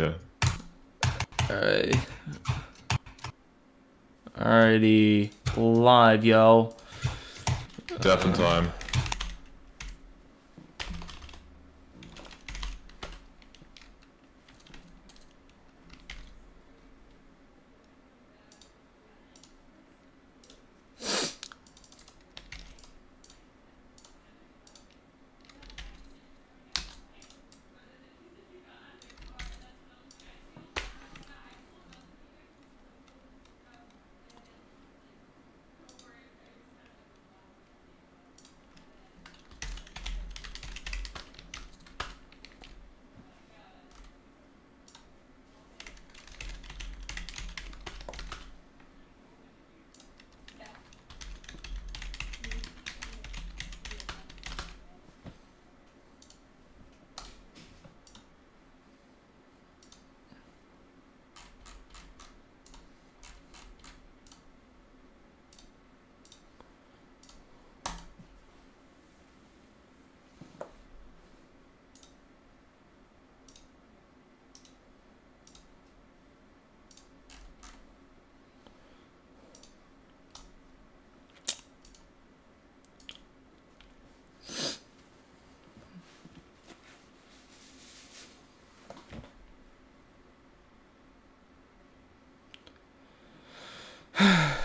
Yeah. Alright. Alrighty. Live, yo. Death in time.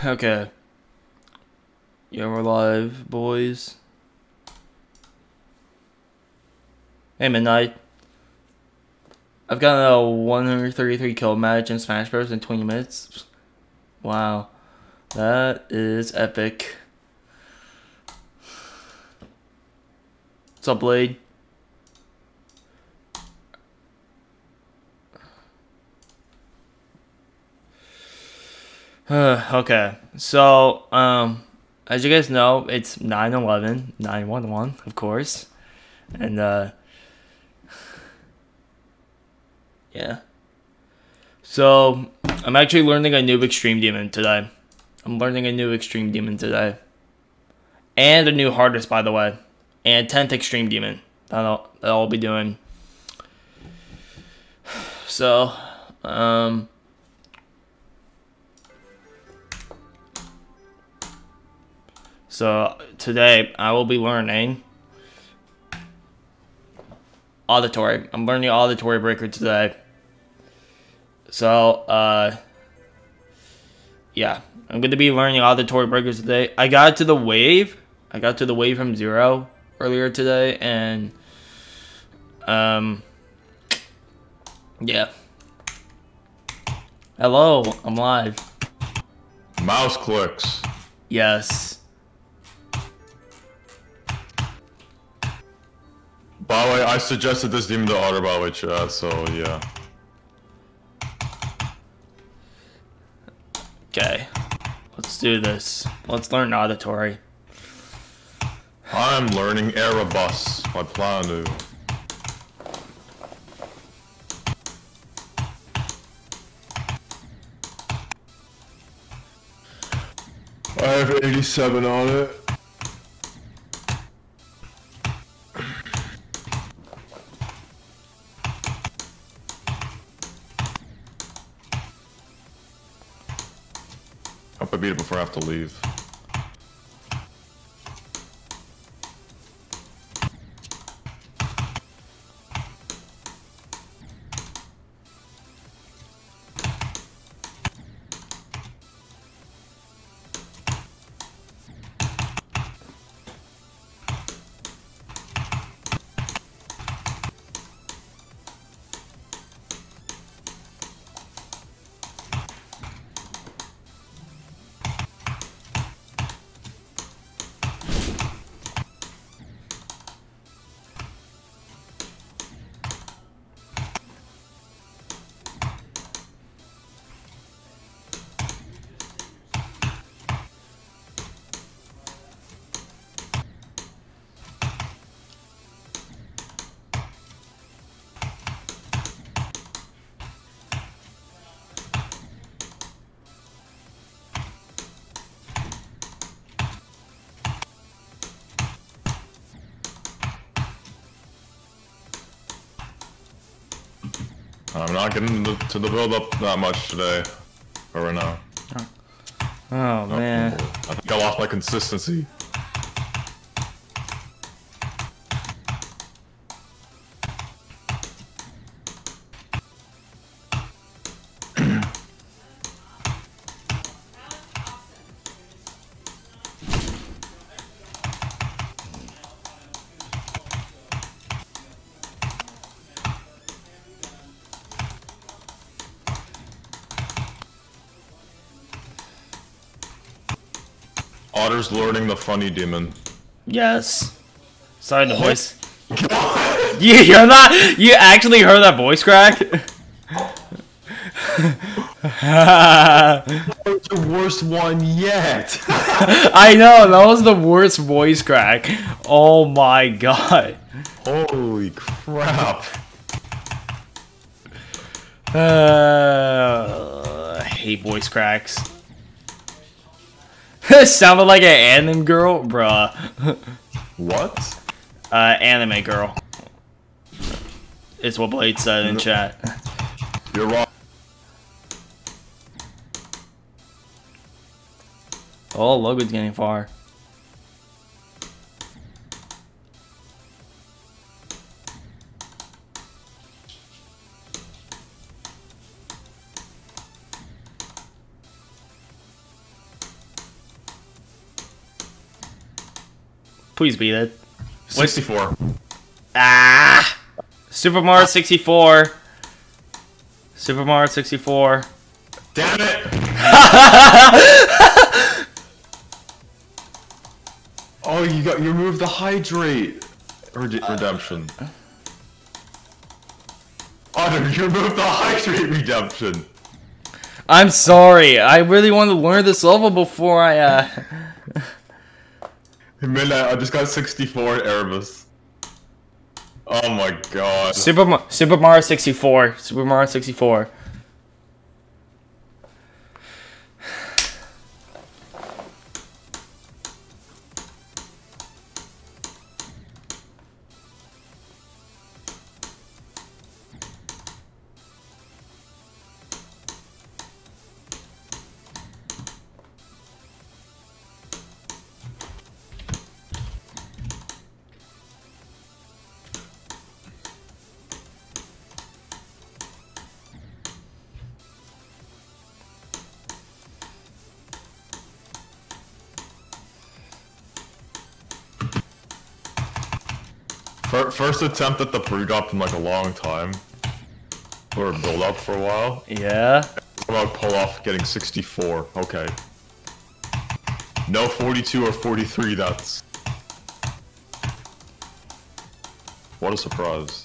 Okay. Yeah, we're live, boys. Hey, Midnight. I've got a 133 kill match in Smash Bros. in 20 minutes. Wow. That is epic. What's up, Blade? okay, so um, as you guys know, it's 9-11, 911, of course, and uh, yeah. So I'm actually learning a new extreme demon today. I'm learning a new extreme demon today, and a new hardest, by the way, and 10th extreme demon. That'll that I'll be doing. So, um. So today I will be learning auditory. I'm learning auditory breaker today. So uh yeah, I'm going to be learning auditory breakers today. I got to the wave. I got to the wave from zero earlier today and um yeah. Hello, I'm live. Mouse clicks. Yes. By the way, I suggested this demon to Otter, by the way, chat, so yeah. Okay. Let's do this. Let's learn auditory. I'm learning Erebus. I plan to. I have 87 on it. I beat it before I have to leave. Getting to the, to the build up that much today. Or right now. Oh man. I think I lost my consistency. Learning the funny demon. Yes. Sorry, the voice. you hear that? You actually heard that voice crack? that was the worst one yet. I know that was the worst voice crack. Oh my god. Holy crap. Uh, I hate voice cracks. Sounded like an anime girl, bruh. What? Uh, anime girl. It's what Blade said in chat. You're wrong. Oh, Logan's getting far. Please beat it. 64. Ah! Super Mario 64. Super Mario 64. Damn it! oh, you got you removed the hydrate. Rede redemption. Otter, you removed the hydrate redemption. I'm sorry. I really wanted to learn this level before I, uh... Midnight, I just got 64 Erebus. Oh my god. Super, Super Mario 64. Super Mario 64. First attempt at the pre-drop in like a long time. Or build up for a while. Yeah. About pull off getting 64. Okay. No 42 or 43, that's... What a surprise.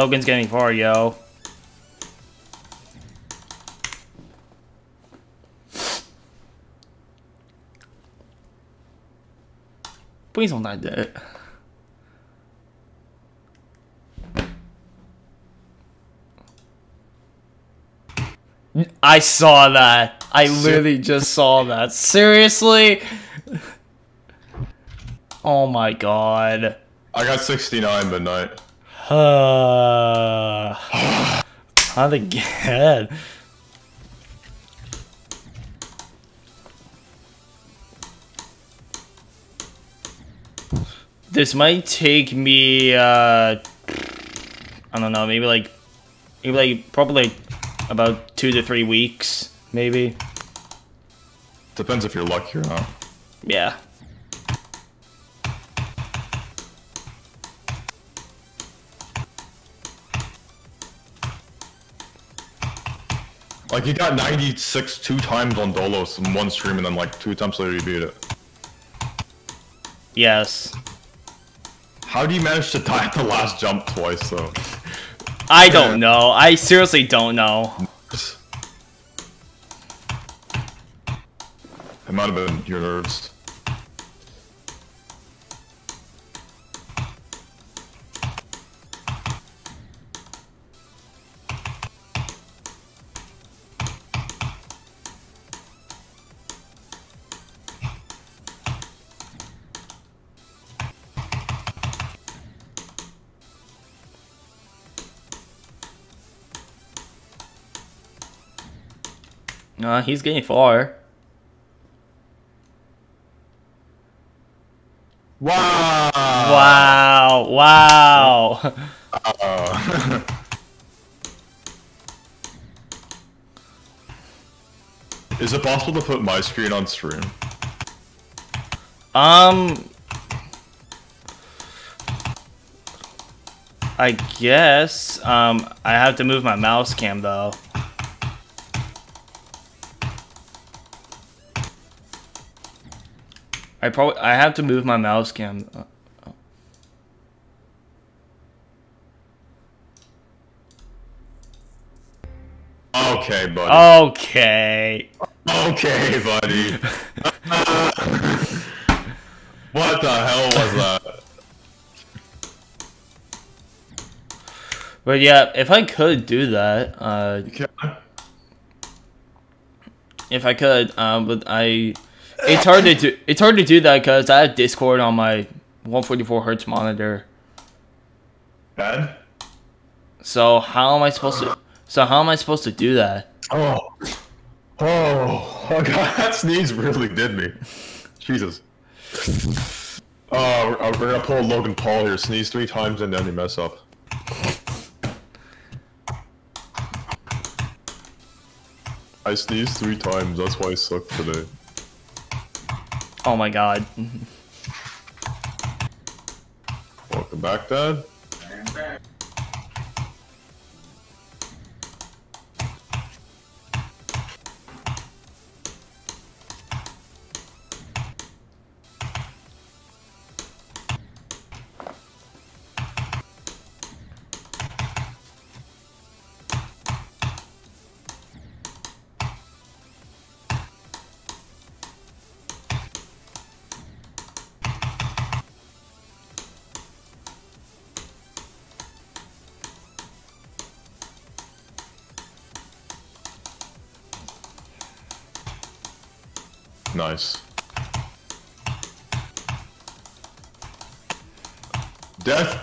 Logan's getting far, yo. Please don't die dead. I saw that. I literally just saw that. Seriously? Oh my god. I got 69 midnight. Uh, again. This might take me, uh, I don't know, maybe like, maybe like, probably about two to three weeks, maybe. Depends if you're lucky or not. Yeah. Like, he got 96 two times on Dolos in one stream, and then, like, two attempts later he beat it. Yes. How do you manage to die at the last jump twice, though? I don't know. I seriously don't know. It might have been your nerves. Uh, he's getting far. Wow! Wow! Wow! Uh, Is it possible to put my screen on stream? um, I guess. Um, I have to move my mouse cam though. I probably I have to move my mouse cam. Uh, Okay, buddy. Okay. Okay, buddy. what the hell was that? But yeah, if I could do that, uh, if I could, um, but I, it's hard to do. It's hard to do that because I have Discord on my 144 hertz monitor. Ben? So how am I supposed to? So how am I supposed to do that? Oh. Oh. Oh god, that sneeze really did me. Jesus. Oh, we're, uh, we're gonna pull Logan Paul here. Sneeze three times and then you mess up. I sneezed three times, that's why I suck today. Oh my god. Welcome back, Dad.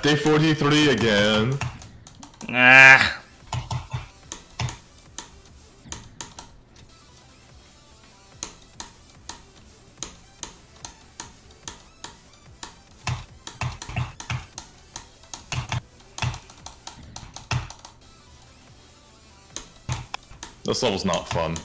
Day 43 again. Ah. This level's not fun.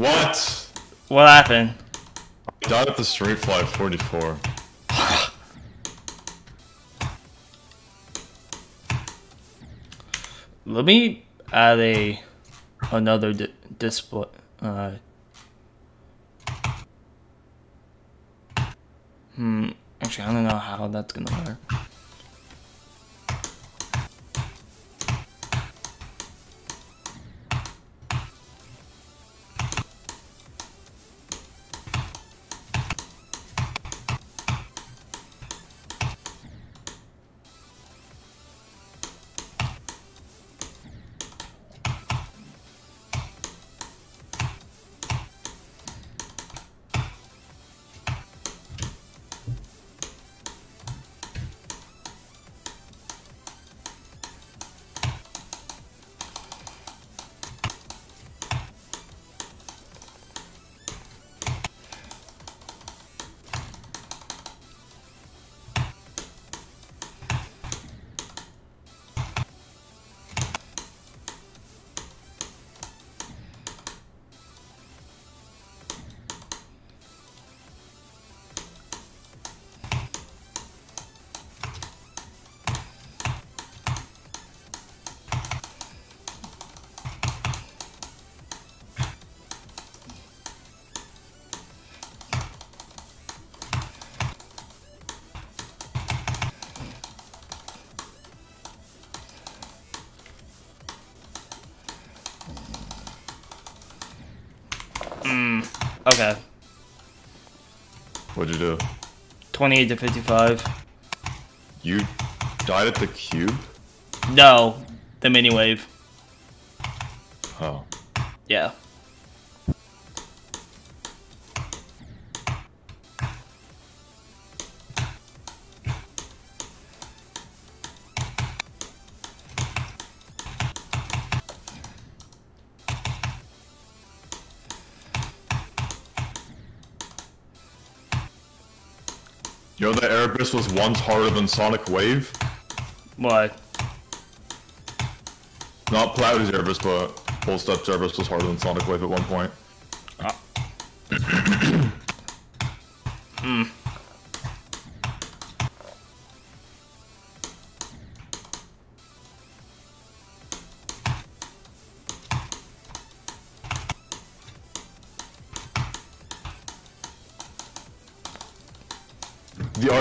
What? What happened? Died at the straight fly 44. Let me add a another di display. Uh, hmm. Actually, I don't know how that's gonna work. You do? 28 to 55. You died at the cube? No, the mini wave. Erebus was once harder than Sonic Wave? What? Not Cloud's Erebus, but Full Step Erebus was harder than Sonic Wave at one point.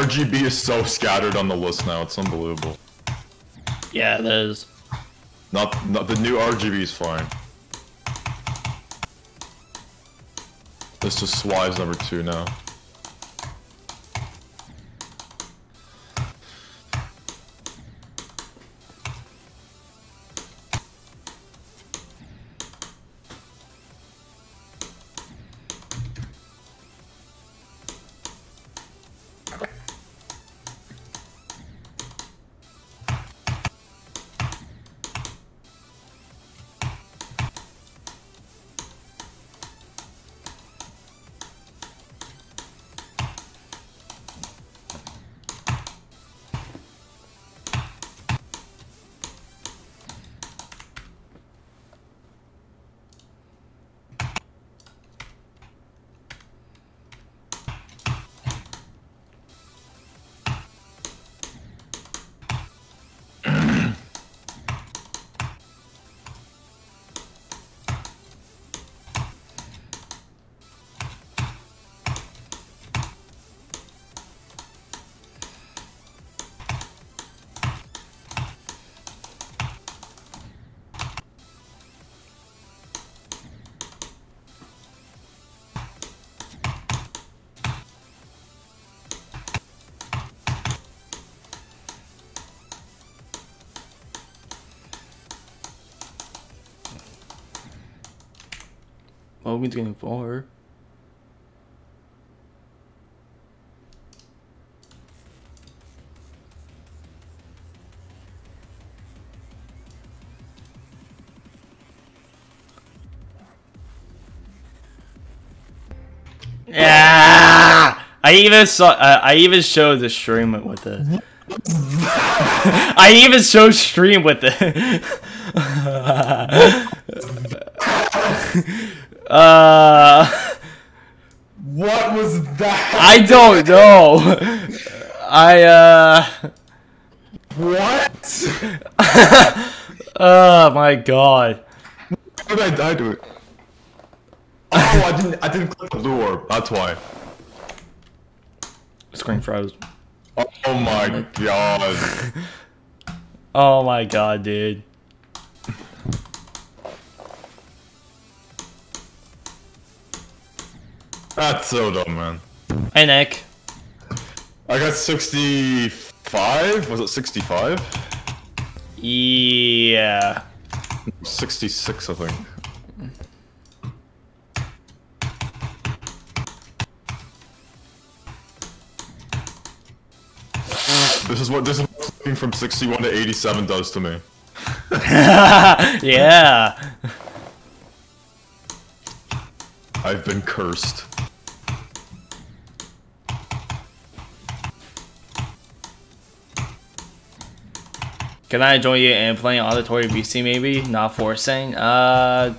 RGB is so scattered on the list now, it's unbelievable. Yeah, it is. Not, not the new RGB is fine. This just Swives number two now. Logan's getting four. Yeah, I even saw. Uh, I even showed the stream with it. I even showed stream with it. uh. What was that? I don't know. I uh What? oh my god. How did I die to it? Oh, I didn't. I didn't click the blue orb. That's why. Screen froze. Oh my god. Oh my god, dude. That's so dumb, man. Hey Nick. I got 65? Was it 65? Yeah. 66, I think. This is what this is what from 61 to 87 does to me. yeah. I've been cursed. Can I join you in playing auditory BC maybe? Not forcing. Uh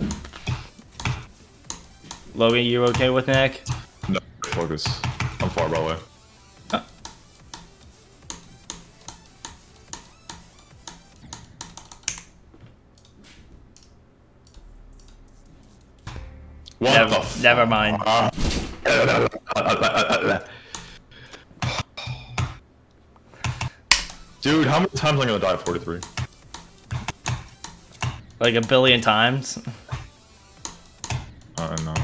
Logan, you okay with Nick? No, focus. I'm far, by the way. What Never, never mind. Dude, how many times am I gonna die at 43? Like a billion times? I don't know.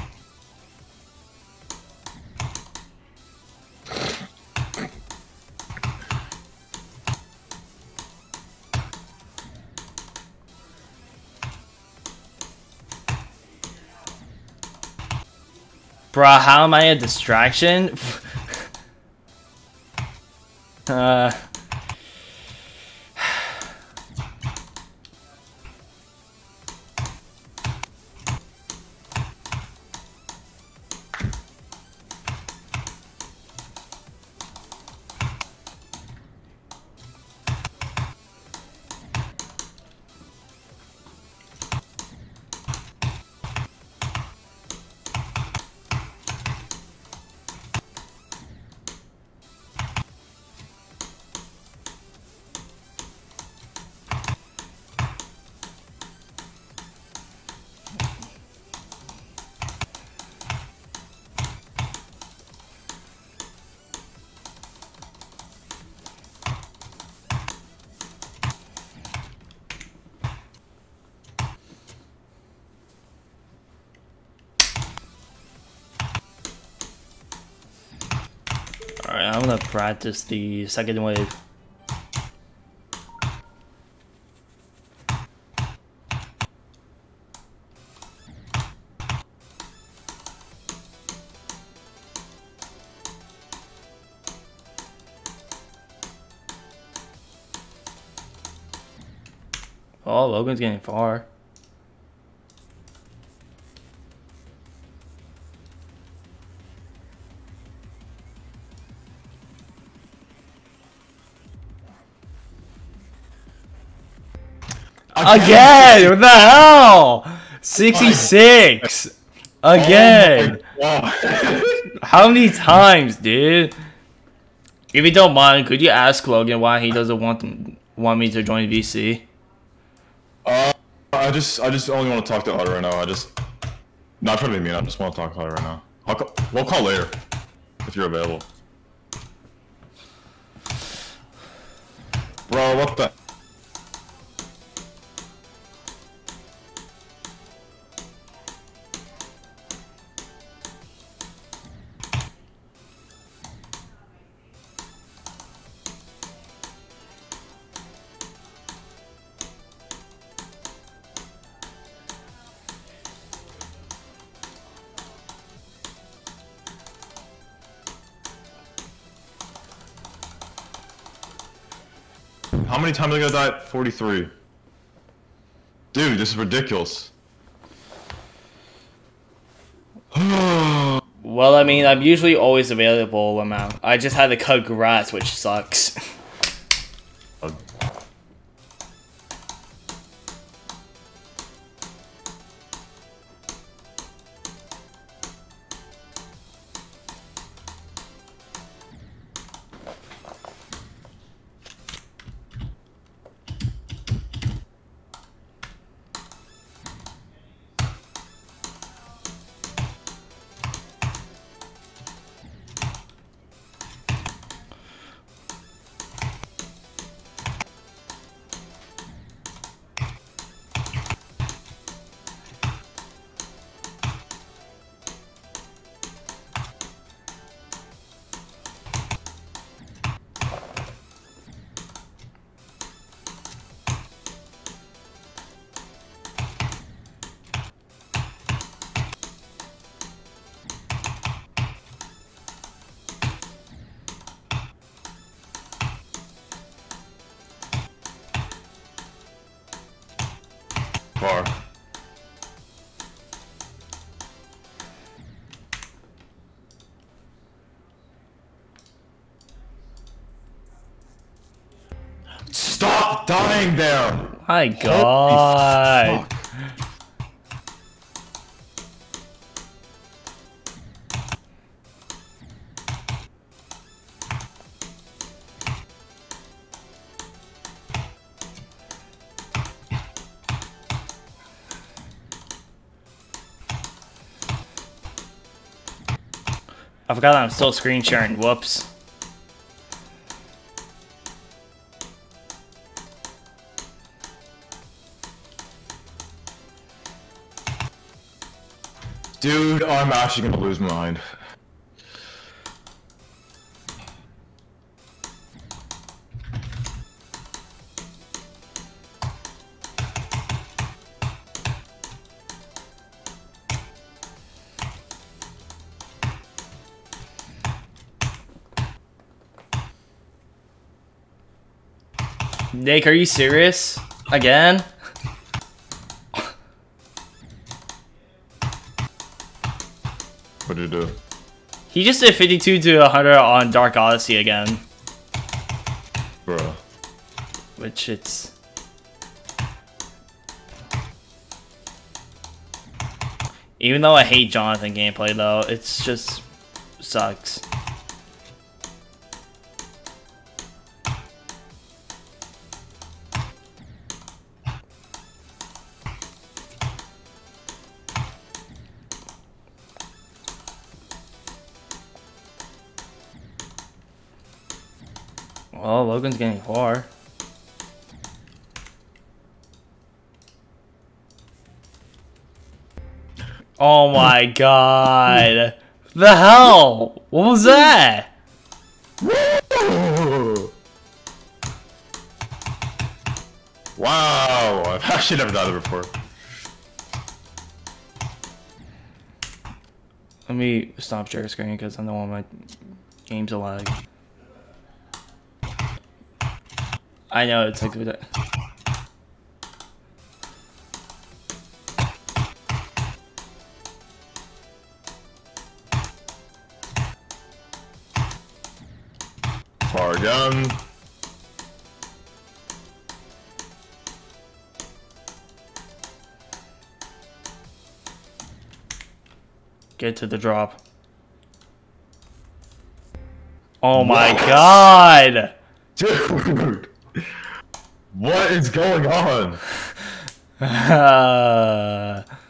Bruh, how am I a distraction? uh... practice the second wave. Oh, Logan's getting far. Again! What the hell? 66! Again! How many times, dude? If you don't mind, could you ask Logan why he doesn't want them, want me to join VC? Uh, I just, I just only want to talk to Otter right now. I just, not trying to be mean. I just want to talk to Otter right now. I'll call, we'll call later if you're available. Bro, what the? Many times I gonna die? at 43. Dude, this is ridiculous. Well, I mean, I'm usually always available amount. I just had to cut grass, which sucks. My god. I forgot I'm still screen sharing. Whoops. I'm actually gonna lose my mind. Nick, are you serious? Again? What did you do? He just did 52 to 100 on Dark Odyssey again. Bro. Which it's... Even though I hate Jonathan gameplay though, it's just sucks. Logan's getting far. Oh my god. The hell? What was that? Wow, I've actually never done it before. Let me stop share screen because I don't want my games to lag. I know it's like Far again. Get to the drop. Oh my god! Dude! What is going on? Uh,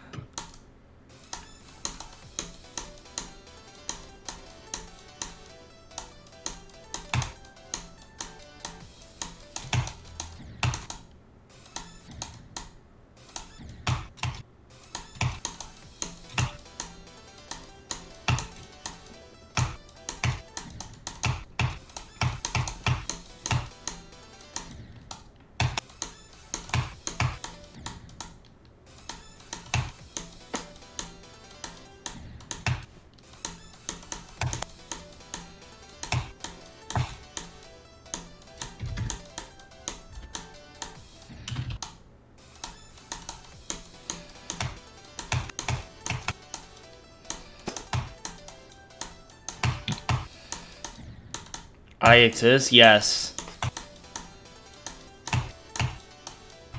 I exist? Yes.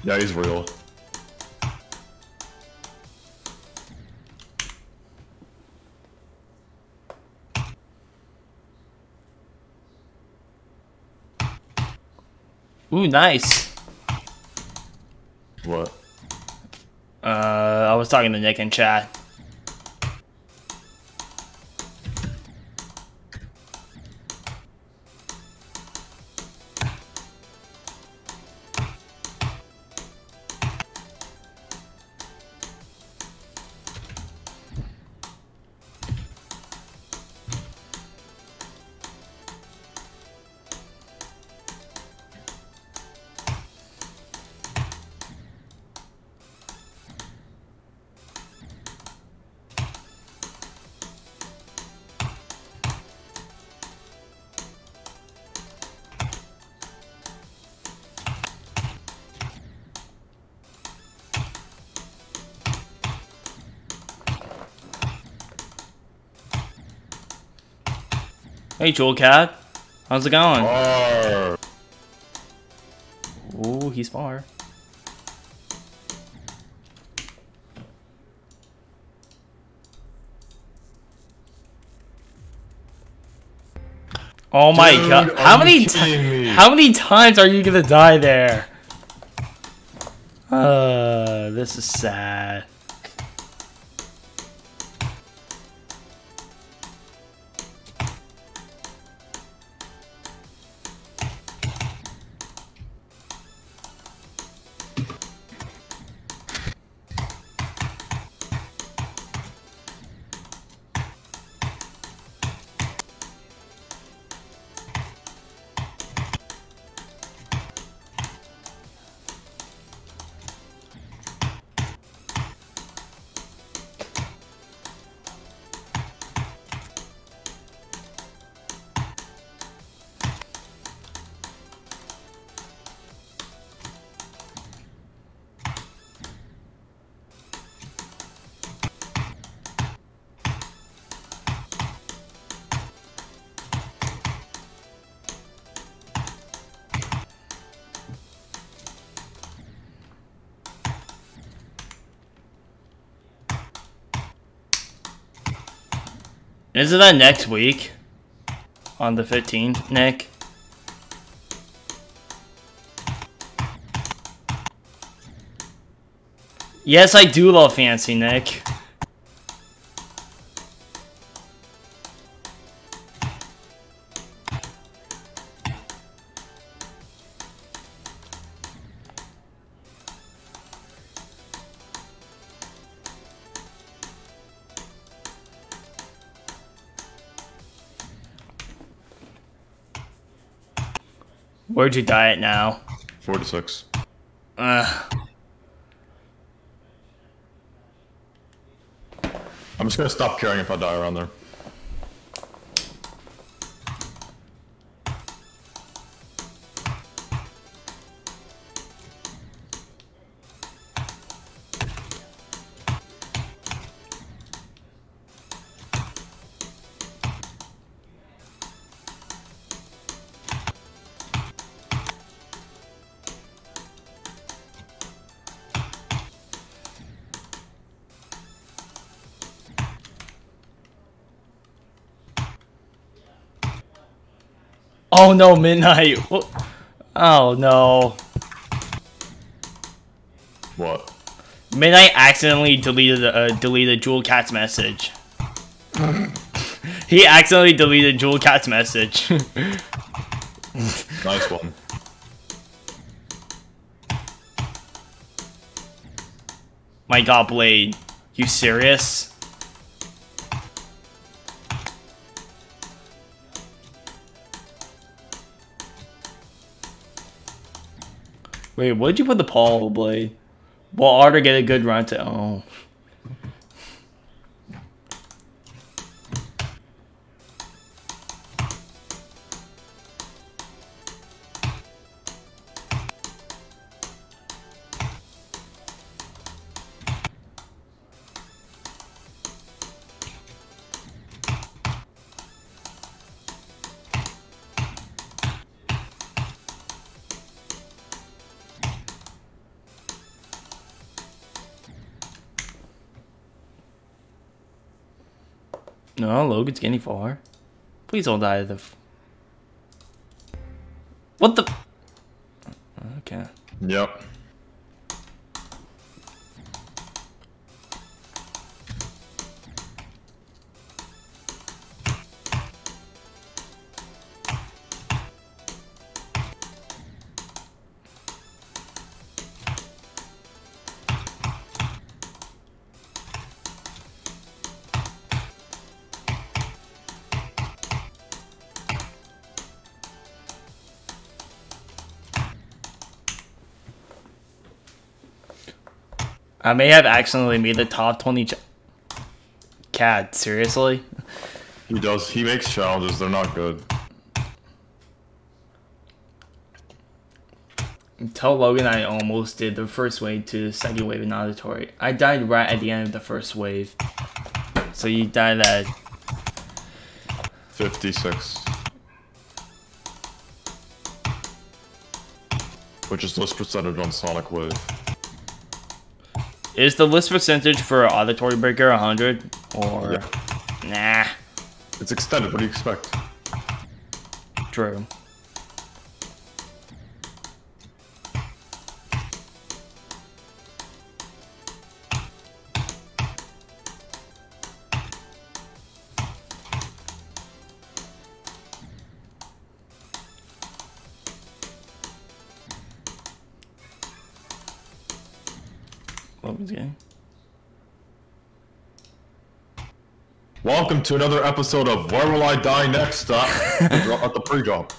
Yeah, he's real. Ooh, nice. What? Uh, I was talking to Nick in chat. Hey, Jewel Cat. How's it going? Far. Ooh, he's far. Oh my Dude, god. How many kidding me? ti- How many times are you going to die there? Uh, this is sad. Isn't that next week? On the 15th, Nick? Yes, I do love Fancy, Nick. Where'd you die at now? 46. Uh, I'm just gonna stop caring if I die around there. Oh no, midnight. Oh no. What? Midnight accidentally deleted uh, deleted Jewel Cat's message. he accidentally deleted Jewel Cat's message. Nice one. My god, Blade. You serious? Wait, what did you put the Paul Blade? Will Arter get a good run to... Oh. Logan's getting far. Please don't die the... What the... Okay. Yep. I may have accidentally made the top 20... Ch Cat, seriously? He does. He makes challenges. They're not good. Tell Logan I almost did the first wave to the second wave in auditory. I died right at the end of the first wave. So you died at 56. Which is less percentage on Sonic Wave. Is the list percentage for Auditory Breaker 100? Or... Nah. It's extended. What do you expect? True. To another episode of Where Will I Die Next? Uh, at the pre-drop.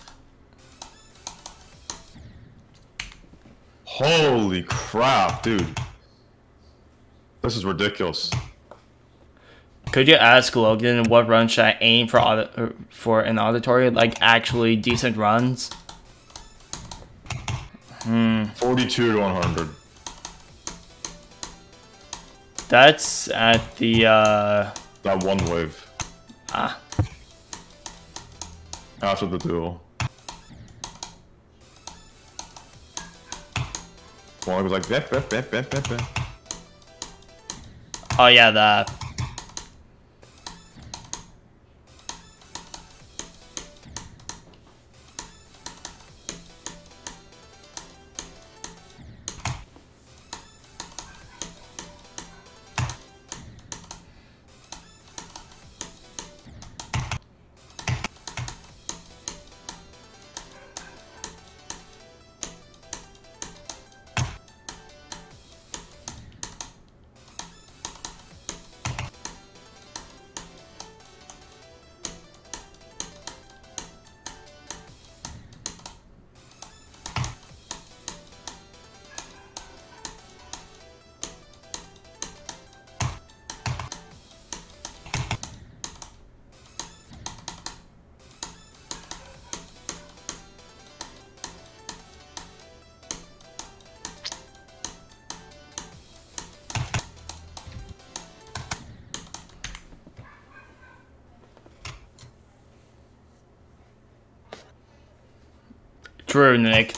Holy crap, dude. This is ridiculous. Could you ask Logan what run should I aim for for an auditory? Like actually decent runs? Hmm. 42 to 100. That's at the uh That one wave. Ah After the duel. One was like, bep, bep, bep, bep, bep, bep. oh yeah that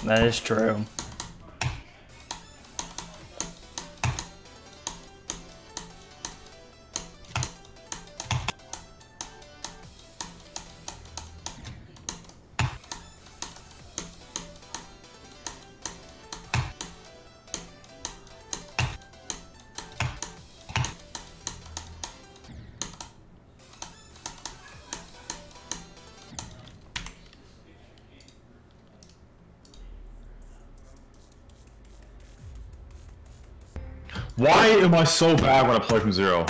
That is true. Am I so bad when I play from zero?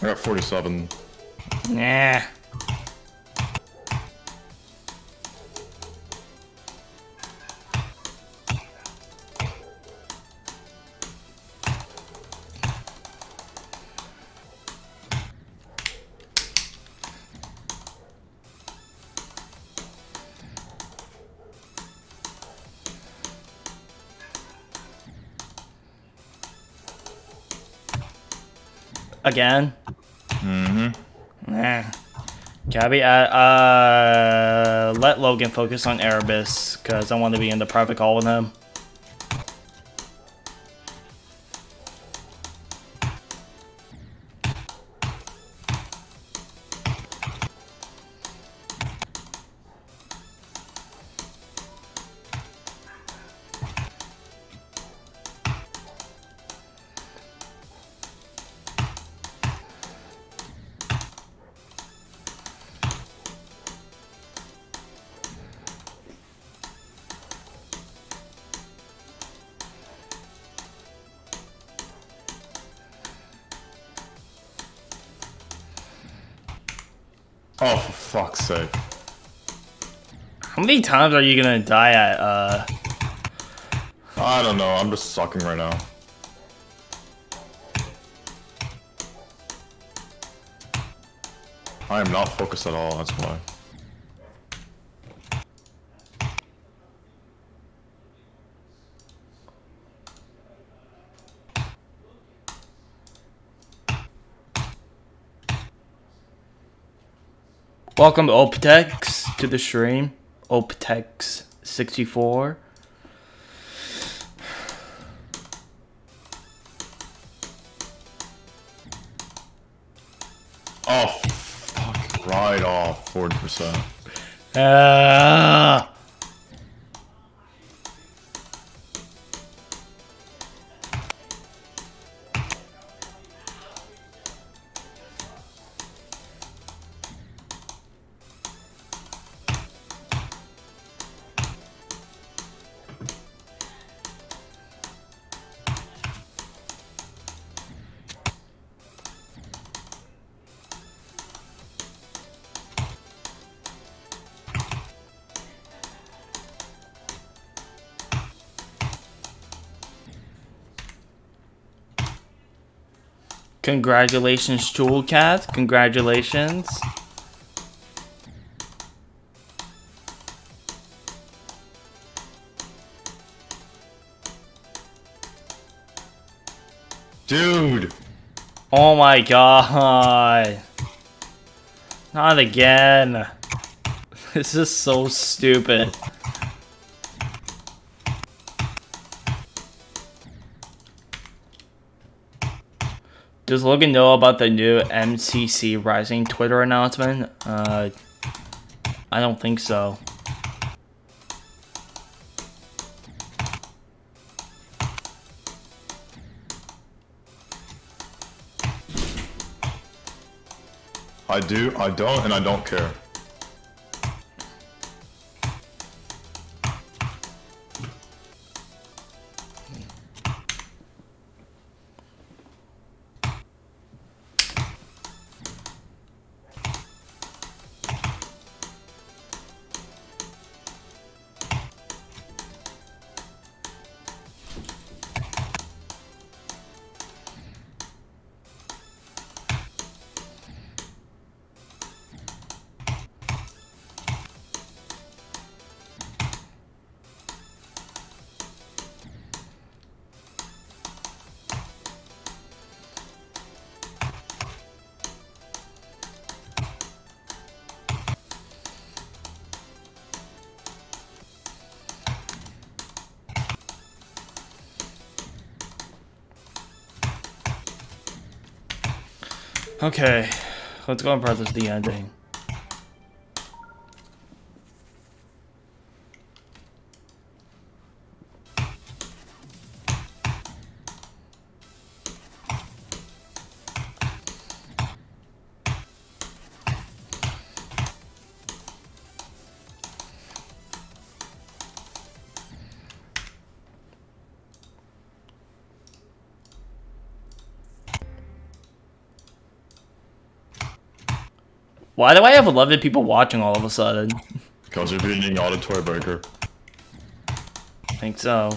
I got 47. Nah. Again? Mm-hmm. Nah. Gabby, uh, uh, let Logan focus on Erebus, because I want to be in the private call with him. Times are you gonna die at, uh... I don't know, I'm just sucking right now. I am not focused at all, that's why. Welcome to Optex to the stream. Optex64. Oh, fuck. Right off, 40%. Uh, congratulations, Jewel Cat. Congratulations. Dude! Oh my god. Not again. This is so stupid. Does Logan know about the new MCC Rising Twitter announcement? Uh, I don't think so. I do, I don't, and I don't care. Okay, let's go and process the ending. Why do I have 11 people watching all of a sudden? Because you're being an auditory breaker. I think so.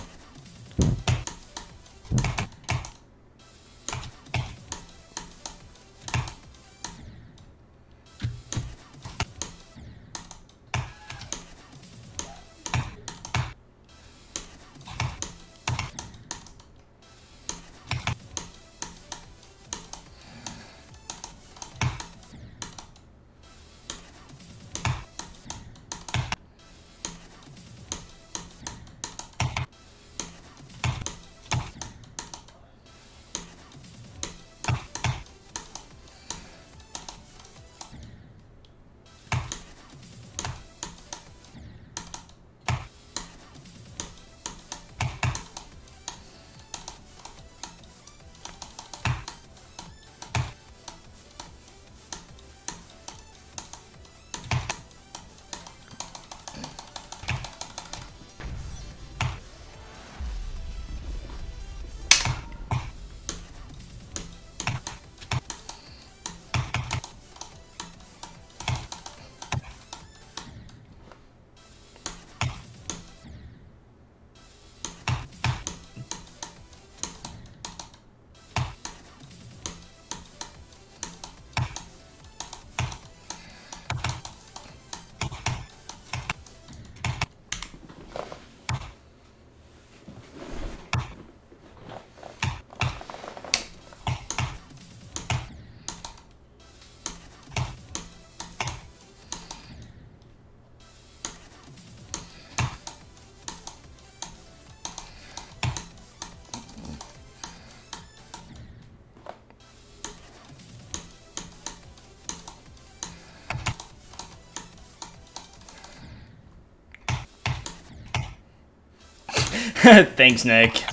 Thanks, Nick.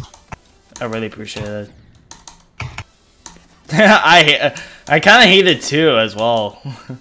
I really appreciate it. I I kind of hate it too, as well.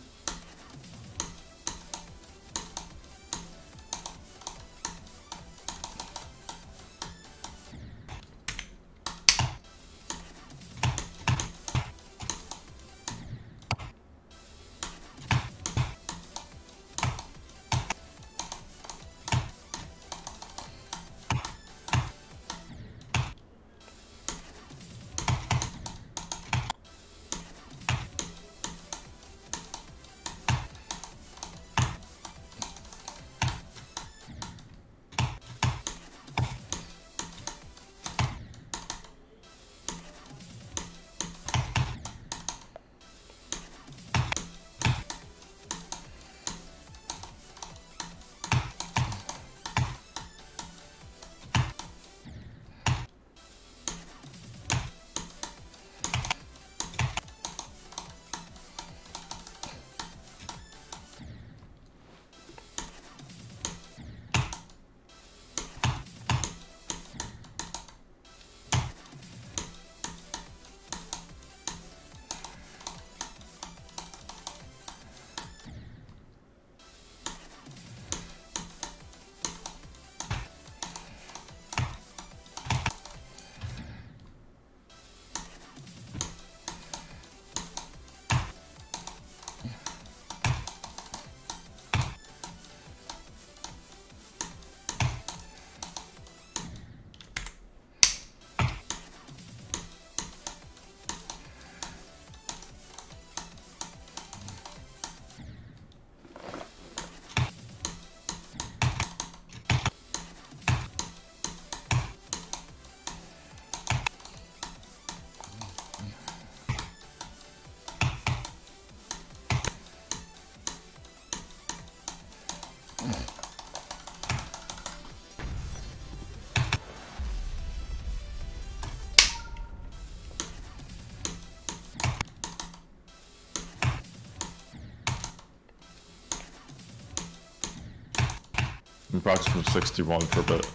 practice from 61 for a bit.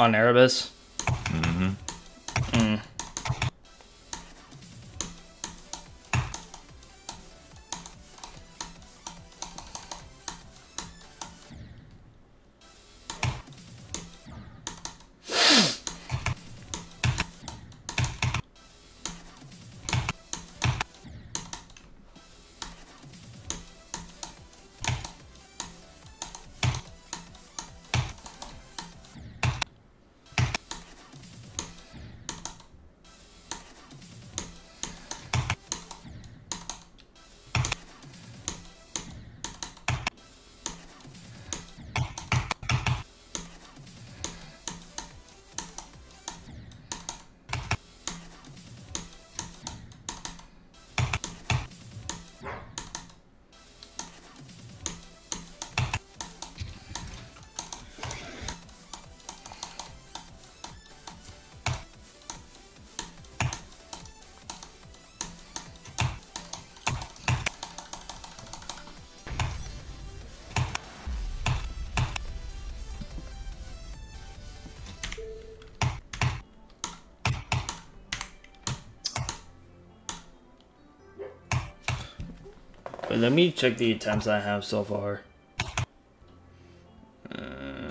On Erebus? Let me check the attempts I have so far. Uh,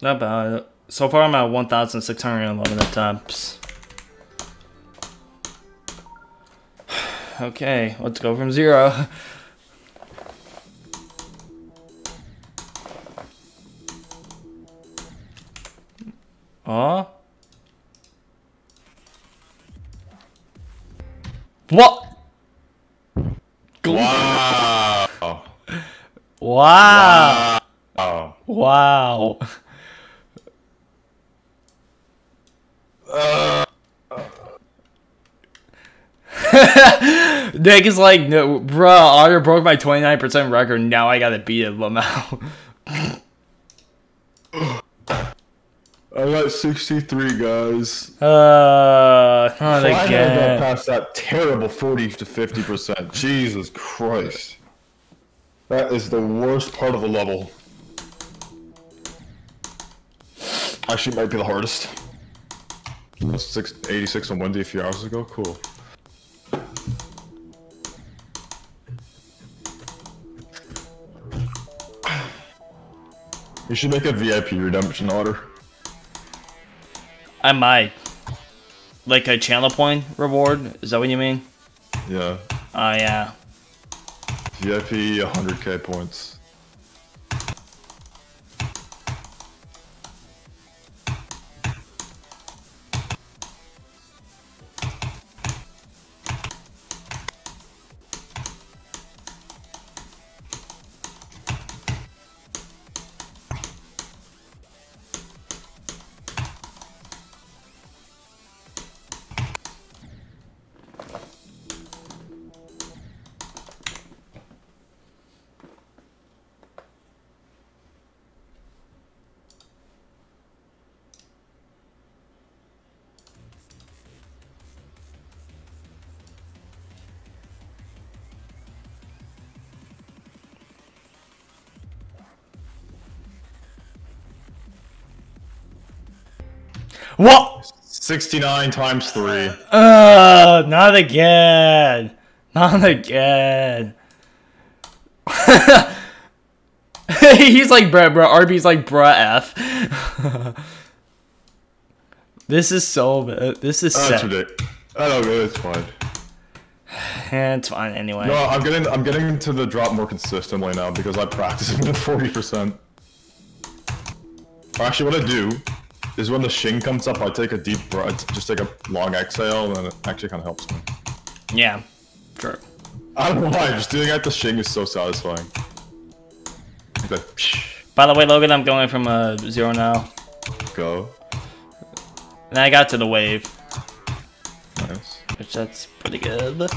Not bad. So far, I'm at 1,611 attempts. Okay, let's go from zero. Aw. What? Wow. Wow. Wow. Wow. Uh, Nick is like, no, bruh, Otter broke my 29% record. Now I gotta beat it, Lamau. I got 63 guys. Uh, not Finally got again. past that terrible 40 to 50%. Jesus Christ. That is the worst part of the level. Actually, it might be the hardest. That's six, 86 on Wendy a few hours ago. Cool. You should make a VIP redemption order. I might. Like a channel point reward? Is that what you mean? Yeah. Oh, yeah. VIP 100k points. What? 69 times 3. Uh, not again. Not again. He's like, bruh, bruh. RB's like, bruh, F. this is so bad. This is That's sick. ridiculous. I don't know, it's fine. Eh, it's fine anyway. No, I'm getting I'm getting to the drop more consistently now because I practice it at 40%. Actually, what I do is when the shing comes up, I take a deep breath, just take a long exhale, and it actually kind of helps me. Yeah, sure. I don't know why, just doing it at the shing is so satisfying. Okay, By the way, Logan, I'm going from a zero now. go. And I got to the wave, Nice. which that's pretty good.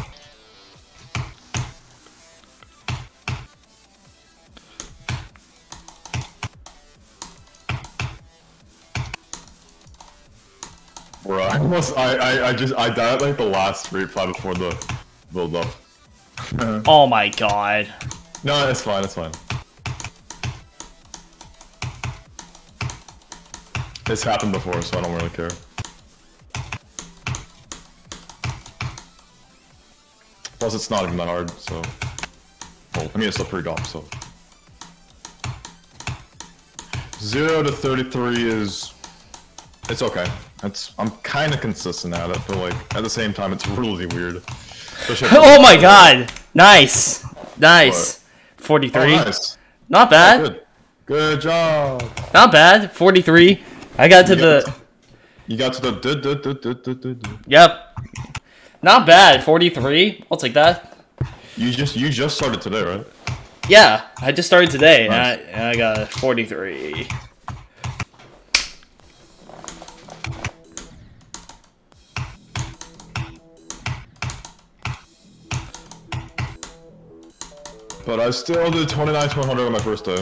Bro, I almost, I, I, I just, I died like the last street fight before the build up. oh my god. No, it's fine, it's fine. It's happened before, so I don't really care. Plus, it's not even that hard, so... Well, I mean, it's still pretty golf, so... 0 to 33 is... It's okay. It's I'm kind of consistent at it, but like, at the same time, it's really weird. oh my god! Nice! Nice! What? 43. Oh, nice. Not bad. Oh, good. good job. Not bad. 43. I got to you the. Got, you got to the. Du, du, du. Yep. Not bad. 43. I'll take that. You just you just started today, right? Yeah, I just started today, nice. and, I, and I got 43. But I still did 29 to 100 on my first day.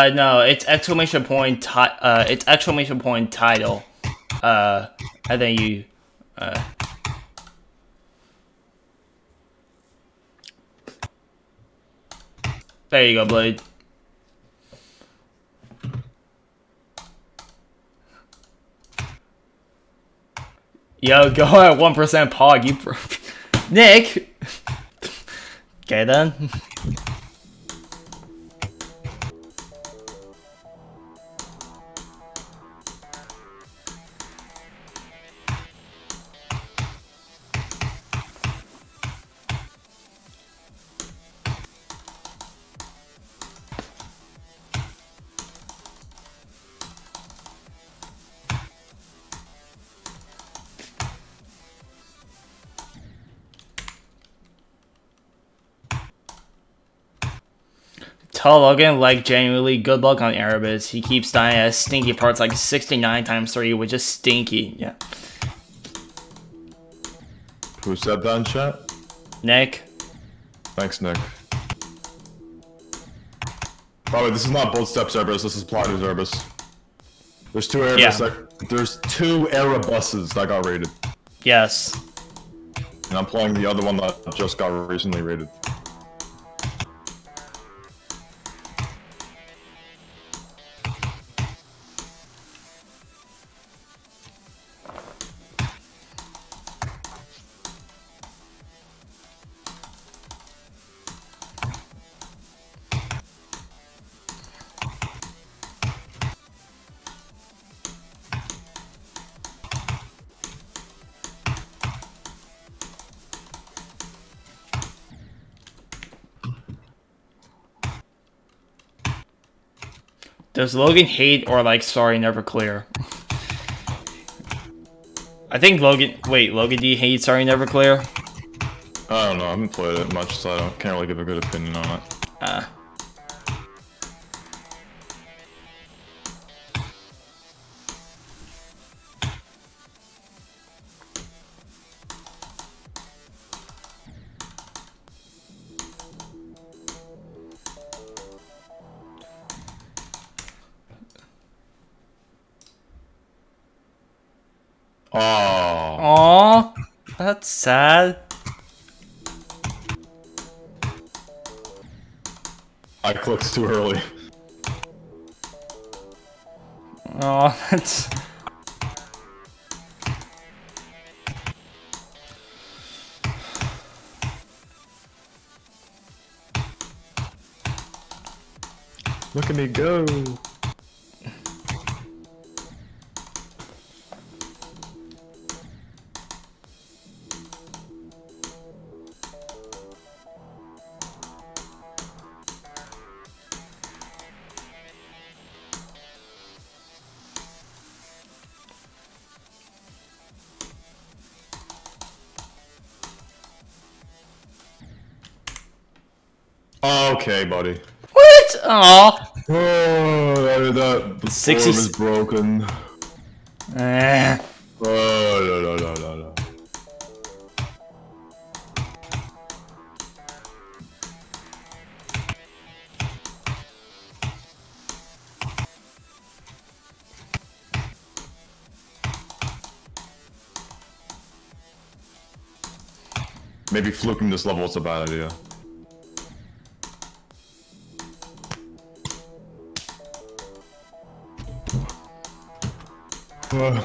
Uh, no, it's exclamation point. uh, it's exclamation point title. Uh, and then you. Uh. There you go, Blade. Yo, go at 1% pog, you Nick! okay then. Tell Logan, like, genuinely, good luck on Erebus. He keeps dying at stinky parts like 69 times 3, which is stinky. Yeah. Who said that in chat? Nick. Thanks, Nick. By the way, this is not both steps Erebus, this is Platinum Erebus. There's two Erebus yeah. that, there's two Erebuses that got rated. Yes. And I'm playing the other one that just got recently rated. Does Logan hate or like sorry never clear? I think Logan. Wait, Logan, do you hate sorry never clear? I don't know. I haven't played it much, so I don't, can't really give a good opinion on it. Uh. Sad. I clicked too early. Oh, that's... Look at me go! That 60 is broken. Eh. Oh, no, no, no, no, no. Maybe fluking this level is a bad idea. Uh.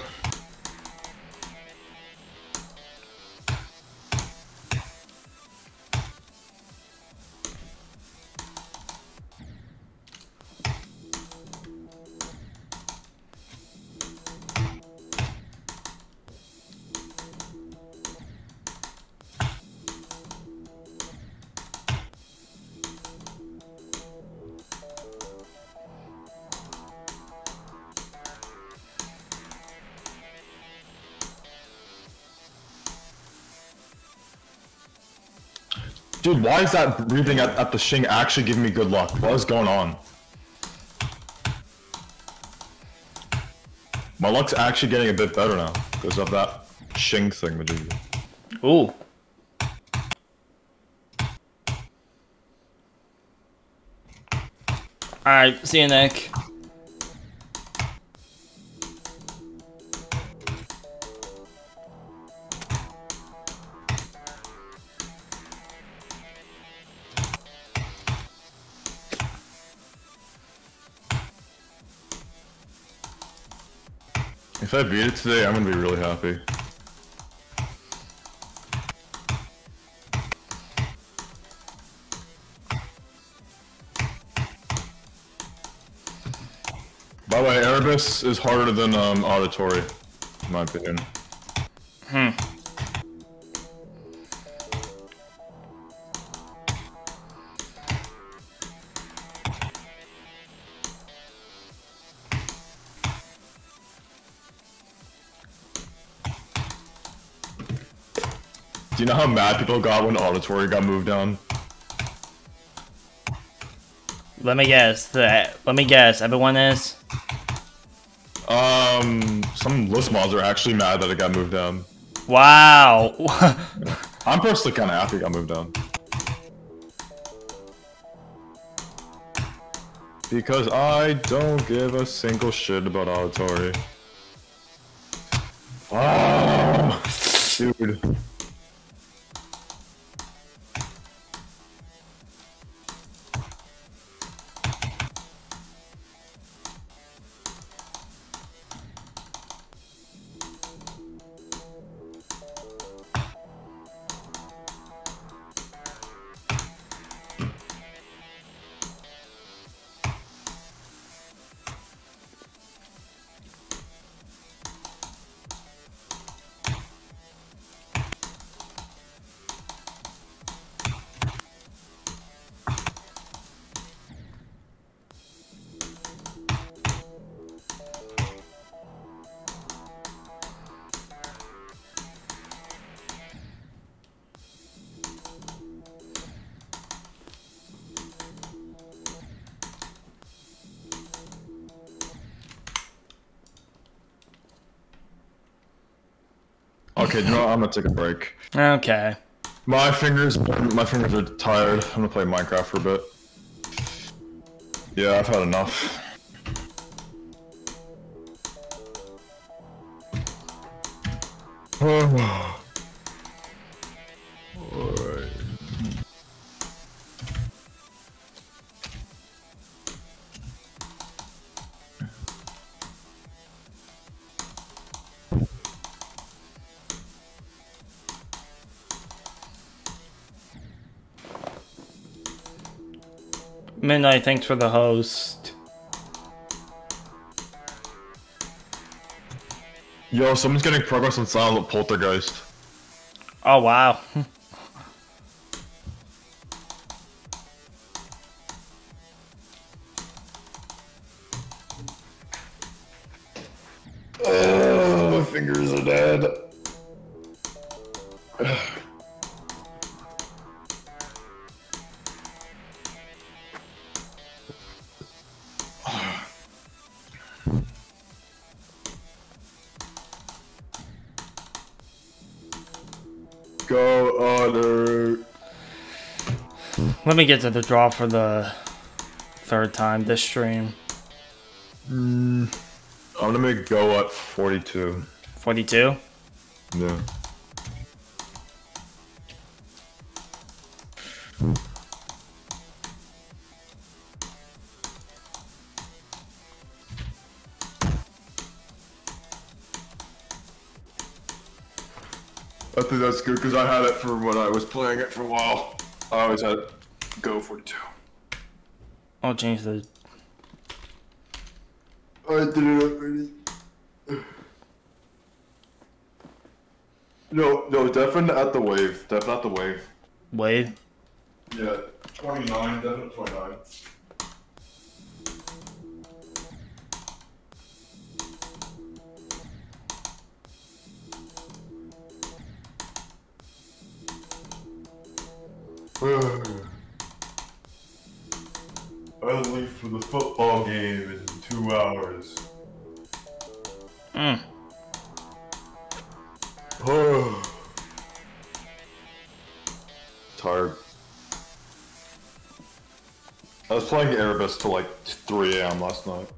Why is that breathing at, at the Shing actually giving me good luck? What is going on? My luck's actually getting a bit better now because of that Shing thing, Majiggy. Ooh. Alright, see you, Nick. I beat it today, I'm gonna be really happy. By the way, Erebus is harder than um, Auditory, in my opinion. You know how mad people got when Auditory got moved down? Let me guess. That. Let me guess. Everyone is. Um, some list mods are actually mad that it got moved down. Wow. I'm personally kind of happy it got moved down. Because I don't give a single shit about Auditory. Oh, dude. Okay, you know what? I'm gonna take a break. okay. My fingers, my fingers are tired. I'm gonna play Minecraft for a bit. Yeah, I've had enough. Alright. Oh, Midnight, thanks for the host. Yo, someone's getting progress on Silent Poltergeist. Oh, wow. Let me get to the draw for the third time this stream. Mm, I'm gonna make go at 42. 42? Yeah. I think that's good because I had it for when I was playing it for a while. I always had go 42. I'll change the. I did it already. No, no, definitely at the wave. Definitely at the wave. Wave? Yeah, 29, definitely 29. Last night.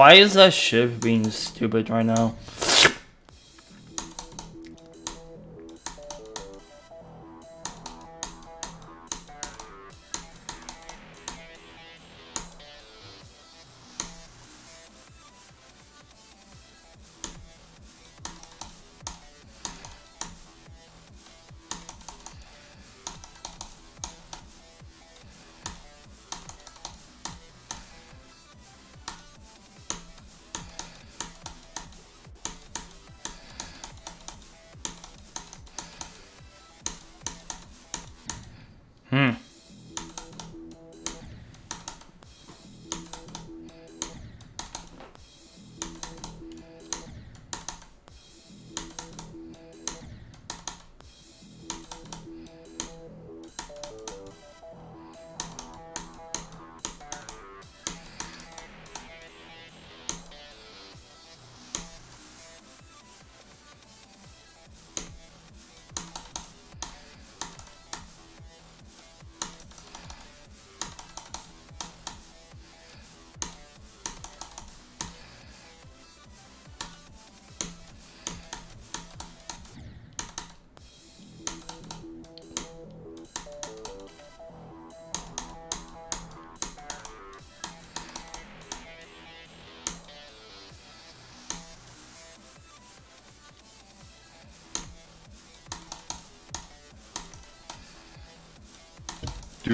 Why is that shiv being stupid right now?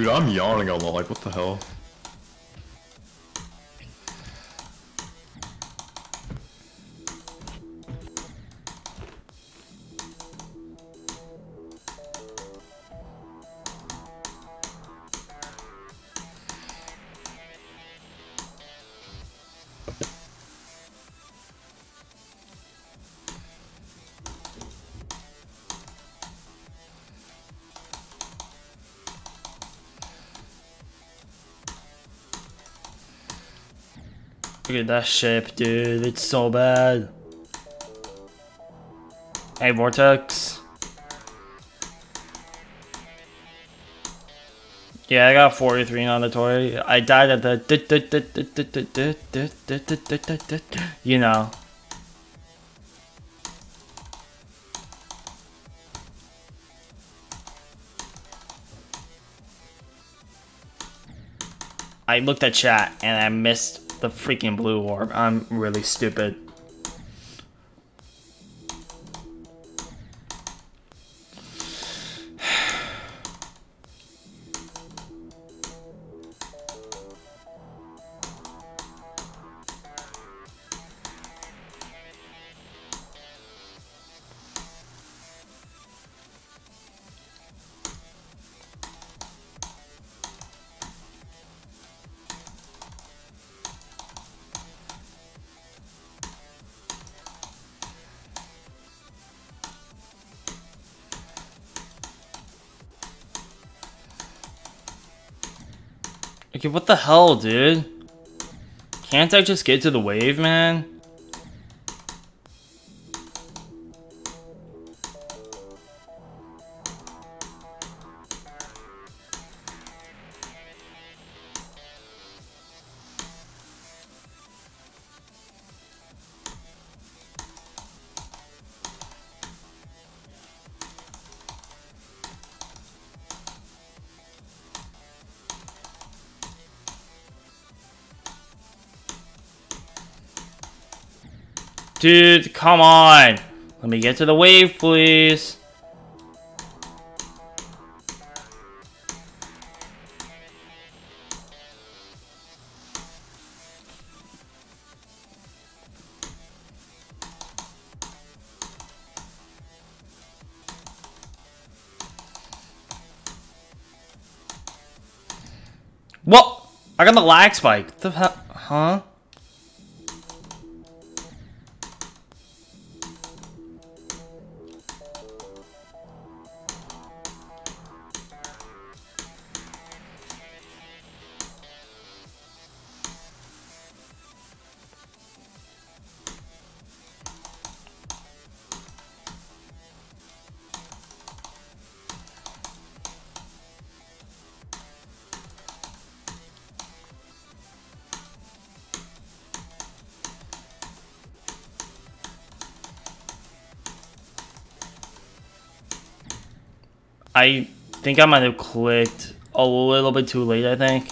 I'm yawning a lot. Like, what the hell? Look at that ship, dude. It's so bad. Hey, Vortex. Yeah, I got 43 on the toy. I died at the... You know. I looked at chat and I missed the freaking blue orb. I'm really stupid. Okay, what the hell, dude? Can't I just get to the wave, man? Dude, come on. Let me get to the wave, please. What? I got the lag spike. The? Huh? I think I might have clicked a little bit too late, I think.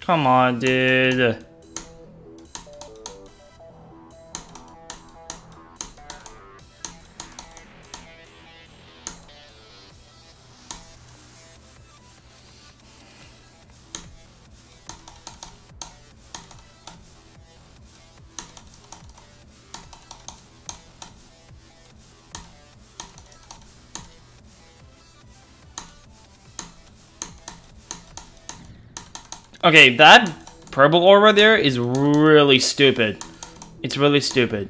Come on, dude. Okay, that purple aura there is really stupid. It's really stupid.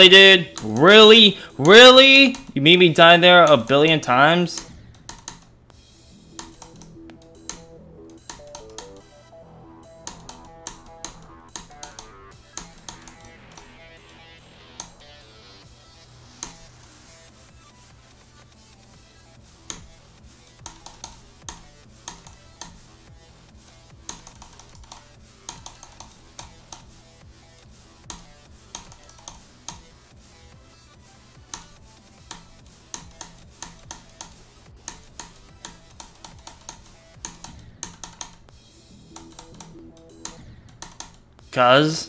Really, dude? Really? Really? You made me die there a billion times? Cuz.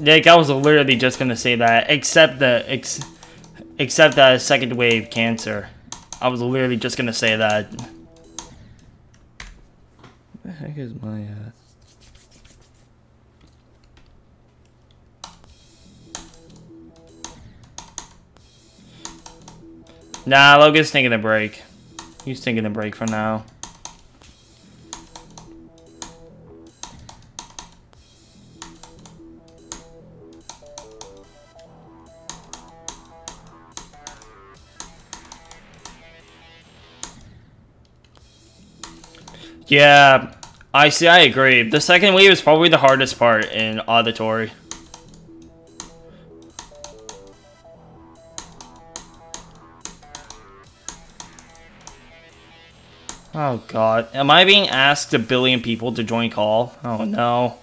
Like, I was literally just gonna say that, except the, ex, except that second wave cancer. I was literally just gonna say that. The heck is my, uh... Nah, Logan's taking a break. He's taking a break for now. Yeah, I see. I agree. The second wave is probably the hardest part in auditory. Oh god. Am I being asked a billion people to join call? Oh no.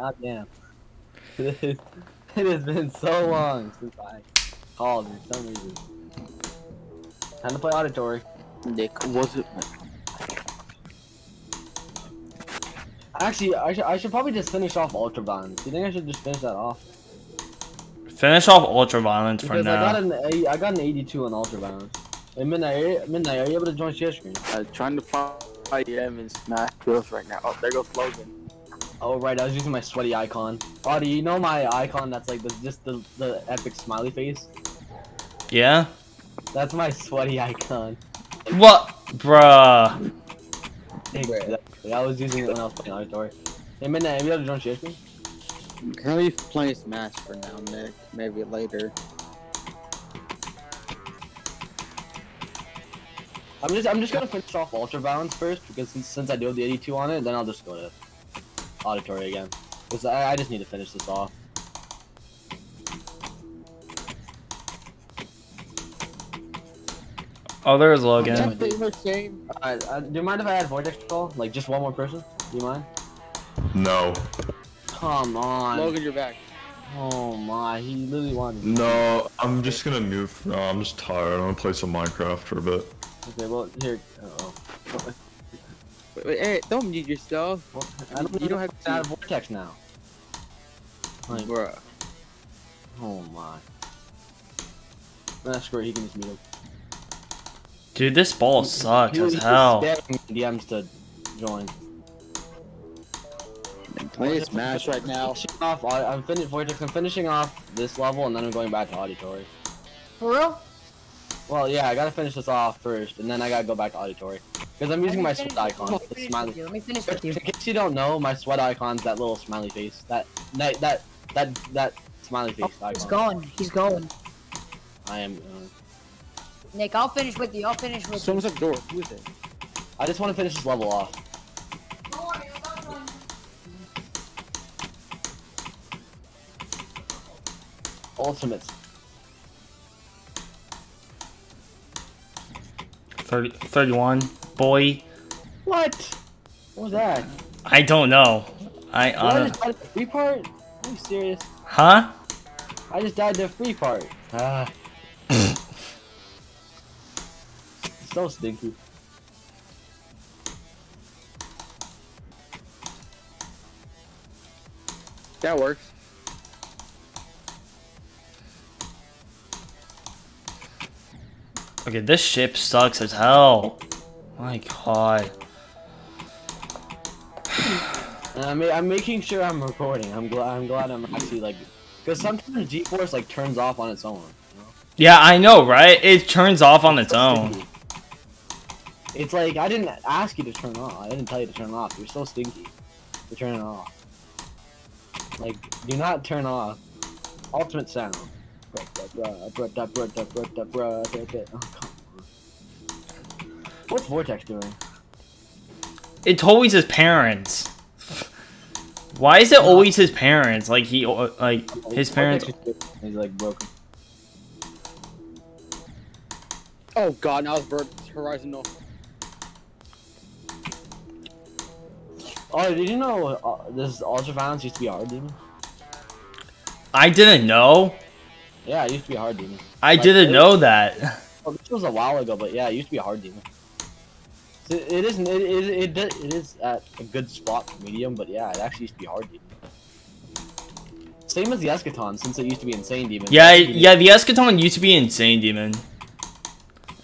That called. Goddamn. it has been so long since I called for some reason. Time to play auditory. Nick, was it? Actually, I should, I should probably just finish off Ultra Violence. Do you think I should just finish that off? Finish off Ultra Violence for Because I got an A, I got an 82 on Ultra Violence. Hey, Midnight, are you, Midnight, are you able to join share screen? Uh, trying to find him in Smash Bros right now. Oh, there goes Logan. Oh right, I was using my sweaty icon. Oh, do you know my icon that's like the, just the, the epic smiley face? Yeah? That's my sweaty icon. What? Bruh. Exactly. I was using it when I was playing auditory. Hey Midnight, are you able to join share screen? I'm currently playing Smash for now, Nick. Maybe later. I'm just I'm just gonna finish off Ultra Violence first because since, since I do have the 82 on it, then I'll just go to auditory again. Because I, I just need to finish this off. Oh, there's Yeah. Logan. favorite game. Alright, uh, do you mind if I add Vortex Control? Like just one more person? Do you mind? No. Come on. Logan, you're back. Oh my, he literally wanted. No, I'm just gonna mute. No, I'm just tired. I'm gonna play some Minecraft for a bit. Okay, well here. Uh oh. Wait, wait, hey, don't mute yourself. I don't, You don't have to- add Vortex now. Like, Bruh. oh my. That's great. He can just mute him. Dude, this ball sucks He- as he's hell. spamming DMs to join. I'm playing Smash right now. Finishing off, I- I'm finished Vortex. I'm finishing off this level, and then I'm going back to auditory. For real? Well, yeah, I gotta finish this off first, and then I gotta go back to auditory because I'm using my sweat icon, the Let me finish smiley. Let me finish with you. In case you don't know, my sweat icon's that little smiley face. That that that that that smiley face Oh, he's icon. going. He's going. I am. Uh, Nick, I'll finish with you. I'll finish with you. Someone's at the door. Who is it? I just want to finish this level off. Ultimates. 30, 31. Boy. What? What was that? I don't know. I, Did I uh, just died the free part? Are you serious? huh? I just died the free part. Ah. so stinky. That works. Okay, this ship sucks as hell. My god. I mean, I'm making sure I'm recording. I'm glad. I'm glad I'm actually like, because sometimes GeForce like turns off on its own. You know? Yeah, I know, right? It turns off on its own. It's like I didn't ask you to turn off. I didn't tell you to turn off. You're so stinky. To turn it off. Like, do not turn off. Ultimate sound. Oh. What's Vortex doing? It's always his parents. Why is it always his parents? Like he, uh, like his parents. He's like broken. Oh god, now it's Bird Horizon no. Oh, did you know uh, this Ultra Violence used to be hard demon? I didn't know. Yeah, it used to be hard demon. I Like, didn't it- know that. Oh, this was a while ago, but yeah, it used to be a hard demon. So it isn't. It, it, it, it, it is at a good spot for medium, but yeah, it actually used to be hard demon. Same as the Eschaton, since it used to be Insane Demon. Yeah, yeah. The Eschaton used to be insane demon,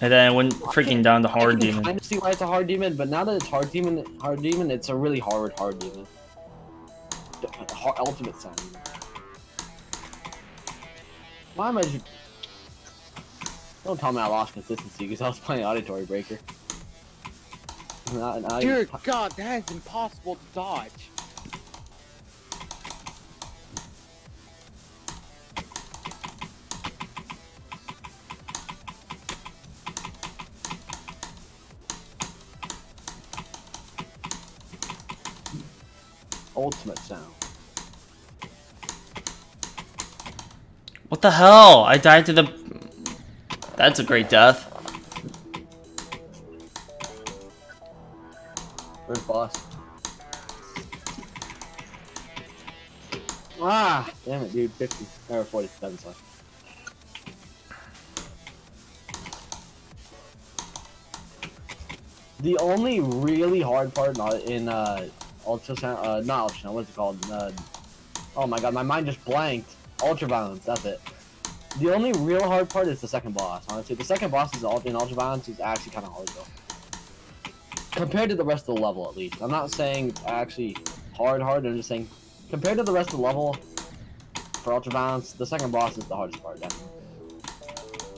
and then it went freaking down to hard I demon. kind of see why it's a hard demon, but now that it's hard demon, hard demon, it's a really hard, hard demon. The- the ultimate sound. Why am I? Don't tell me I lost consistency because I was playing Auditory Breaker. Not, not even- Dear God, that is impossible to dodge. ultimate sound. What the hell? I died to the. That's a great death. Boss? Ah, damn it, dude. 50 or 47, sorry. The only really hard part not in uh ultrasound, uh not ultrasound, what's it called? Uh, oh my god, my mind just blanked. Ultra violence, that's it. The only real hard part is the second boss, honestly. The second boss is in ultra violence is actually kinda hard though compared to the rest of the level at least. I'm not saying actually hard hard, I'm just saying compared to the rest of the level for Ultra Violence, the second boss is the hardest part, definitely.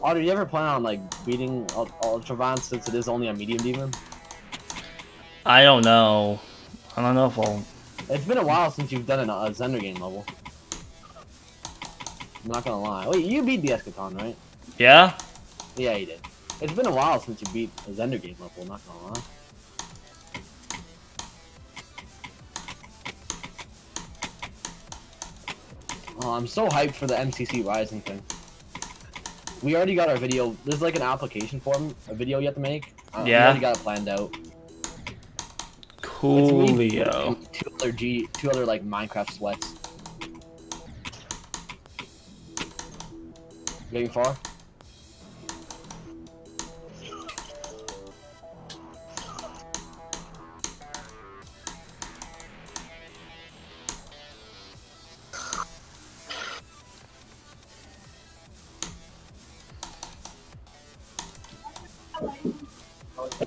Otter, you ever plan on like beating Ul- Ultra Violence since it is only a medium demon? I don't know. I don't know if I'll. It's been a while since you've done an, a Xender Game level. I'm not gonna lie. Wait, you beat the Eschaton, right? Yeah. Yeah, you did. It's been a while since you beat a Xender Game level, not gonna lie. Oh, I'm so hyped for the MCC Rising thing. We already got our video. There's like an application form, a video you have to make. Uh, yeah. We already got it planned out. Coolio. Two other G, two other like Minecraft sweats. Getting far?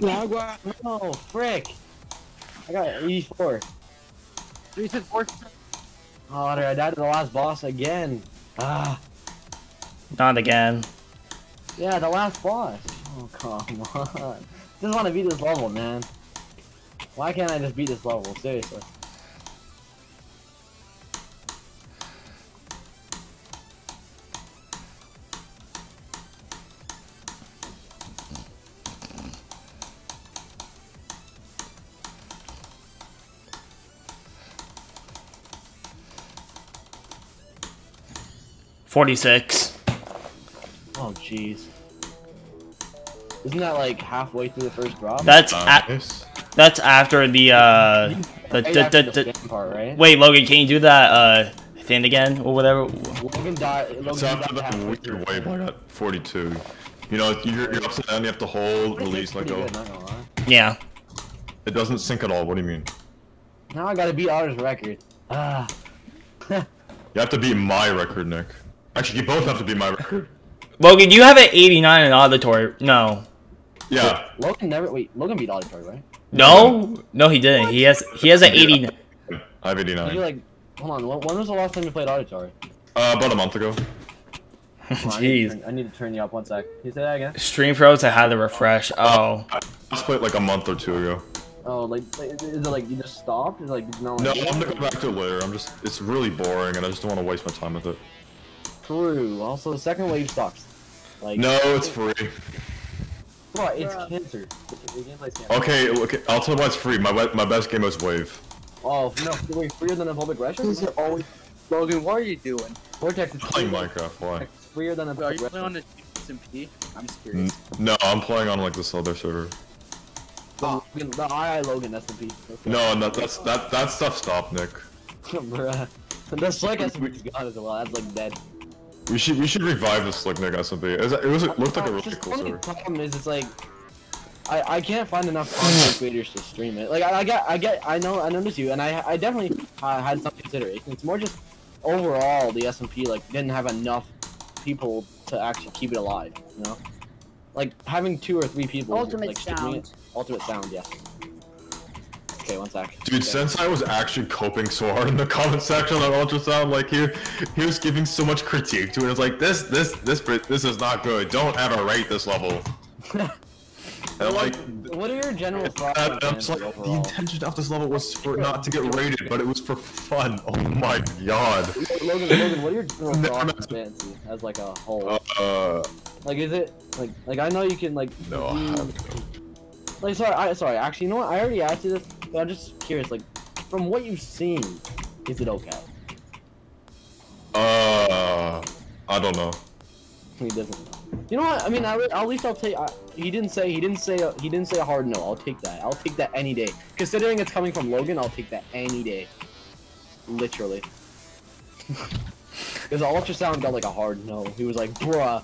No, frick! I got 84. You said. Oh, Otter, I died to the last boss again. Ah, Not again. yeah, the last boss. Oh, come on. Just want to beat this level, man. Why can't I just beat this level? Seriously. Forty-six. Oh, jeez. Isn't that like halfway through the first drop? That's a- Nice. that's after the uh the, Right the, after the, the the- part, right? wait Logan can you do that uh thing again or whatever Logan died. Logan It's after died the halfway weird wave, I got 42. You know, you're, you're upside down, you have to hold, release, let go. good, not yeah It doesn't sync at all, what do you mean? Now I gotta beat Otter's record. Ah. You have to beat my record, Nick. Actually, you both have to be my record. Logan you have an 89 in auditory no Yeah. Logan never wait. Logan beat Auditory, right? no no he didn't he has he has an 89. I have Did 89. you like? Hold on. When when was the last time you played Auditory? Uh, about a month ago. Hold on, I, need jeez turn, I need to turn you up one sec. Can you say that again? stream pros I had to refresh oh I just played like a month or two ago. Oh, like, like is it like you just stopped? Is it like did you not No, I'm gonna go back to it later. I'm just, it's really boring and I just don't want to waste my time with it. True. Also, the second wave sucks. Like No, it's free. Bro, it's Bruh. cancer. The gameplay's cancer. Okay, look, I'll tell you why it's free. My my best game was Wave. Oh no, wait, freer than a public restroom? These are always. Logan, what are you doing? Vortex is Playing Minecraft, why? It's freer than a Are you playing on the SMP? I'm just N- curious. No, I'm playing on like this other server. The, Logan- the II Logan SMP. No, no, that's that that stuff stopped, Nick. Bruh. The Slick SMP is gone as well. That's like dead. We should we should revive the Slick Nick SMP. It was, it was it looked like a really just cool the only server. problem is it's like I, I can't find enough content creators to stream it. Like I, I get I get I know I noticed you and I I definitely uh, had some consideration. It's more just overall the SMP like didn't have enough people to actually keep it alive. You know, like having two or three people. Ultimate like, sound. it- Ultimate sound, yes. Okay, one sec. Dude, Okay. Sensei was actually coping so hard in the comment section on ultrasound. Like he, he was giving so much critique to it. It's like this, this, this, this is not good. Don't ever rate this level. and like, What are your general thoughts? on I'm just like, Fantasy the intention of this level was for not to get rated, but it was for fun. Oh my god. Logan, Logan, what are your general thoughts no. on fantasy as like a whole? Uh, like, is it like like I know you can like no, I do- haven't. Like sorry, I sorry. Actually, you know what? I already asked you this, but I'm just curious. Like, from what you've seen, is it okay? Uh, I don't know. He doesn't know. You know what? I mean, I, at least I'll take. I, he didn't say. He didn't say. He didn't say a hard no. I'll take that. I'll take that any day. Considering it's coming from Logan, I'll take that any day. Literally. Because the ultrasound got like a hard no. He was like, bruh.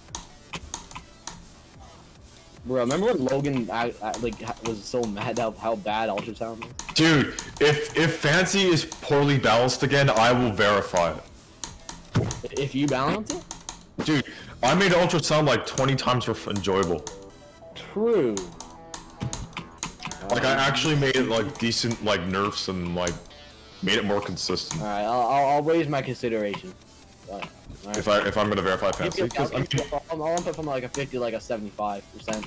Bruh, remember when Logan uh, uh, like was so mad at how bad ultrasound was? Dude, if if fancy is poorly balanced again, I will verify it. If you balance it, Dude, I made ultrasound like 20 times for enjoyable. true. Like I actually made it like decent like nerfs and like made it more consistent. All right, I'll, I'll, raise my consideration. All right. If I if I'm gonna verify fancy, Maybe I'll, 'cause, I mean, I'll, it from like a 50 like a 75 percent.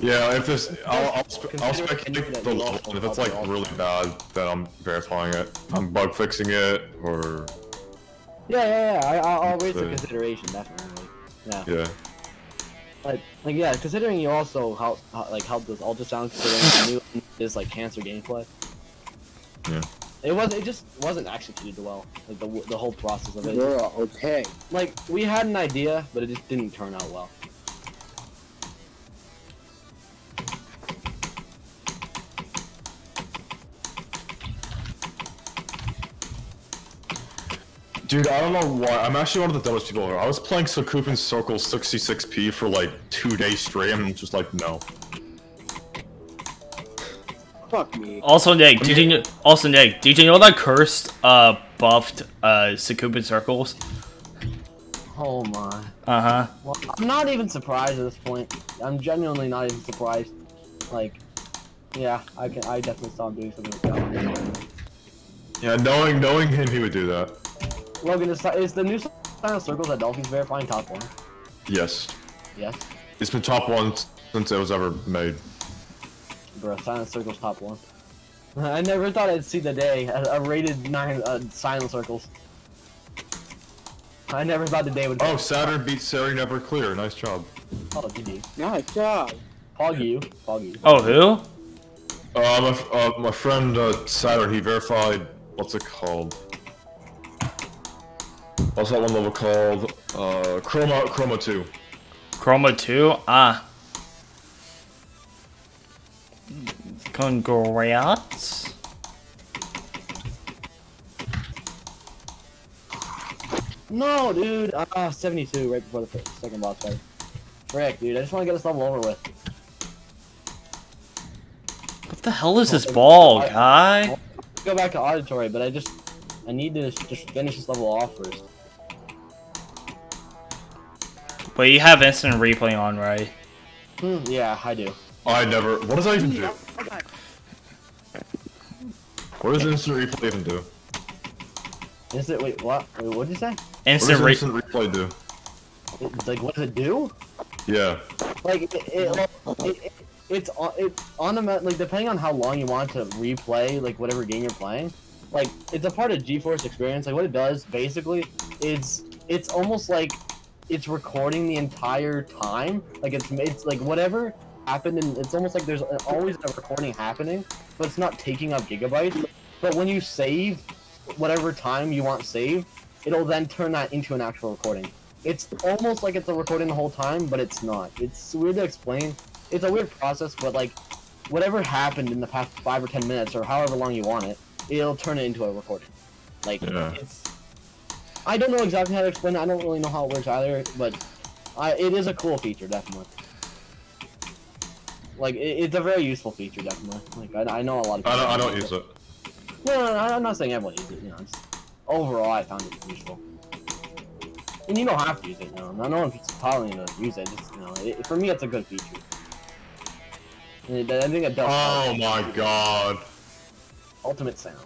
yeah, if this I'll I'll, spe- I'll speculate the level. and If it's like really bad, then I'm verifying it. I'm bug fixing it or Yeah, yeah, yeah. I, I'll, I'll raise the consideration definitely. Yeah, yeah. like, like yeah, considering you also help, uh, like helped with ultrasound, considering the new is like cancer gameplay. Yeah. It was. It just wasn't executed well. Like the the whole process of it. Girl, okay. Like we had an idea, but it just didn't turn out well. Dude, I don't know why. I'm actually one of the dumbest people here. I was playing Sakupin Circle 66p for like two days straight, and I'm just like, no. Fuck me. Also, Nick, did you kn- also Nick, did you know that cursed uh buffed uh Sakupin circles? Oh my. Uh huh. Well, I'm not even surprised at this point. I'm genuinely not even surprised. Like, yeah, I can. I definitely saw him doing something with that. Yeah, knowing knowing him, he would do that. Logan, is, is the new Silent Circles that Dolphins verifying top one? Yes. Yes. It's been top one since it was ever made. Bro, Silent Circles top one. I never thought I'd see the day a, a rated nine uh, Silent Circles. I never thought the day would. Oh, Saturn beats Sari Never Clear. Nice job. oh GG. Nice job. Pog you, pog you. Oh, who? Uh, my, uh, my friend uh, Saturn, he verified. What's it called? What's that one level called? Uh, Chroma Chroma Two. Chroma 2? Ah. Congrats. No, dude. Ah, 72 right before the first, second boss fight. Frick, dude. I just want to get this level over with. What the hell is this ball, guy? Go back to auditory, but I just I need to just finish this level off first. But you have instant replay on, right? Hmm, yeah, I do. I never. What does I even do? What does instant replay even do? Is it? Wait, what? Wait, what did you say? What Instant re- replay do? It, like, what does it do? Yeah. Like, it, it, it, it it's on it automatic. Like, depending on how long you want to replay, like whatever game you're playing, like it's a part of GeForce experience. Like, what it does basically is it's almost like it's recording the entire time. Like, it's it's like whatever happened, and it's almost like there's always a recording happening, but it's not taking up gigabytes. But when you save whatever time you want saved, it'll then turn that into an actual recording. It's almost like it's a recording the whole time, but it's not. It's weird to explain. It's a weird process, but like, whatever happened in the past five or ten minutes, or however long you want it, it'll turn it into a recording. Like, Yeah. it's. I don't know exactly how to explain it. I don't really know how it works either, but I, it is a cool feature, definitely. Like, it, it's a very useful feature, definitely. Like, I, I know a lot of I people. don't. I don't use it. No, no, no, I'm not saying everyone uses it. You know, it's, overall, I found it useful. And you don't have to use it. No, not knowing if it's telling you to use it. Just you know, it, for me, it's a good feature. And it- I think it does. Oh my god. Ultimate sound.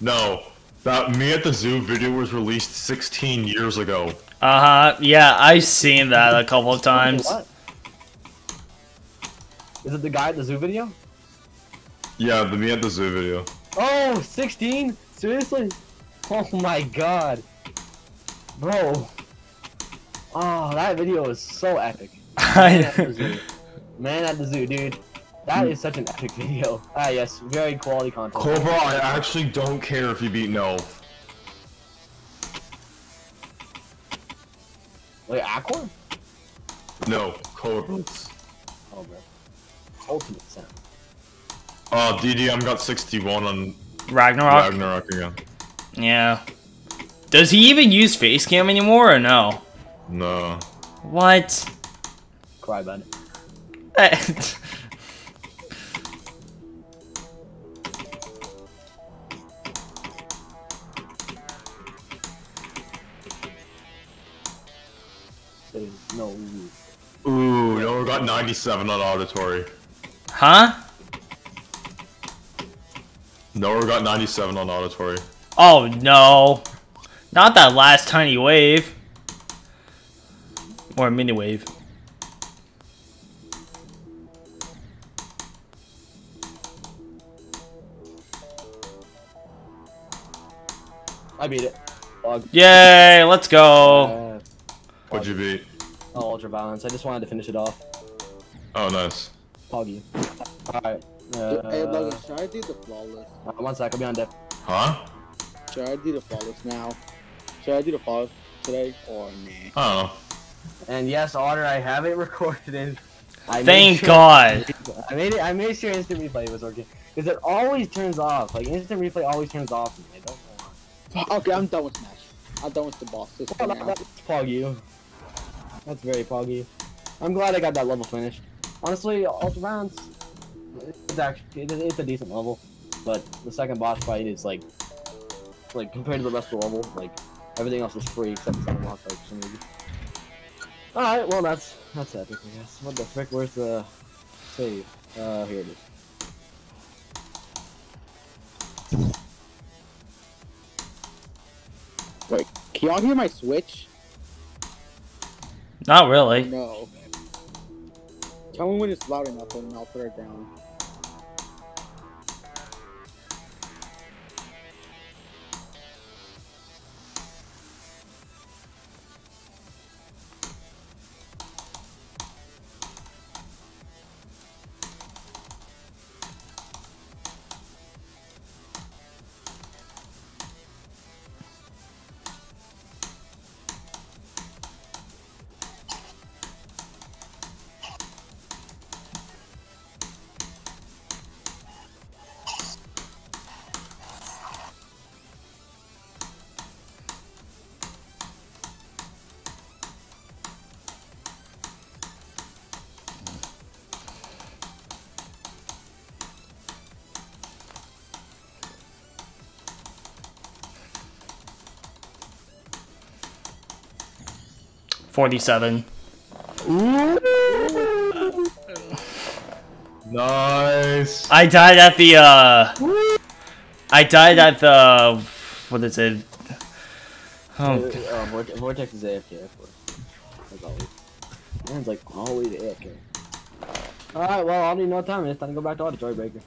No. That me at the zoo video was released 16 years ago. Uh huh. Yeah, I've seen that a couple of times. What? Is it the guy at the zoo video? Yeah, the me at the zoo video. Oh, 16? Seriously? Oh my god. Bro. Oh, that video is so epic. Man at the zoo. Man at the zoo, dude. That is such an epic video. Ah, yes, very quality content. Cobra, I actually don't care if you beat no. Wait, Aqua? No, Cobra. Oh, bro. Ultimate sound. Uh, DDM got 61 on Ragnarok. Ragnarok again. Yeah. Does he even use face cam anymore or no? No. What? Cry bud. There's no. Ooh, no, we got 97 on auditory. Huh? No, we got 97 on auditory. Oh no. Not that last tiny wave. Or mini wave. I beat it. Log. Yay, let's go. Uh, What'd you beat? oh, Ultra Violence. I just wanted to finish it off. Oh, nice. Poggy. Alright. hey, Uh, Logan, should I do the flawless? uh, one sec, I'll be on deck. Huh? Should I do the flawless now? Should I do the flawless today or nah? I don't know. And yes, Otter, I have it recorded in. I Thank sure- God. I made it. I made sure instant replay was working because it always turns off. Like instant replay always turns off. me. I don't know why. Okay, I'm done with Smash. I'm done with the bosses for Well, now. that's poggy. That's very poggy. I'm glad I got that level finished. Honestly, ultra rounds, it's actually it- it's a decent level, but the second boss fight is like, like compared to the rest of the level, like everything else is free except the second boss fight for some reason. All right, well that's that's epic, I guess. What the frick? Where's the save? Uh, here it is. Wait, can y'all hear my Switch? Not really. No. Tell me when it's loud enough and I'll put it down. Forty-seven. Nice. I died at the uh I died at the what is it? Oh, Uh, uh, Vortex, Vortex is AFK, of course. As always. Man's like always AFK. Alright, well, I don't even know what time it is. Time to go back to Auditory Breaker.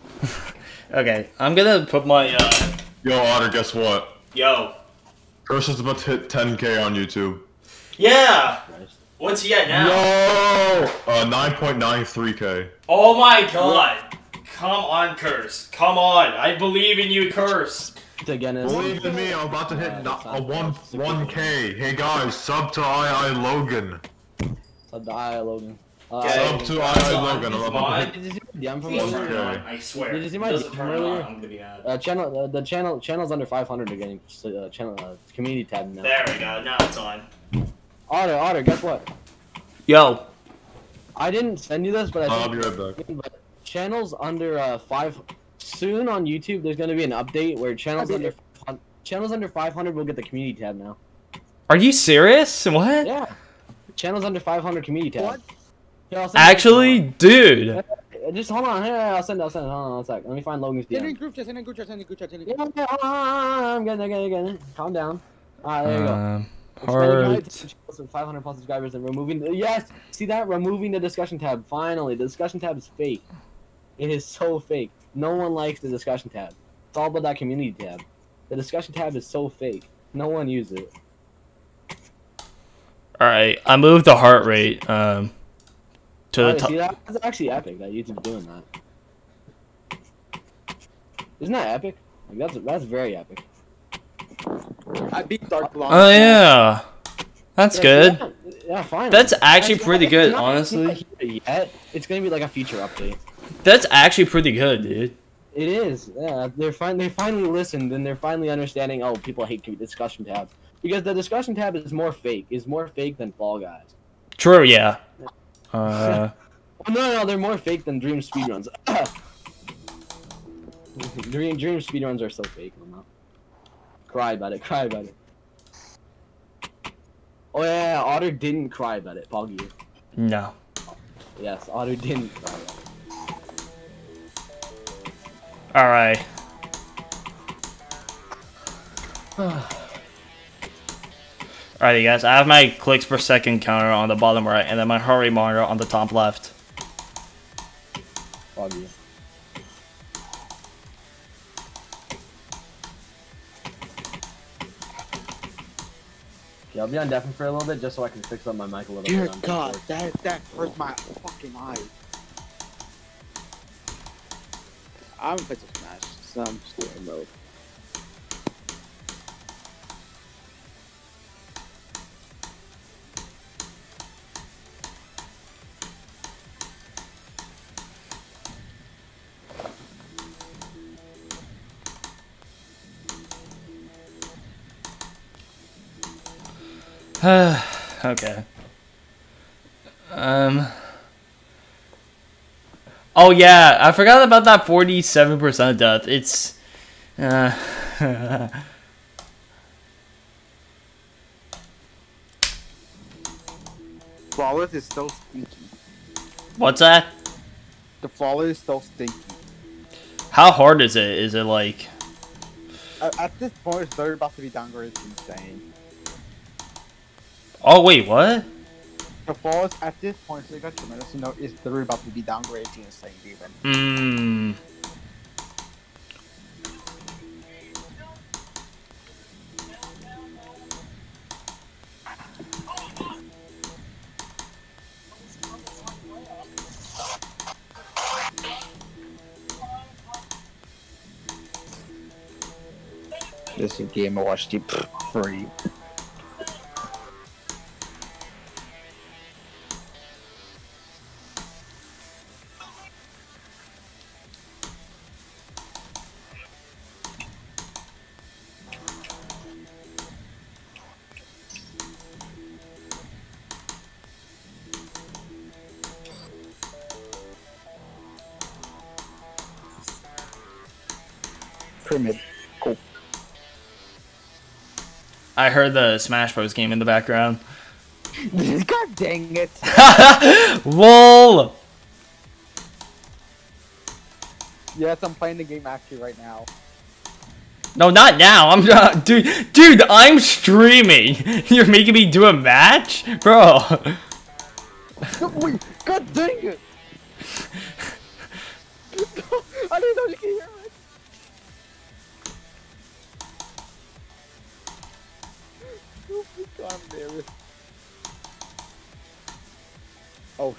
okay. I'm gonna put my uh Yo, Otter, guess what? yo. Person's about to hit 10k on YouTube. Yeah. Christ. What's he at now? Yo! Uh, 9.93k. Oh my god. Come on, Curse. Come on. I believe in you, Curse. Again, Believe in me, I'm about to hit Uh, no- that's a one 1k. Hey guys, sub to II Logan. Sub to I, Logan. Uh, Okay. Sub to II Logan. I'm He's about to hit. Did you see my DM from earlier? Okay. I swear. Did you see my It DM turn it on, earlier? I'm gonna be mad. Uh, channel, uh, the channel, channel's under 500 again. Uh, channel, uh, community tab now. There we go. Now it's on. Otter, Otter, guess what? Yo. I didn't send you this, but I I'll be right back. but channels under uh, five. Soon on YouTube, there's gonna be an update where channels I under did channels under 500 will get the community tab now. Are you serious? What? Yeah. Channels under 500 community tab. What? Here, I'll send it Actually, dude. Uh, Just hold on. Here, I'll send it. I'll send it. Hold on a sec. Let me find Logan's Send in DM. group chat, send in group chat, send in group chat, send in group chat. yeah, hold on, hold on, hold on. I'm getting, getting, getting. Calm down. Alright, there you go. Um, Expanding heart. content to channels with 500 plus subscribers and removing the, yes see that? Removing the discussion tab finally. The discussion tab is fake. It is so fake. No one likes the discussion tab. It's all about that community tab. The discussion tab is so fake. No one uses it. All right, I moved the heart rate um to Oh, the top. see that that's actually epic that YouTube's doing that. Isn't that epic? Like, that's that's very epic I beat Dark Blonde. Oh yeah, that's Yeah, good. yeah, yeah fine That's actually It's pretty not- good, honestly. yet it's gonna be like a feature update That's actually pretty good, dude. It is. Yeah, they're fin- they finally listened and they're finally understanding. Oh, people hate discussion tab because the discussion tab is more fake. Is more fake than Fall Guys. True, yeah. Uh, Oh, no, no, no, they're more fake than Dream speedruns. Dream Dream speedruns are so fake. Cry about it. Cry about it. Oh yeah, yeah, Otter didn't cry about it. Poggy. no. Yes, Otter didn't cry about it. All right. Alrighty, guys. I have my clicks per second counter on the bottom right, and then my rate monitor on the top left. Poggy. Yeah, I'll be on deafened for a little bit just so I can fix up my mic a little Dear bit. on God, that that hurt my fucking eye. I haven't played some Smash, so I'm still in mode. okay. Um. Oh yeah, I forgot about that forty-seven percent death. It's. Uh, Flawless is so stinky. what's that? The flawless is so stinky. How hard is it? Is it like? At, at this point, it's about to be downgraded. Insane. Oh wait, what? The flawless at this point, so you got tremendous. You know, is literally about to be downgraded to insane even. Hmm. This is a Game Watch Deep free. I heard the Smash Bros game in the background. God dang it. Lol. Yes, I'm playing the game actually right now. No, not now. I'm not, dude. Dude, I'm streaming. You're making me do a match, bro. Wait, god dang it! Damn it. Oh,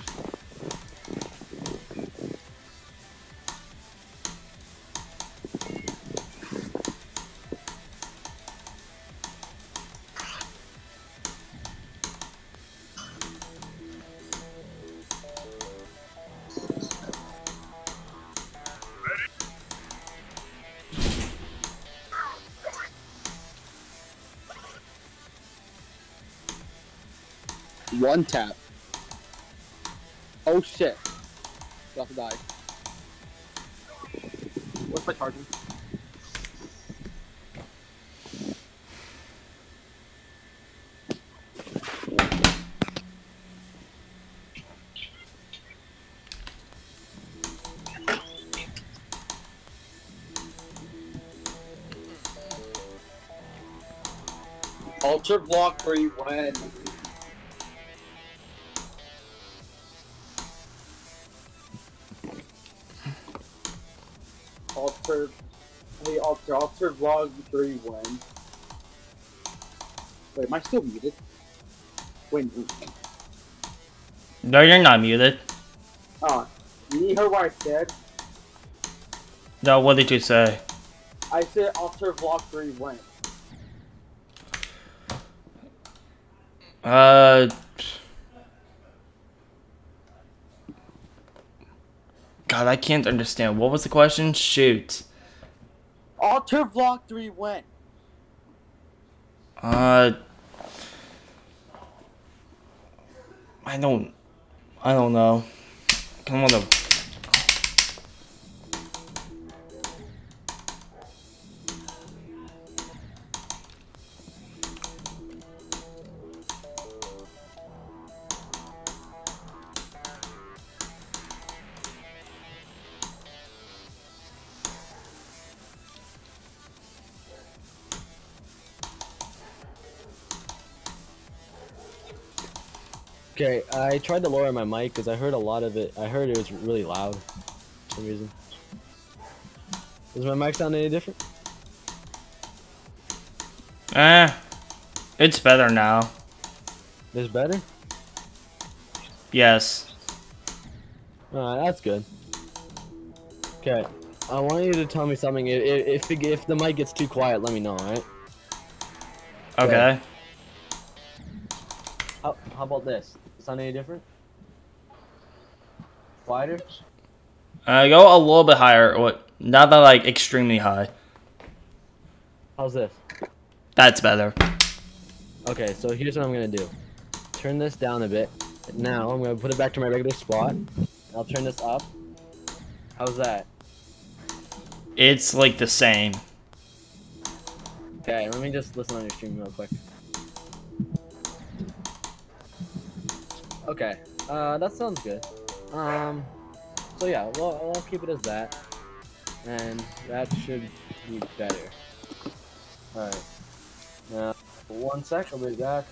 One tap. Oh shit. Got to die. What's my target? Ultra block three win. Ultra Vlog 3 when? Wait, am I still muted? Wait, No, you're not muted. oh, you heard what I said? No, what did you say? I said after Vlog 3 when? Uh. God, I can't understand. What was the question? Shoot. Ultra Vlog 3 when? Uh. I don't. I don't know. Come on. The, I tried to lower my mic because I heard a lot of it. I heard it was really loud for some reason. Does my mic sound any different? eh. It's better now. It's better? Yes. Alright, that's good. Okay, I want you to tell me something. If, if, if, if the mic gets too quiet, let me know, alright? Okay. How, how about this? Sound any different? Wider? Uh, go a little bit higher. What? Not that like extremely high. How's this? That's better. Okay, so here's what I'm gonna do. Turn this down a bit. Now I'm gonna put it back to my regular spot. I'll turn this up. How's that? It's like the same. Okay, let me just listen on your stream real quick. Okay, uh, that sounds good. Um, so yeah, well, I'll keep it as that, and that should be better. All right. Now, one sec, I'll be back.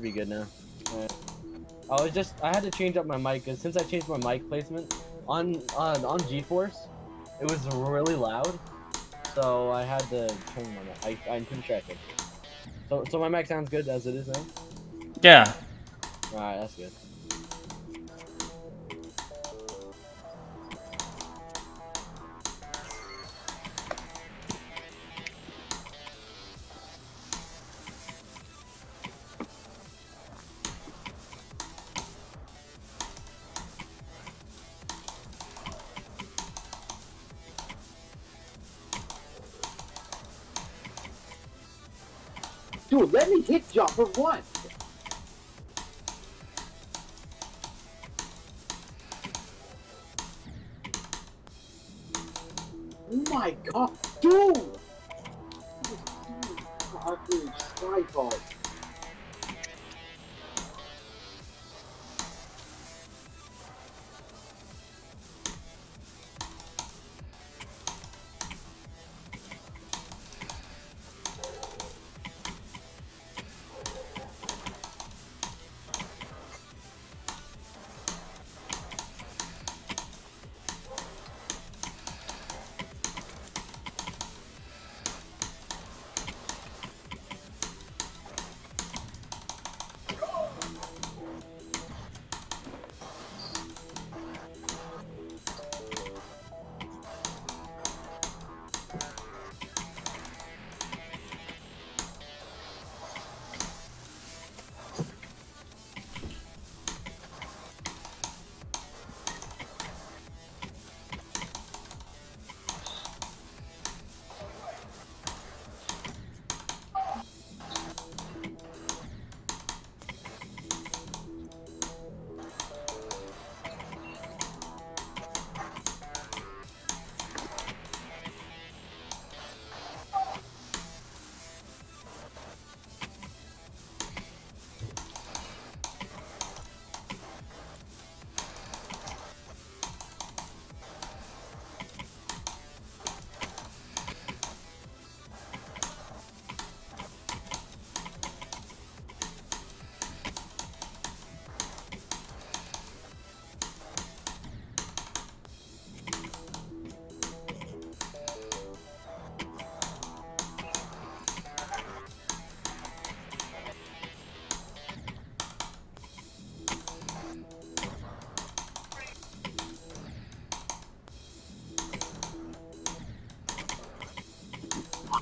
Should be good now. Alright. I was just, I had to change up my mic, because since I changed my mic placement, on, on, on GeForce, it was really loud, so I had to turn my mic. I, I'm pretty sure I fixed it. So, so my mic sounds good as it is now? Yeah. Alright, that's good. For once!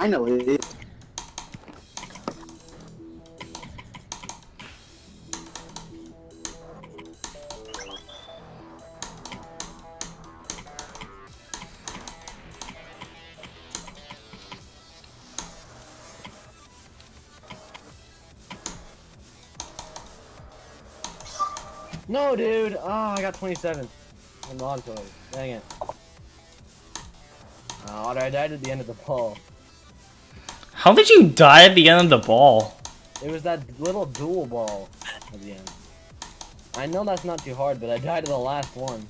I know it. No, dude. Oh, I got 27. I'm not toy. Dang it. Oh, I died at the end of the ball. How did you die at the end of the ball? It was that little dual ball at the end. I know that's not too hard, but I died at the last one.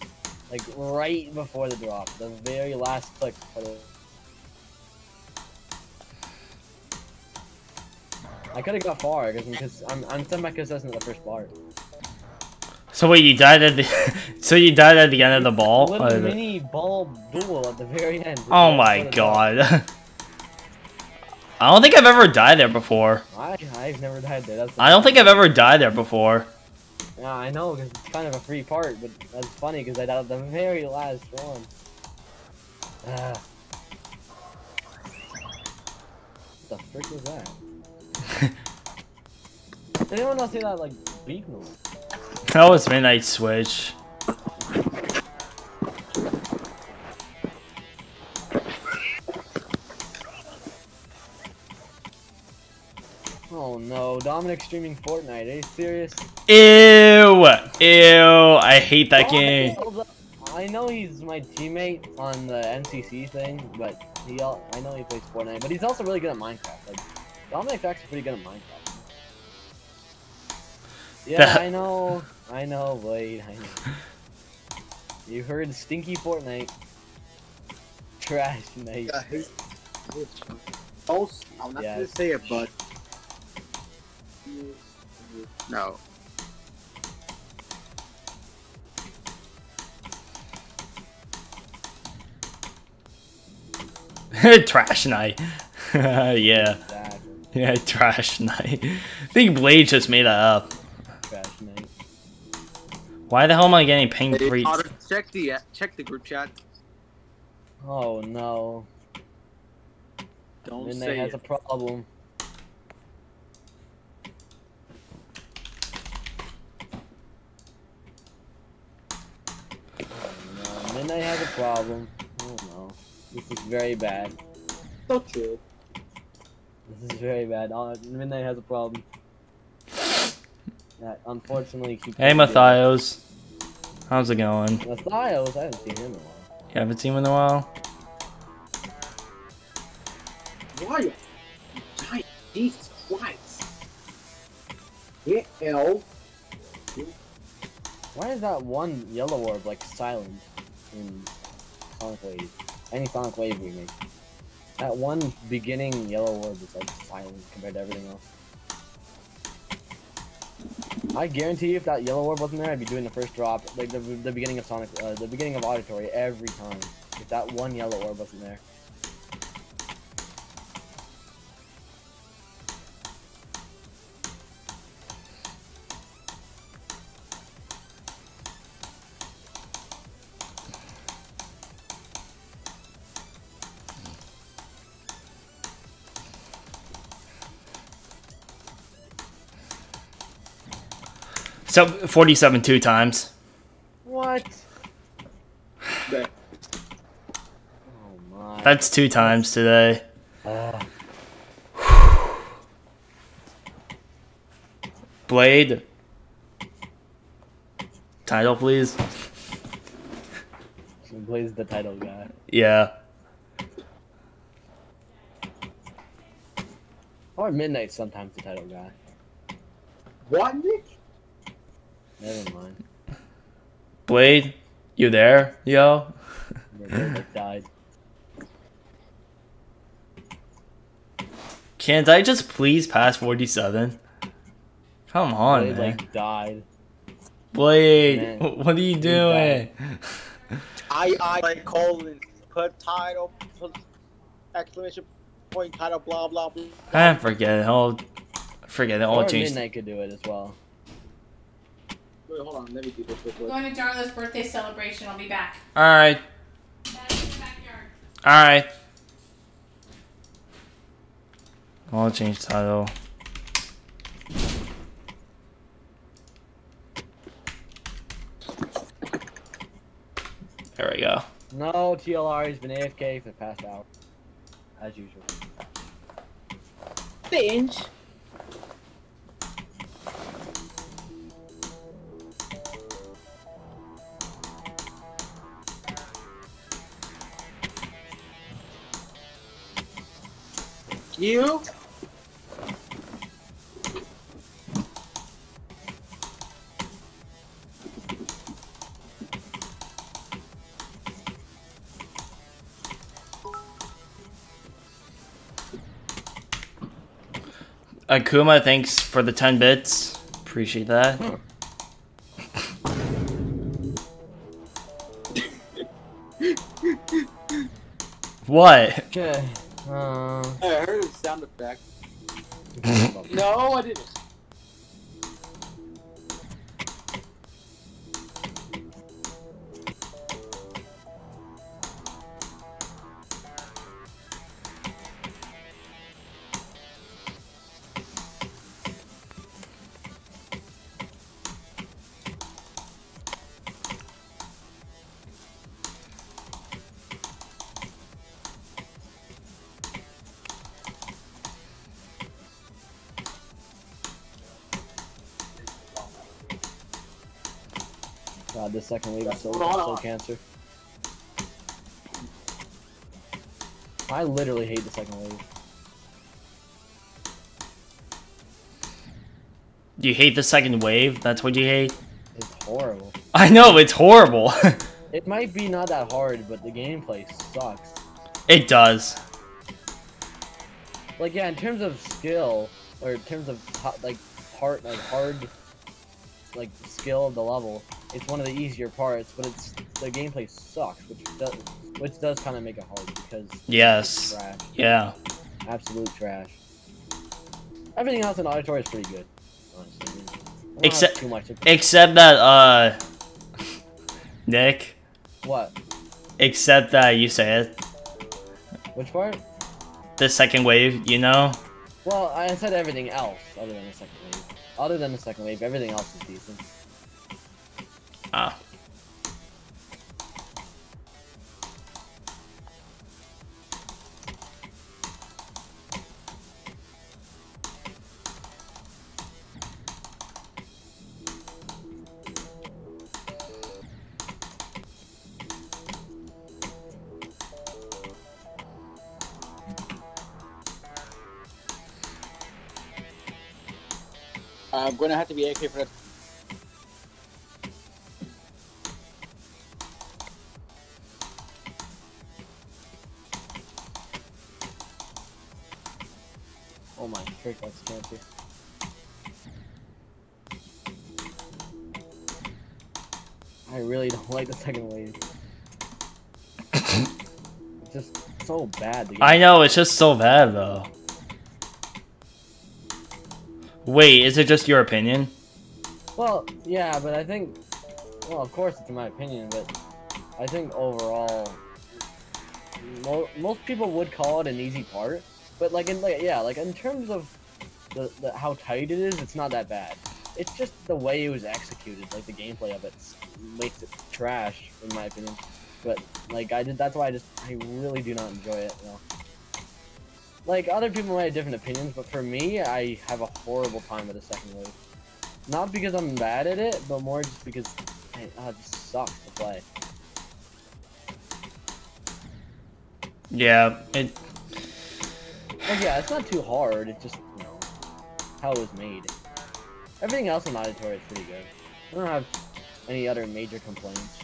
Like, right before the drop. The very last click. For the... I could have got far, because I'm, I'm semi-consistent at the first part. So wait, you died at the so you died at the end of the ball? Little mini ball duel at the very end. Oh my god. I don't think I've ever died there before. I, I've never died there. That's I don't think I've ever died there before. Yeah, I know, because it's kind of a free part, but that's funny because I died at the very last one. Ah. What the frick was that? Did anyone else see that, like, beep noise? That was Midnight Switch. No, Dominic streaming Fortnite, are you serious? Ew! Ew! I hate that game. I know he's my teammate on the NCC thing, but he al- I know he plays Fortnite, but he's also really good at Minecraft. Like Dominic's actually pretty good at Minecraft. Yeah, That- I know, I know, Blade, I know. You heard stinky Fortnite. Trash night. Yeah, his, his post, I'm not Yes. gonna say it, but no. trash night. yeah. Yeah, trash night. I think Blade just made that up. Why the hell am I getting pinged Hey, three? Potter, check the uh, check the group chat. Oh no. Don't Midnight say has it. a problem. No. Midnight has a problem. Oh no. This is very bad. So true. This is very bad. Uh, Midnight has a problem. That unfortunately keeps. Hey, Matthias. How's it going? You Matthias, I haven't seen him in a while. You haven't seen him in a while? Why? Giant, Jesus Christ. Get L. Why is that one yellow orb like silent in Sonic Wave? Any Sonic Wave remake? That one beginning yellow orb is like silent compared to everything else. I guarantee you, if that yellow orb wasn't there, I'd be doing the first drop, like the, the beginning of Sonic, uh, the beginning of Auditory every time. If that one yellow orb wasn't there. So 47 two times. What? Oh my. That's two times today. Ah. Blade. Title, please. Blaze the title guy. Yeah. Or Midnight sometimes the title guy. What, Nick? Never mind. Blade, you there, yo? They died. Can't I just please pass 47? Come on, Blade, man. like died. Blade, Man. what are you doing? I I like colon put title put exclamation point title blah blah blah. I forget it. I'll forget it. I'll or change. Midnight could do it as well. Wait, hold on, let me do this real quick. Going to Darla's birthday celebration. I'll be back. All right, Back in the backyard. all right. I'll change title. There we go. No, TLR has been AFK for the past hour. As usual. Binge. You? Akuma, thanks for the 10 bits. Appreciate that. what? Okay. Uh, I heard a sound effect. no, I didn't. Second wave is so, Hold on, so hold on. cancer. I literally hate the second wave. You hate the second wave? That's what you hate? It's horrible. I know, it's horrible. It might be not that hard, but the gameplay sucks. it does. Like yeah, in terms of skill, or in terms of like hard, like hard, like skill of the level, it's one of the easier parts. But it's the gameplay sucks, which does, which does kind of make it hard because Yes. trash, Yeah. absolute trash. Everything else in Auditory is pretty good, honestly. I don't have Except- too much. Except that, uh... Nick, what? except that you say it. Which part? The second wave, you know? Well, I said everything else other than the second wave. Other than the second wave, everything else is decent. Ah. I'm gonna have to be AK for that. That's cancer. I really don't like the second wave. it's just so bad. I know, it's just so bad, though. Wait, is it just your opinion? Well, yeah, but I think, well, of course it's my opinion, but I think overall, mo- most people would call it an easy part, but like in like yeah, like in terms of the, the how tight it is, it's not that bad. It's just the way it was executed, like the gameplay of it makes it trash in my opinion. But like I did, that's why I just I really do not enjoy it. You know? Like other people might have different opinions, but for me, I have a horrible time with the second wave. Not because I'm bad at it, but more just because it, uh, just sucks to play. Yeah, it. Like, yeah, it's not too hard. It just, how it was made. Everything else in Auditory is pretty good. I don't have any other major complaints.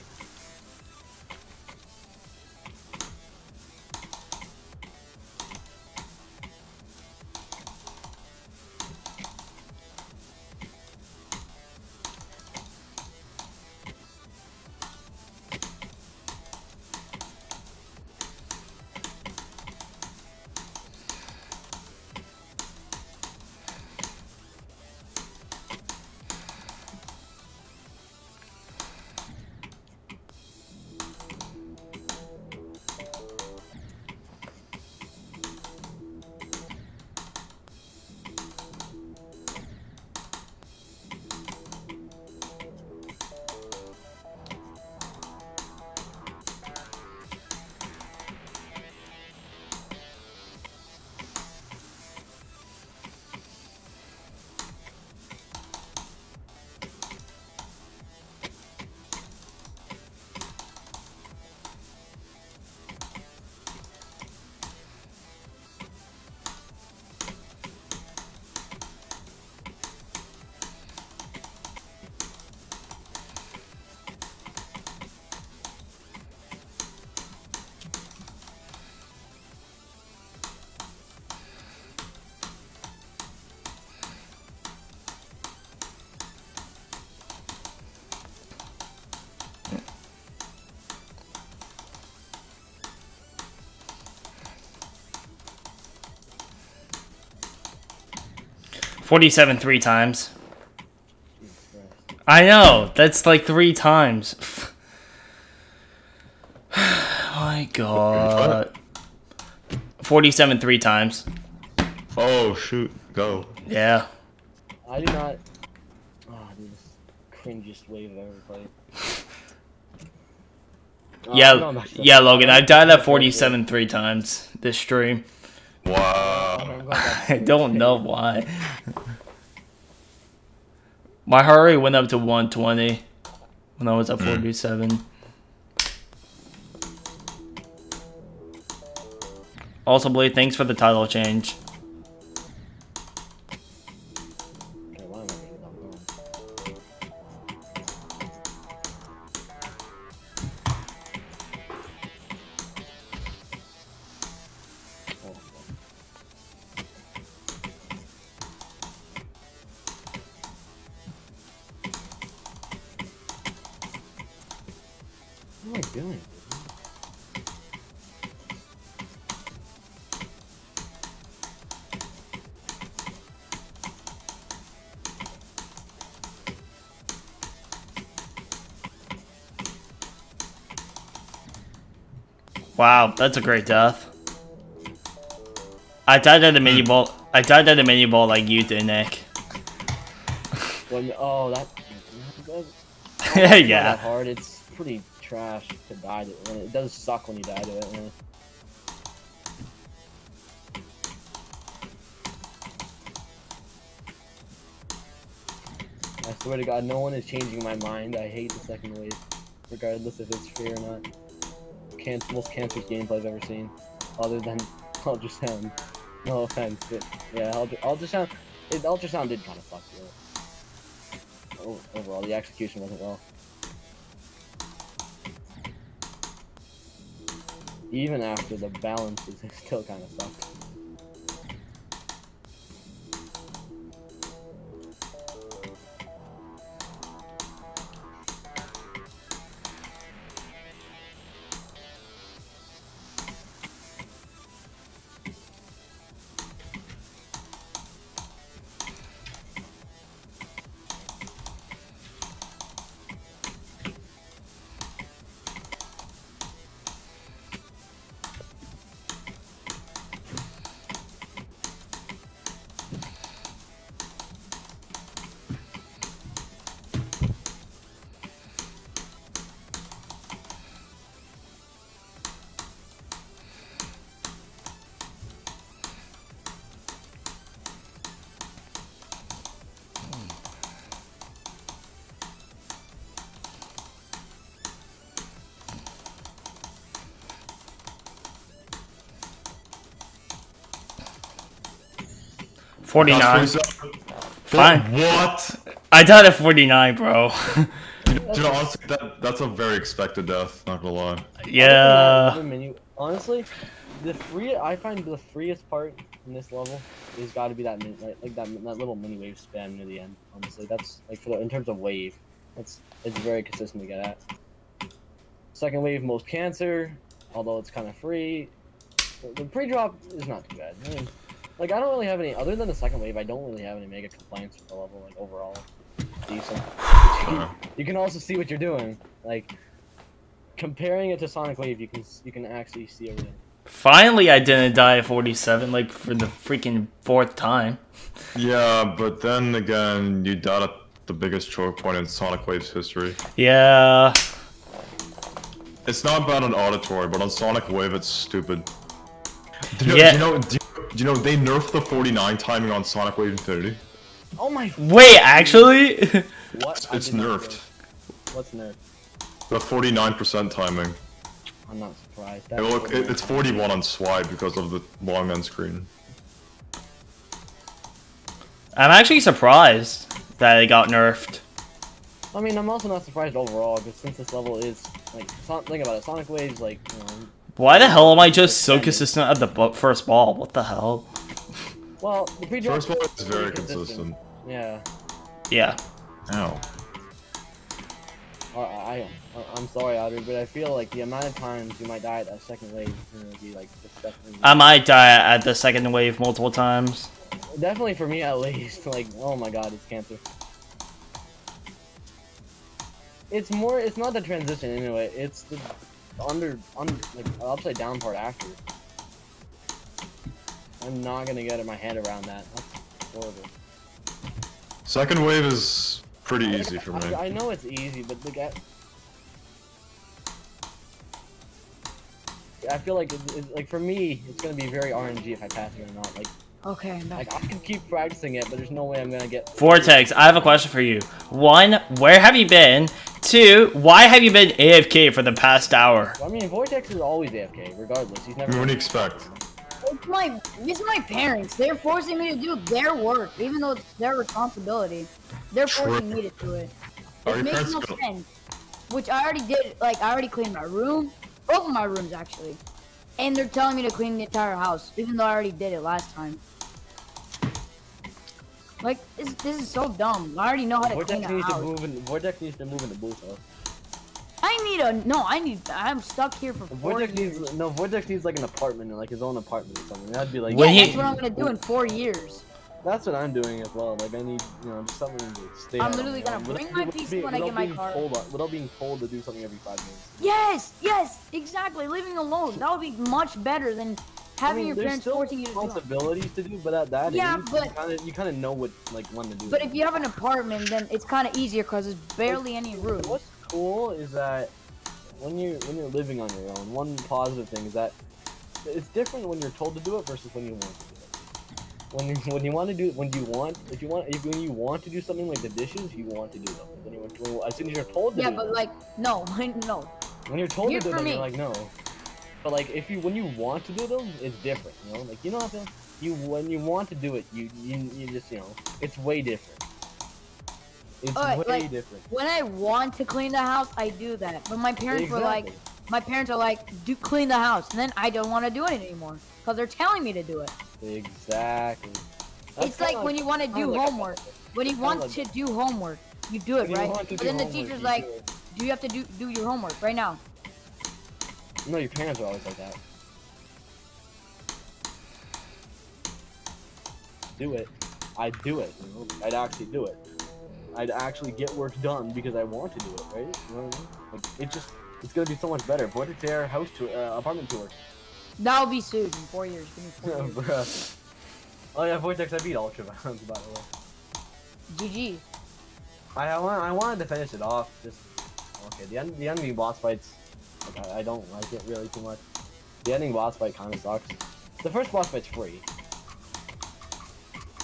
47 three times. I know. That's like three times. My god. 47 three times. Oh shoot, go. Yeah. I do not. Oh, dude, this the cringiest wave I've ever played. Oh, Yeah, going back yeah, Logan. I died at 47 three times this stream. Wow. I'm going back I to- don't know why. My heart rate went up to 120 when I was at mm. 47. Also, Blade, thanks for the title change. Wow, that's a great death. I died at a mini hmm. ball. I died at a mini ball like you did, Nick. When, oh, that. that's not that yeah. hard. It's pretty trash to die to it. It does suck when you die to it. yeah. I swear to God, no one is changing my mind. I hate the second wave, regardless if it's free or not. Can most cancerous gameplay I've ever seen, other than ultrasound. No offense, but yeah, ultra ultrasound. It, ultrasound did kind of. Though. O- Overall, the execution wasn't well. Even after the balance, it still kind of sucked. Forty-nine. That's 47. Fine. What? I died at forty-nine, bro. You know, honestly, that, that's a very expected death, not gonna lie. Other than that yeah. menu, honestly, the free I find the freest part in this level is got to be that min, like, like that that little mini wave spam near the end. Honestly, that's like for the, in terms of wave, that's it's very consistent to get at. Second wave most cancer, although it's kind of free. The, the pre-drop is not too bad. I mean, like I don't really have any other than the second wave. I don't really have any mega complaints with the level. Like overall, decent. You can also see what you're doing. Like comparing it to Sonic Wave, you can you can actually see everything. Finally, I didn't die at forty-seven, like for the freaking fourth time. Yeah, but then again, you died at the biggest choke point in Sonic Wave's history. Yeah. It's not bad on Auditory, but on Sonic Wave, it's stupid. Do you know, Yeah. do you know, do you, do you know they nerfed the 49 timing on Sonic Wave Infinity? Oh my! Wait, actually? What? I It's nerfed. What's nerfed? The 49% timing. I'm not surprised. Hey, look, it, it's 41 on Swipe because of the long end screen. I'm actually surprised that it got nerfed. I mean, I'm also not surprised overall because since this level is like, Son- think about it, Sonic Wave's like, you know, Why the hell am I just so consistent at the first ball? What the hell? well, the pre-drop First of all, it's pretty very consistent. Yeah. Yeah. Ow. I, I, I'm sorry, Audrey, but I feel like the amount of times you might die at that second wave is gonna be like disgusting. I might die at the second wave multiple times. Definitely for me at least. Like, oh my god, it's cancer. It's more. It's not the transition anyway. It's the under, under, like upside down part after. I'm not gonna get my head around that. That's horrible. Second wave is pretty easy for me. I, I know it's easy, but the guy. I feel like, it, it, like for me, it's gonna be very RNG if I pass it or not. Like, Okay, I'm back. like I can keep practicing it, but there's no way I'm gonna get. Vortex, I have a question for you. One, where have you been? Two, why have you been AFK for the past hour? I mean, Vortex is always AFK, regardless. He's never. what do you expect? It's my, it's my parents. They're forcing me to do their work, even though it's their responsibility. They're True. forcing me to do it. It makes no sense. Which I already did. Like I already cleaned my room, both of my rooms actually, and they're telling me to clean the entire house, even though I already did it last time. Like this, this is so dumb. I already know how to clean Vortex a needs to house. move in. Vortex needs to move into Blue's house. I need a no. I need. I'm stuck here for four Vortex years. needs no. Vortex needs like an apartment, like his own apartment or something. That'd be like. Yeah, he- that's what I'm gonna do in four years. That's what I'm doing as well. Like I need, you know, just something to stay. I'm literally gonna bring without- my without PC being- when I get my being car. Told, uh, without being told to do something every five minutes. Yes, yes, exactly. Living alone. That would be much better than having I mean, your there's parents still forcing you to responsibilities to do, but at that Yeah, age, but- you kind of you kind of know what like when to do. But if you have an apartment, then it's kind of easier because there's barely any room. What's cool is that when you when you're living on your own, one positive thing is that it's different when you're told to do it versus when you want to do it. When you, when you want to do it, when you want if you want if when you want to do something like the dishes, you want to do them. When you, when, as soon as you're told to Yeah, do but them, like, no, no. when you're told here to do them, me- you're like no. But like if you when you want to do them, it's different. You know, like you know what I'm saying? You when you want to do it, you you, you just you know it's way different. It's Alright, way like- different. When I want to clean the house, I do that. But my parents were like, my parents are like, do clean the house, and then I don't want to do it anymore because they're telling me to do it. Exactly. That's it's like kinda when you want to do like- homework. When you want like to do homework, you do it right. But then the homework, teacher's like, do do you have to do do your homework right now? No, your parents are always like that. Do it. I'd do it. I'd actually do it. I'd actually get work done because I want to do it, right? You know what I mean? Like, it just, it's gonna be so much better. Vortex Air house tour, uh, apartment tour. That'll be soon in four years. Give me four years. Oh yeah, Vortex, I beat Ultra Bounds, by the way. GG. I, I, want, I wanted to finish it off. Just okay. The end, the ending boss fights, like, I, I don't like it really too much. The ending boss fight kind of sucks. The first boss fight's free.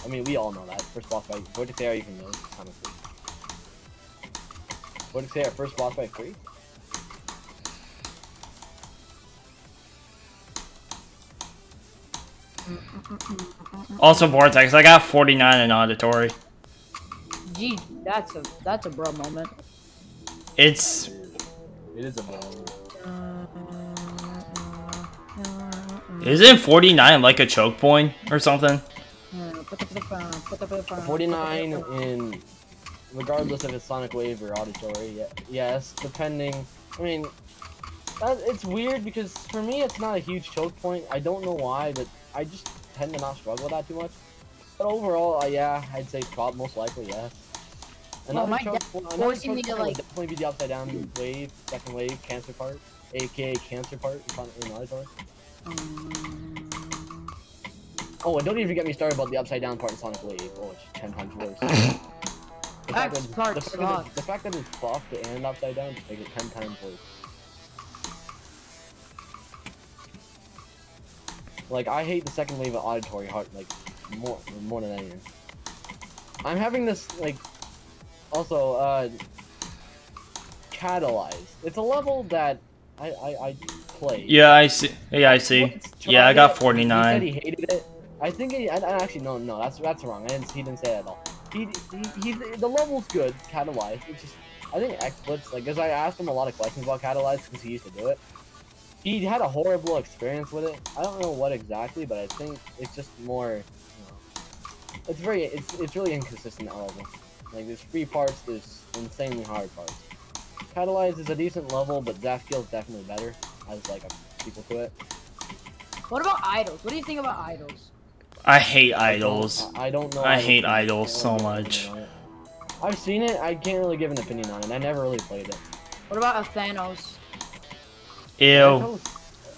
I mean, we all know that. First boss fight, Vortex Air even knows it's kind of free. Vortex Air, first boss fight free? Also, Vortex, I got 49 in auditory. Gee, that's a that's a bro moment. It's It is a bone. Isn't 49 like a choke point or something? 49 in, regardless if it's Sonic Wave or Auditory, yes, depending, I mean, that, it's weird because for me it's not a huge choke point, I don't know why, but I just tend to not struggle with that too much. But overall, uh, yeah, I'd say prob most likely yes. Well, my choke dad point- another forcing choke me to, point would like- definitely be the upside down wave, second wave, cancer part, aka cancer part in Auditory. Oh, and don't even get me started about the upside down part in Sonic Wave. Oh, it's ten times worse. The fact That that- part the fact that it's- The fact that it's buffed and upside down just makes it ten times worse. Like I hate the second wave of auditory heart like more more than anything. I'm having this like also uh catalyze. It's a level that I I, I play. Yeah, I see. Yeah, I see. Yeah, I got 49. He said he hated it. I think he, I, I actually no no that's that's wrong. I didn't he didn't say that at all. He, he, he the level's good, Catalyze. It's just I think Xblitz like because I asked him a lot of questions about Catalyze because he used to do it. He had a horrible experience with it. I don't know what exactly, but I think it's just more. You know, it's very it's it's really inconsistent at level. Like there's free parts, there's insanely hard parts. Catalyze is a decent level, but Zafkiel is definitely better as like a sequel to it. What about idols? What do you think about idols? I hate idols. I, I don't know. I don't hate idols so much. I've seen it. I can't really give an opinion on it. I never really played it. What about a Thanos? Ew.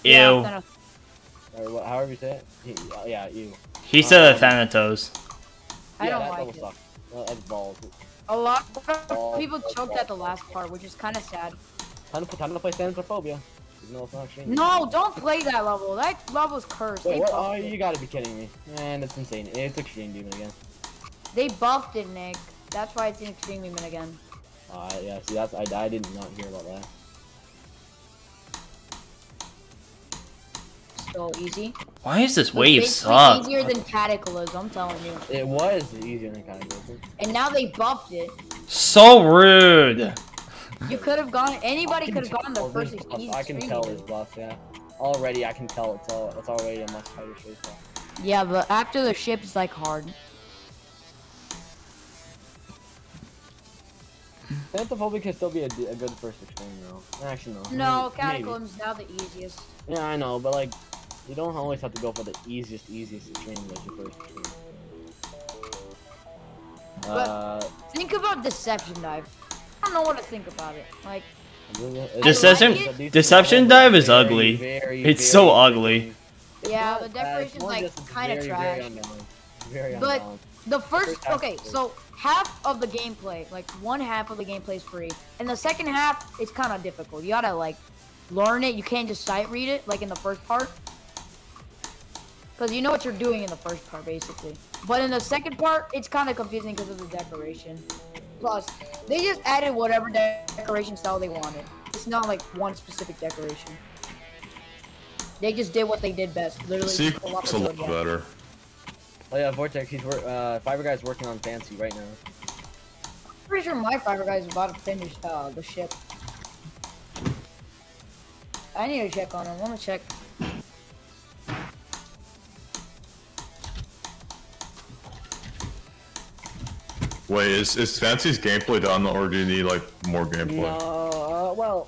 Yeah, Ew. Thanos. Or what, however you say it. He, uh, yeah, you. He said a Thanatos. I yeah, don't that like level it. sucks. Well, that's balls. A lot of people that's choked bad. at the last part, which is kind of sad. Time to, time to play Phobia. Even though it's not. No, don't play that level. That level's cursed. Wait, what? Oh, it. you gotta be kidding me. Man, it's insane. It's Extreme Demon again. They buffed it, Nick. That's why it's in Extreme Demon again. Uh, yeah, see, that's I, I did not hear about that. So easy. Why is this It's wave basically suck? easier than Cataclysm, I'm telling you. It was easier than kind of And now they buffed it. So rude. You could have gone. Anybody could have gone the Oh, first buff. I can tell there's buff, yeah. Already, I can tell it's all it's already a much tighter shape. now. Yeah, but after the ship, it's like hard. Phantophobia can still be a, a good first extreme though. Actually, no. No, Maybe- maybe. Cataclysm's now the easiest. Yeah, I know, but like, you don't always have to go for the easiest, easiest extreme as your first extreme. But- Uh, Think about Deception Dive. I don't know what to think about it. Like, Deception- it's a Deception Dive is very, ugly. very, It's very so good ugly. extreme. yeah, the not bad, decoration's it's like kind of trash. Very. Very But- unbalanced. The first, First okay, so half of the gameplay, like one half of the gameplay is free, and the second half it's kind of difficult. You gotta like learn it. You can't just sight read it like in the first part, because you know what you're doing in the first part basically. But in the second part, it's kind of confusing because of the decoration. Plus, they just added whatever de- decoration style they wanted. It's not like one specific decoration. They just did what they did best. Literally, See, just pull up it's a a lot one. better. Oh yeah, Vortex. He's wor- uh, Fiber Guy's working on Fancy right now. Pretty sure my fiber guy's about to finish uh, the ship. I need to check on him. Let me check. Wait, is, is Fancy's gameplay done or do you need like more gameplay? No, uh, well,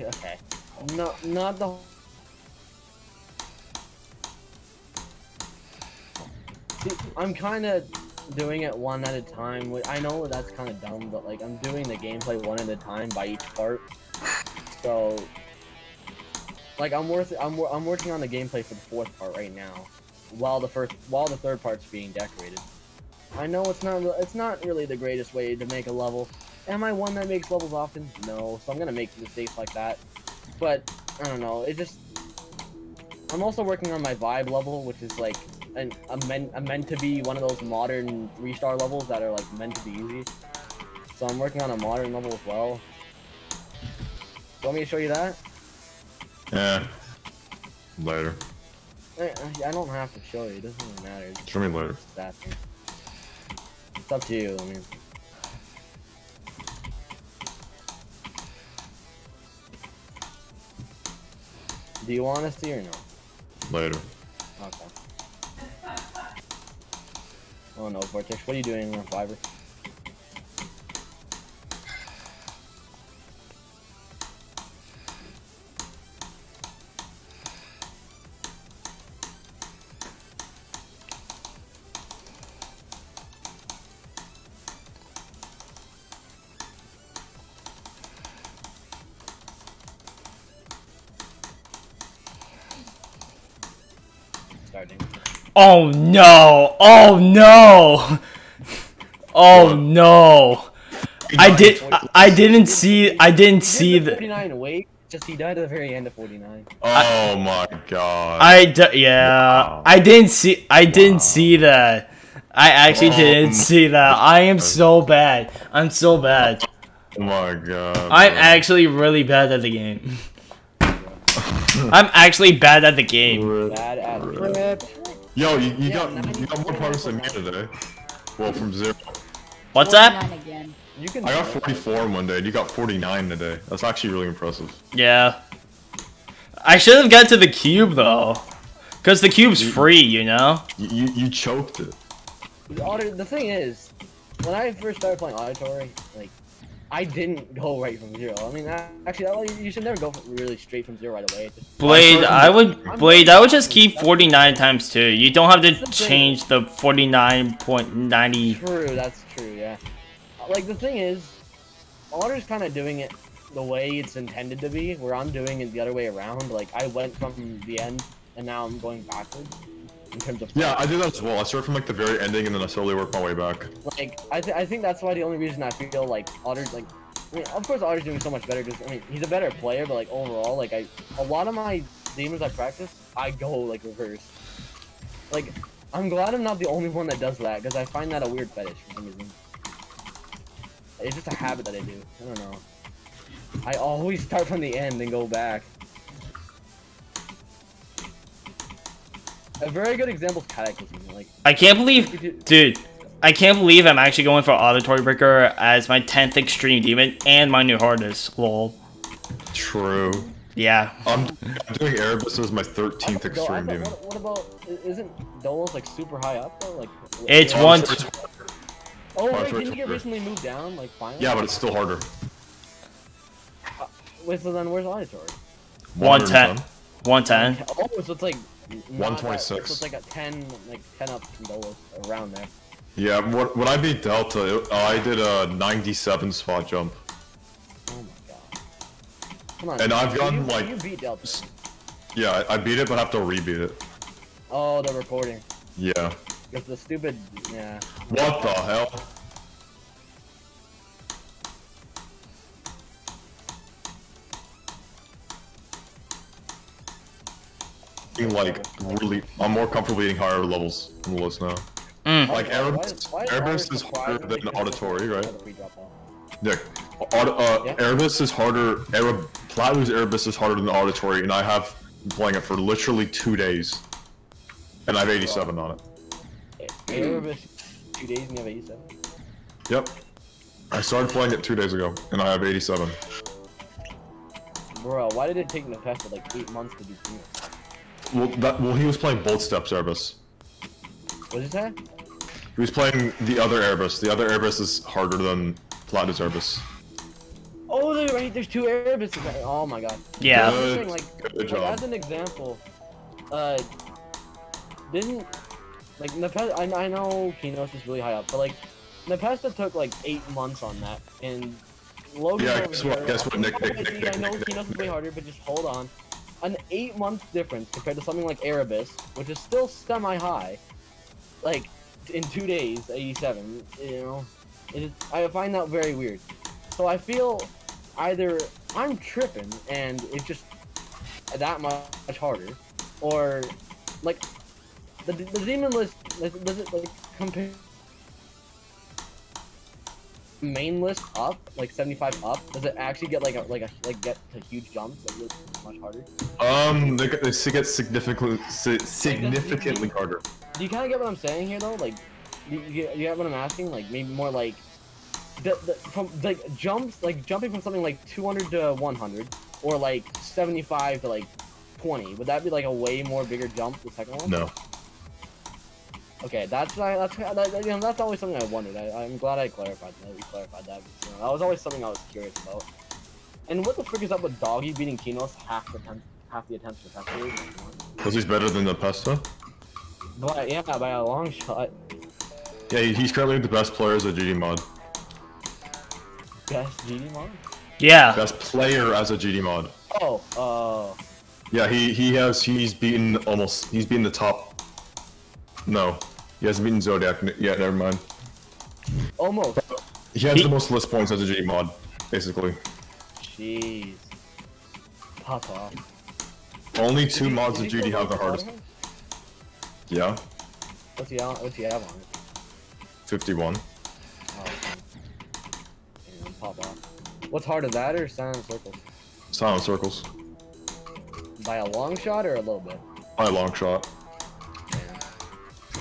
okay. No, not the. I'm kind of doing it one at a time. I know that's kind of dumb, but like I'm doing the gameplay one at a time by each part. So, like I'm worth I'm I'm working on the gameplay for the fourth part right now, while the first while the third part's being decorated. I know it's not it's not really the greatest way to make a level. Am I one that makes levels often? No, so I'm gonna make mistakes like that. But I don't know. It just I'm also working on my vibe level, which is like an a meant a meant to be one of those modern three star levels that are like meant to be easy. So I'm working on a modern level as well. Want me to show you that? Yeah. Later. I, I- don't have to show you. It doesn't really matter. It's Show me later. that. It's up to you. I mean. Do you want us to or no? Later. Okay. Oh no, Vortex, what are you doing on Fiverr? Oh no! Oh no! Oh no! I did. I, I didn't see. I didn't see the. 49 wait, just he died at the very end of 49. Oh my god. I d- yeah. Wow. I didn't see. I didn't Wow. see that. I actually didn't see that. I am so bad. I'm so bad. oh my god. I'm bro. actually really bad at the game. I'm actually bad at the game. Bad at Rip. Yo, you, you Yeah, got you got more progress than me today. Well, from zero. What's that? 49 Again. You can. I got 44 one day. and You got 49 today. That's actually really impressive. Yeah. I should have got to the cube though. Cause the cube's free, you know? You you, you choked it. The, auto, the thing is, when I first started playing Auditory, like, I didn't go right from zero. I mean, actually, that, you should never go really straight from zero right away. Just, Blade, I would Blade, I would just keep 49 times two. You don't have to change the 49.90. true, that's true. Yeah. Like the thing is, Otter's kind of doing it the way it's intended to be, where I'm doing it the other way around. Like I went from the end, and now I'm going backwards in terms of. Yeah, I did that as well. I started from like the very ending and then I slowly worked my way back. Like I, th- I think that's why the only reason I feel like Otter's like, I mean, of course Otter's doing so much better. Because I mean, he's a better player, but like overall, like I, a lot of my demons I practice, I go like reverse. Like, I'm glad I'm not the only one that does that because I find that a weird fetish for some reason. It's just a habit that I do. I don't know. I always start from the end and go back. A very good example is Cataclysm. Like, I can't believe, dude. I can't believe I'm actually going for Auditory Breaker as my 10th Extreme Demon and my new hardest. Lol. True. Yeah. I'm, I'm doing Erebus as my 13th thought- extreme thought- demon. What, what about i- isn't Dolos like super high up though? Like It's yeah. one. Oh Oh, wait, didn't you get recently moved down? Like finally? Yeah, but it's still harder. Uh, wait, so then where's Auditory? 110. 110. Oh, so it's like not that- 126. So it's like a ten, like ten up from Dolos around there. Yeah, what when I beat Delta, it, I did a 97 spot jump. Oh my god. Come on. And I've you- gotten, you, like, you beat Delta. Yeah, I, I beat it, but I have to rebeat it. Oh, the recording. Yeah. It's the stupid. Yeah. What the hell? Being like really, I'm more comfortable eating higher levels on the list now. Mm. Like Why- Erebus, why- why is Erebus is harder than Auditory, right? The free drop off. Nick, Aud- uh, Yeah. Erebus is harder. Ereb- Platinum's Erebus is harder than Auditory, and I have been playing it for literally two days, and I have 87 on it. Erebus, two days and you have 87. Yep. I started playing it two days ago, and I have 87. Bro, why did it take Npesta like eight months to do Phoenix? Well, that well, he was playing both steps Erebus. What did you say? He was playing the other Erebus. The other Erebus is harder than Platinum's Erebus. Oh, they're right. There's two Erebus. Oh my god. Yeah. Good- saying, like, good like, job. as an example, uh, didn't like Npesta? I, I know Kenos is really high up, but like Npesta took like eight months on that, and Logan. Yeah, guess what- guess what, Nick, I Nick, Nick, Nick, know Nick, Kenos is way harder, but just hold on. An eight month difference compared to something like Erebus, which is still semi high, like in two days, 87. You know, I find that very weird. So I feel either I'm tripping and it's just that much harder, or like the the demon list it like compare main list up like 75 up does it actually get like a like a like get to huge jumps? Like it's much harder? Um, they, get- they get significantly si- significantly harder. do you kind of get what i'm saying here though? Like you, you, get- you get what i'm asking? Like maybe more like the, the from like jumps like jumping from something like 200 to 100 or like 75 to like 20 would that be like a way more bigger jump the second one? No. Okay that's why that's that, you know, that's always something i wondered I, i'm glad i clarified that we clarified that you know, that was always something i was curious about and what the frick is up with doggy beating Kenos half the attempt half the attempts successfully Because he's better than the Pesta. but yeah by a long shot Yeah, he's currently the best player as a GD mod. best gd mod Yeah. Best player as a GD mod. oh uh Yeah, he he has he's beaten almost he's beaten the top. No, he hasn't beaten Zodiac n- yet. Never mind. almost He has He- the most list points as a G mod, basically. Jeez. Pop off. Only two Is he- mods of he GD have the hardest. for Yeah, What's he on? What's he have on it? 51. Oh, okay. Damn, pop off. What's harder, that or silent circles? Silent circles. By a long shot or a little bit? By a long shot.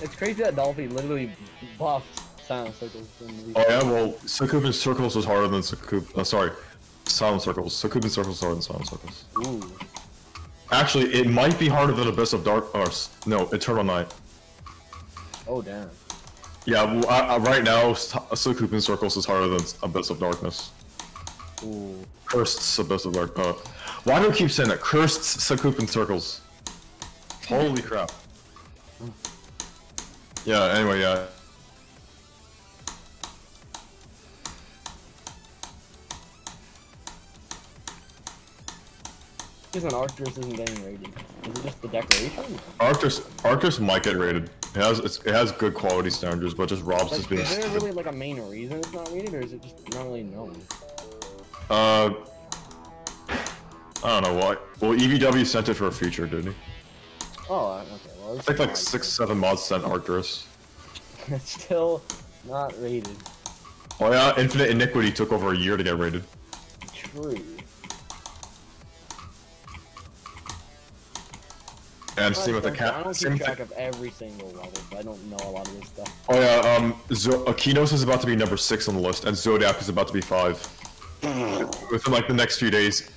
It's crazy that Dolphy literally buffed silent circles. Oh yeah, well, Succubus circles is harder than Succub. Uh, sorry, silent circles. Succubus circles is harder than silent circles. Ooh. Actually, it might be harder than Abyss of Dark. Or no, Eternal Night. Oh damn. Yeah, well, I, I, right now, Succubus circles is harder than Abyss of Darkness. Ooh. Cursed submissive arc. Uh, why do I keep saying that? Cursed Sakupen circles. Holy crap. Yeah, anyway, yeah. Because an Arcturus isn't getting rated. Is it just the decoration? Arcturus, Arcturus might get rated. It has it's, it has good quality standards, but just Rob's Like, just being is there really like a main reason it's not rated, or is it just not really known? Uh, I don't know why. Well, EVW sent it for a feature, didn't he? Oh, okay. I think like six, seven mods sent Arcturus. It's still not rated. Oh yeah, Infinite Iniquity took over a year to get rated. True. And same with the I cat. don't keep track of every single level, so I don't know a lot of this stuff. Oh yeah, um, Zo- Akinos is about to be number six on the list, and Zodiac is about to be five. Within like the next few days,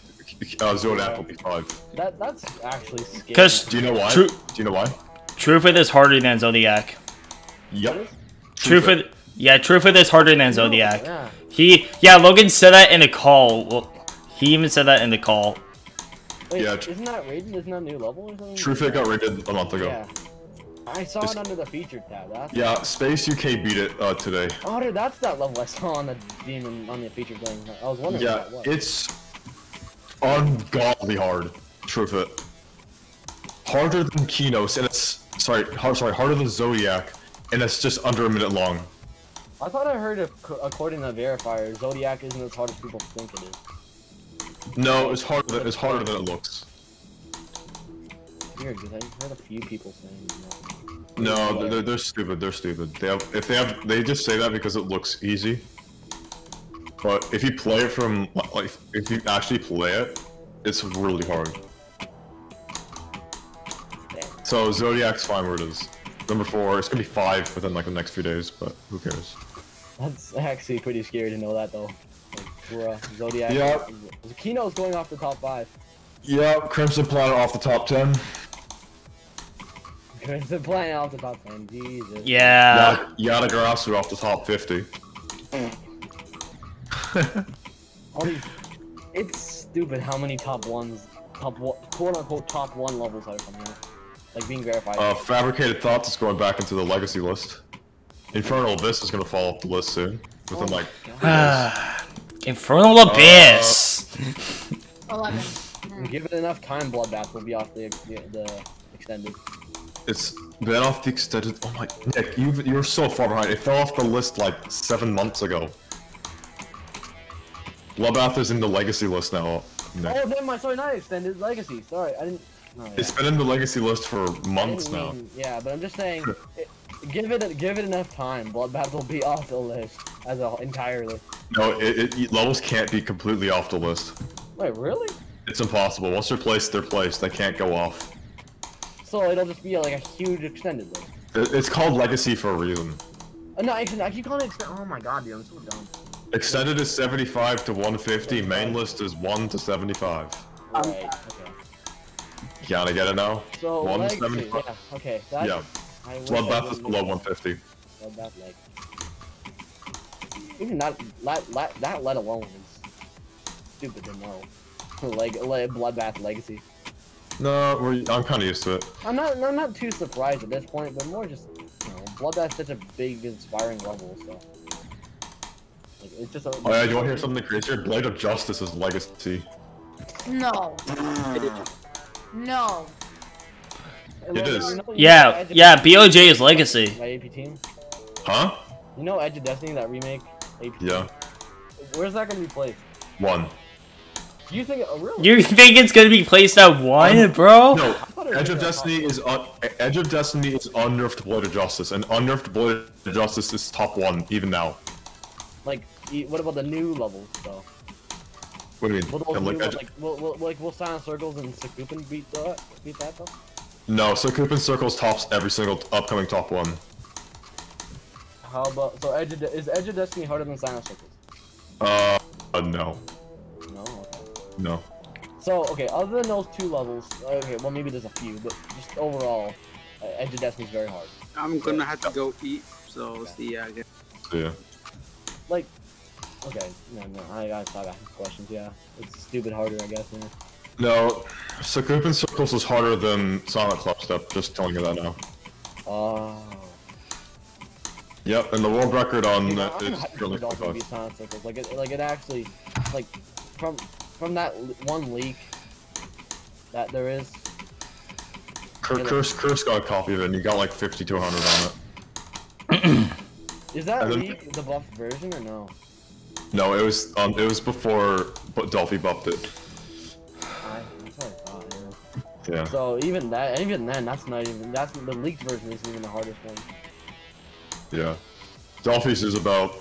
uh, Zodiac will be five. That that's actually scary. Because Do you know why? True- Do you know why? Trueffet is harder than Zodiac. Yep. Trueffet, yeah, Trueffet is harder than Zodiac. Yeah. He, yeah, Logan said that in a call. Well, he even said that in the call. Wait, Yeah, isn't that rated? Isn't that a new level or something? Trueffet got rated a month ago. Yeah. I saw It's- it under the featured tab. That's Yeah, SpaceUK beat it uh, today. Oh, dude, that's that level I saw on the demon on the featured thing. I was wondering Yeah, what that was. it's ungodly hard. Trueffet. Harder than Kenos, and it's sorry, hard, sorry, harder than Zodiac, and it's just under a minute long. I thought I heard, ac- according to Verifier, Zodiac isn't as hard as people think it is. No, it's harder. Than, it's harder than it looks. Weird, because I heard a few people saying that. No, they're, they're stupid. They're stupid. They have if they have they just say that because it looks easy. But if you play it from like if you actually play it, it's really hard. So Zodiac's fine where it is. Number four, it's gonna be five within like the next few days, but who cares? That's actually pretty scary to know that, though. Like, bruh, Zodiac. Yeah. Keno's going off the top five. Yep, Crimson Planet off the top ten. the planet off the top ten. Jesus. Yeah. Yada Yatagarasu off the top fifty. All these. It's stupid how many top ones, top one, quote unquote top one levels are coming out. Like being verified. Uh, Fabricated Thoughts is going back into the legacy list. Infernal Abyss is gonna fall off the list soon. Within Oh like Infernal Abyss. 11. Give it enough time, Bloodbath will be off the the, the extended. It's been off the extended. Oh my, Nick, you you're so far behind. It fell off the list like seven months ago. Bloodbath is in the legacy list now. Nick. Oh, damn! I sorry, not extended legacy. Sorry, I didn't. Oh, yeah. It's been in the legacy list for months now. mean- yeah, but I'm just saying, it, give it give it enough time. Bloodbath will be off the list as a entirely. No, it, it, levels can't be completely off the list. Wait, really? It's impossible. Once they're placed, they're placed. They can't go off. So it'll just be like a huge extended list. It, it's called legacy for a reason. Uh, no. I keep calling it extended. Oh my god, dude, I'm so dumb. Extended is 75 to 150. Main list is 1 to 75. Um, right. Okay. You gotta get it now? So One legacy. seventy-five. Yeah. Okay. That, Yeah. Bloodbath is below 150. Bloodbath leg. Even that, that, that, that let alone is stupid to know. like, like Bloodbath Legacy. No, we're, I'm kind of used to it. I'm not, I'm not too surprised at this point, but more just, you know, Bloodbath's such a big, inspiring level, so. Like, it's just a. Oh yeah, you want to hear something crazier? Blade of Justice is legacy. No. No. And It look, is. you know- you know Yeah, yeah. BOJ is legacy. My AP team. Huh? You know Edge of Destiny, that remake? AP team? Yeah. Where's that gonna be placed? One. Do you think? Oh, really? You think it's gonna be placed at one, Um, bro? No, thought it was Edge of that Destiny is un- Edge of Destiny is unnerfed Blade of Justice, and unnerfed Blade of Justice is top one even now. Like, e- what about the new levels though? What do you mean? Will those And, like, new, Edge- like, will, will, like, will Silent Circles and Sakupen beat that? Beat that though? No, so Coop and Circles tops every single upcoming top one. How about so Edge of is Edge of Destiny harder than Silent Circles? Uh, uh, no, No. Okay. no. So okay, other than those two levels, okay, well maybe there's a few, but just overall, uh, Edge of Destiny is very hard. I'm gonna have to go eat, so see ya again. So, yeah. Like, Okay, no, no, I gotta stop asking questions. Yeah, it's stupid harder, I guess. Yeah. No, Sakupen Circles is harder than Sonic Club Step, just telling you that now. Oh. Yep, and the world record on Dude, that I'm is hyped for currently Dolphin to 25. be Sonic Circles. Like it, like it actually, like from from that l- one leak that there is. Cur- Curse, Curse got a copy of it, and you got like 50 to 100 on it. Is that leak the buffed version or no? No, it was um, it was before but Dolphy buffed it. I, that's what I thought. Yeah. Yeah. So even that, even then, that's not even that's the leaked version isn't even the hardest one. Yeah. Dolphy's is about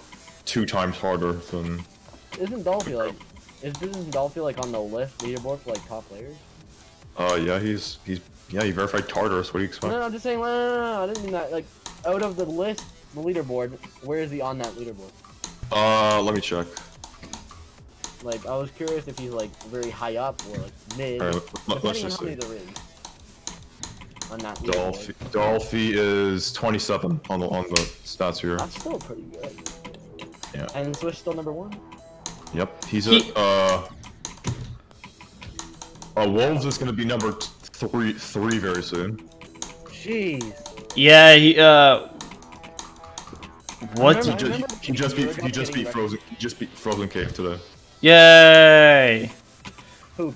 two times harder than. Isn't Dolphy like? Is isn't Dolphy like on the list leaderboard for like top players? Uh, yeah, he's he's yeah, he verified Tartarus. What do you No, expect? no, I'm just saying. No, no, no, no, I didn't mean that. Like, out of the list, the leaderboard, where is he on that leaderboard? Uh, let me check. Like, I was curious if he's like very high up or like mid, Alright, let, let's just how many see. there is. On that Dolphy, leaderboard. Dolphy is 27 on the on the stats here. That's still pretty good. Yeah. And Swish still number one. Yep, he's He- at uh. Uh, Wolves is gonna be number three three very soon. Jeez. Yeah, he, uh... What? He, I ju- remember he just beat Jurgen he just beat Frozen he just beat Frozen Cave today. Yay! Who?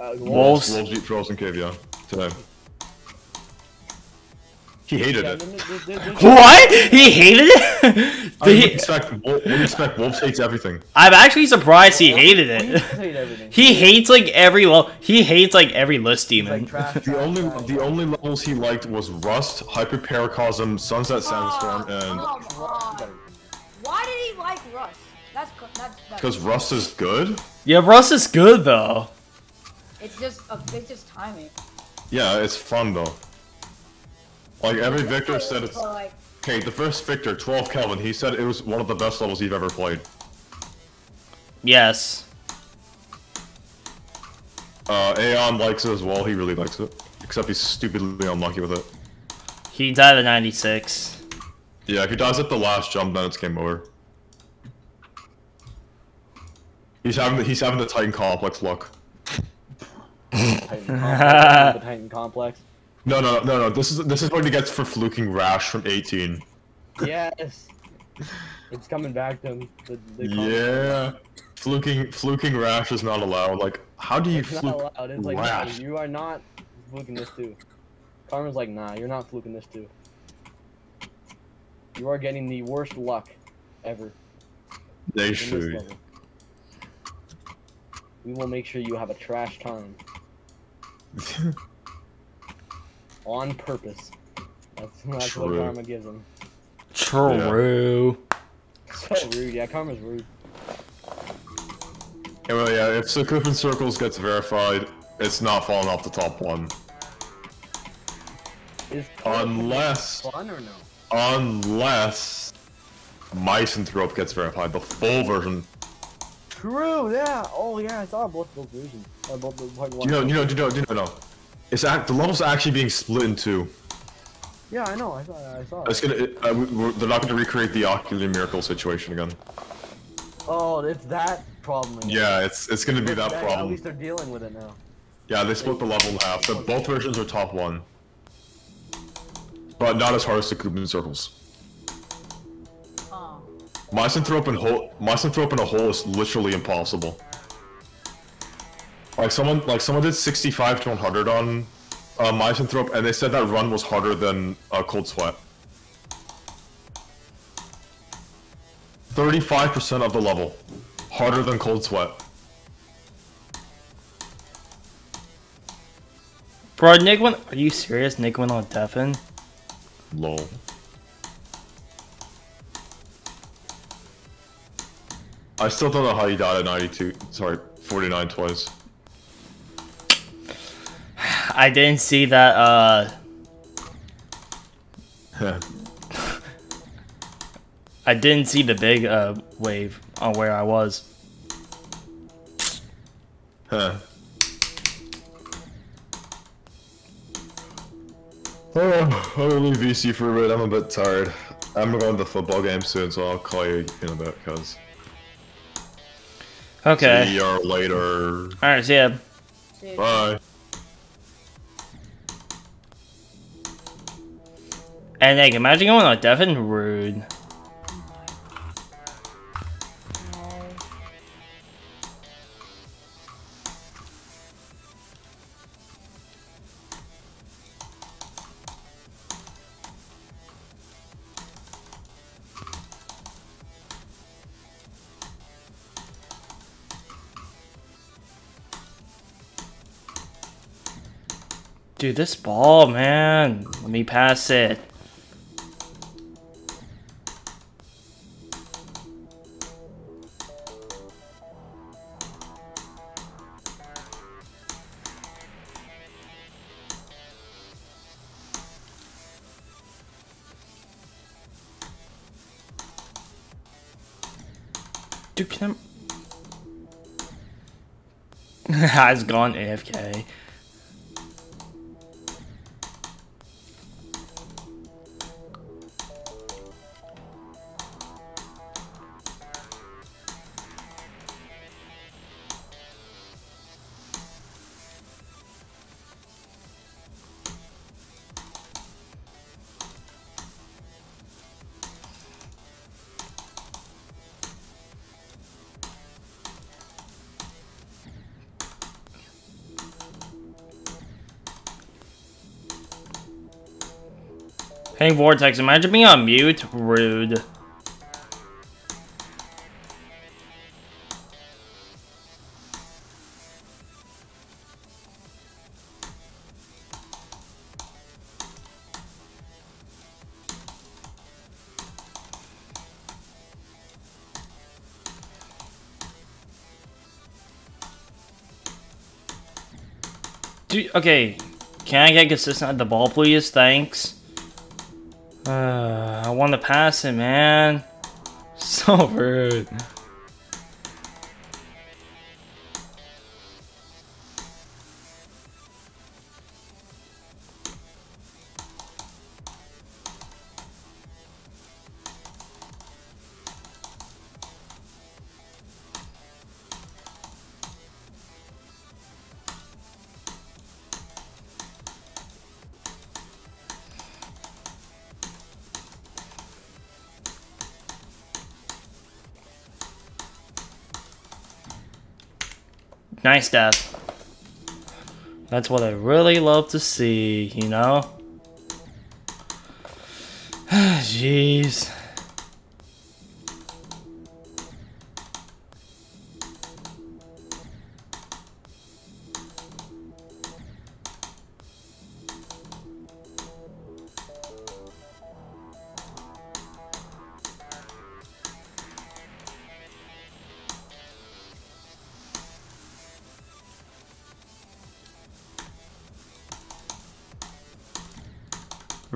Uh, Wolves. Wolves beat Frozen Cave, yeah, today. He hated Yeah, it. What? He hated it? I Did would he- expect Wol- would expect Wolves hates everything. I'm actually surprised he hated it. hate. He hates like every lo- he hates like every list He's like demon. trash, The only trash. the only levels he liked was Rust, Hyper Paracosm, Sunset Sandstorm, oh, and Oh, come on. Why did he like Rust? That's co- that's, that's because Rust is good. Yeah, Rust is good though. It's just a, it's just timing. Yeah, it's fun though. Like every Victor said it's okay. The first Victor, 12 Kelvin, he said it was one of the best levels he've ever played. Yes. Uh, Aeon likes it as well. He really likes it, except he's stupidly unlucky with it. He died at 96. Yeah, if he dies at the last jump, then it's game over. He's having the, he's having the Titan complex luck. Titan complex, the Titan complex. No, no, no, no. This is this is what he gets for fluking Rash from 18. Yes. It's coming back to him. The, the. Yeah, fluking fluking Rash is not allowed. Like, how do you It's not fluke allowed. It's like, nah, Rash? you are not fluking this too. Karma's like, nah, you're not fluking this too. You are getting the worst luck ever They should. We will make sure you have a trash time on purpose. That's, that's what Karma gives him. True. So rude. Yeah, Karma's rude. Yeah, well, yeah. If Sakupen Circles gets verified, it's not falling off the top one. Is Unless, fun or no? unless Misanthrope gets verified, the full version. True. Yeah. Oh yeah, I saw both those versions. Uh, both the part Do one. you know? You know? You know? You know? No. It's act. The level's actually being split in two. Yeah, I know. I saw. I saw. It's gonna. It, uh, we- we're, they're not gonna recreate the Ocular Miracle situation again. Oh, it's that problem. again. Yeah, it's it's gonna be that At problem. At least they're dealing with it now. Yeah, they split the level in half. But both versions are top one. But not as hard as the Kupin circles. oh. Misanthrope and hole Misanthrope in a hole is literally impossible. Like someone like someone did 65 to 100 on uh, Misanthrope and they said that run was harder than uh, Cold Sweat. 35% of the level. Harder than Cold Sweat. Bro, Nick went. Are you serious? Nick went on Deafin? Lol. I still don't know how he died at 92. Sorry, 49 twice. I didn't see that. Uh, I didn't see the big uh wave on where I was. Huh. Oh, I'm gonna leave VC for a bit. I'm a bit tired. I'm going to the football game soon, so I'll call you in a bit, cause Okay. See you later. All right. See ya. Dude. Bye. And like, imagine going on Devin Rude. Dude, this ball, man. Let me pass it. Can I... Has gone AFK. Hey, Vortex, imagine being on mute. Rude. Okay. Can I get consistent at the ball, please? Thanks. Uh, I want to pass it, man. So rude. Nice death. That's what I really love to see, you know? Jeez.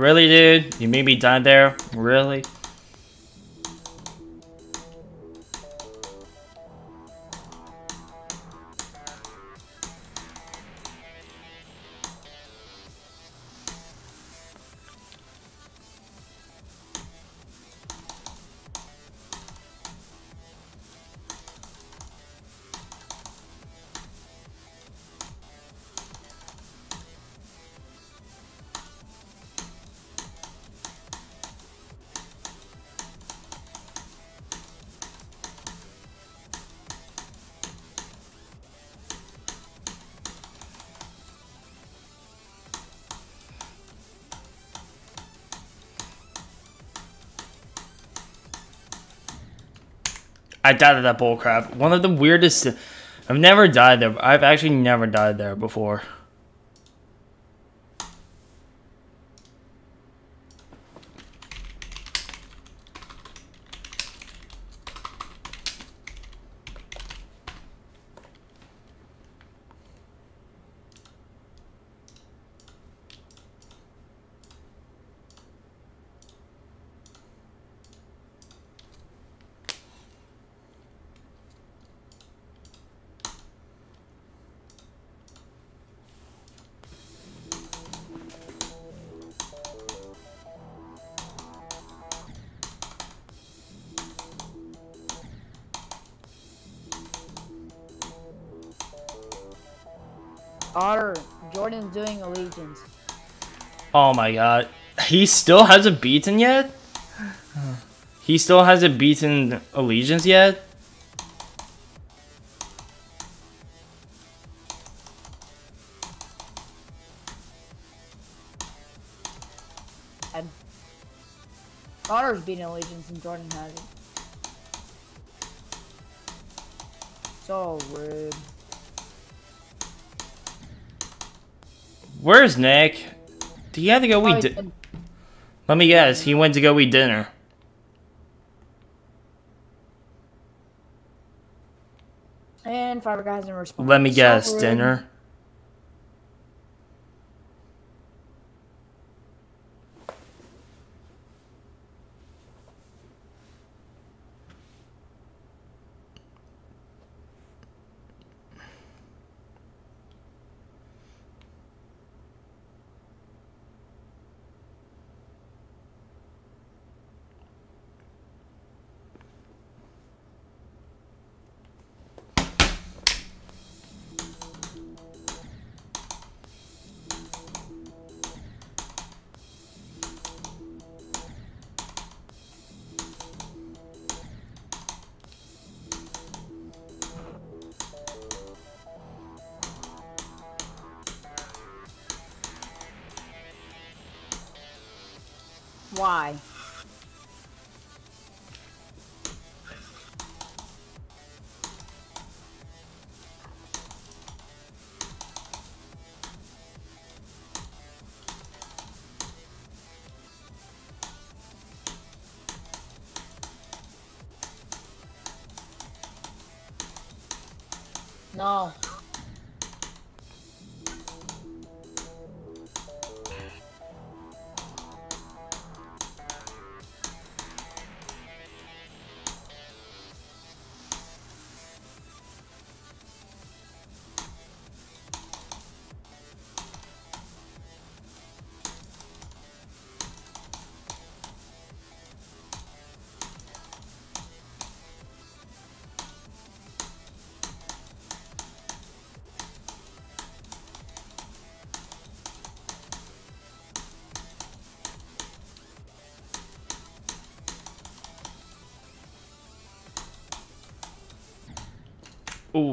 Really, dude? You made me die there? Really? Died at that bullcrap. One of the weirdest. I've never died there. I've actually never died there before. Oh my god. He still hasn't beaten yet? He still hasn't beaten Allegiance yet? Otter's beaten allegiance and Jordan hasn't. So rude. Where's Nick? You have to go eat di- Let me guess, he went to go eat dinner. And Fiber Guy hasn't responded. Let me guess, dinner. No. Ooh.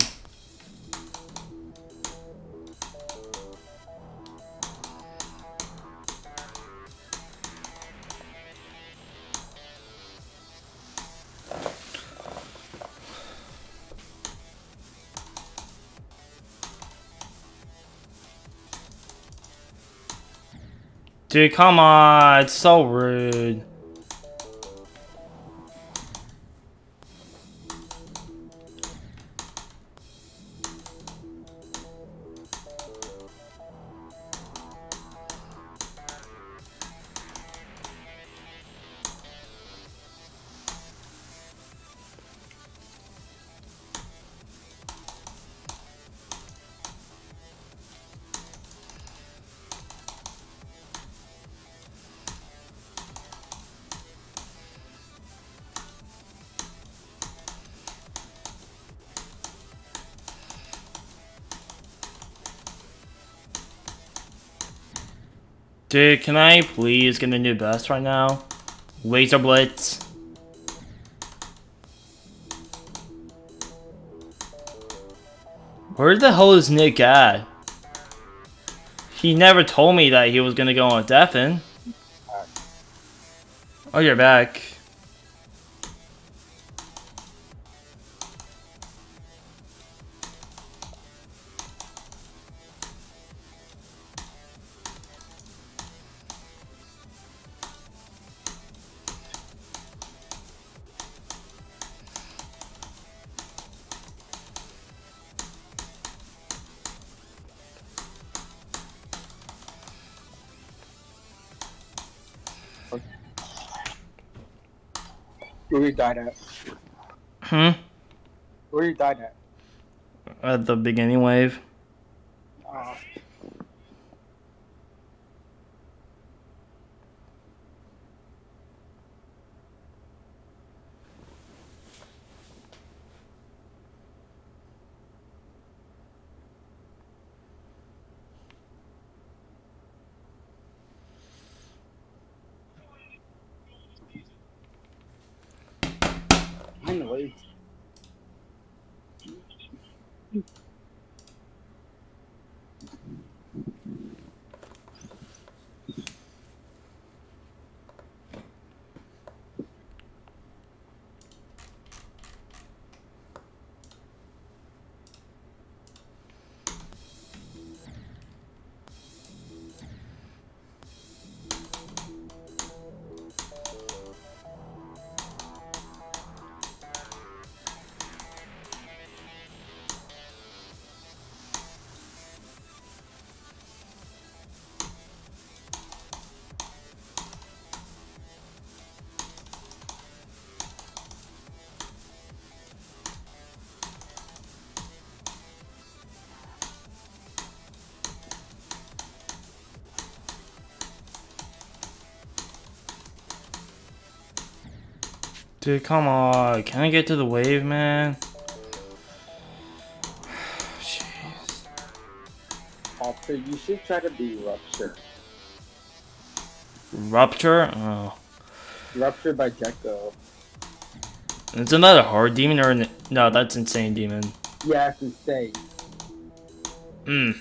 Dude, come on. It's so rude. Dude, can I please get a new best right now? Laser Blitz. Where the hell is Nick at? He never told me that he was gonna go on Deafin. Oh, you're back. At the beginning wave. Dude, come on. Can I get to the wave, man? Jeez. After you should try to be rupture. Rupture? Oh. Rupture by Gecko. It's another hard demon or... an- No, that's insane demon. Yeah, it's insane. Hmm.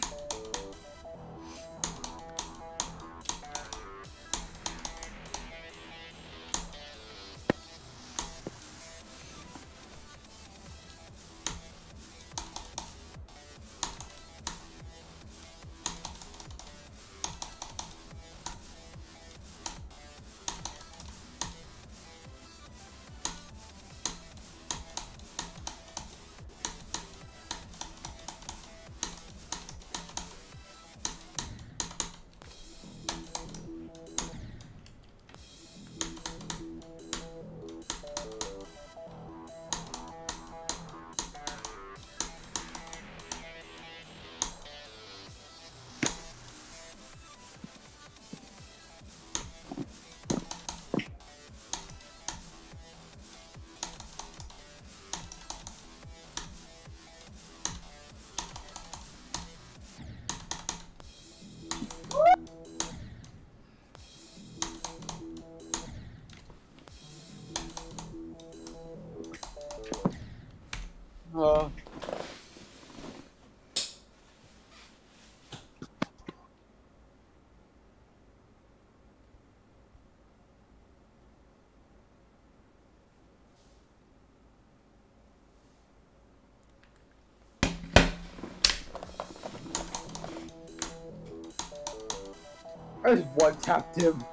I just one tapped him.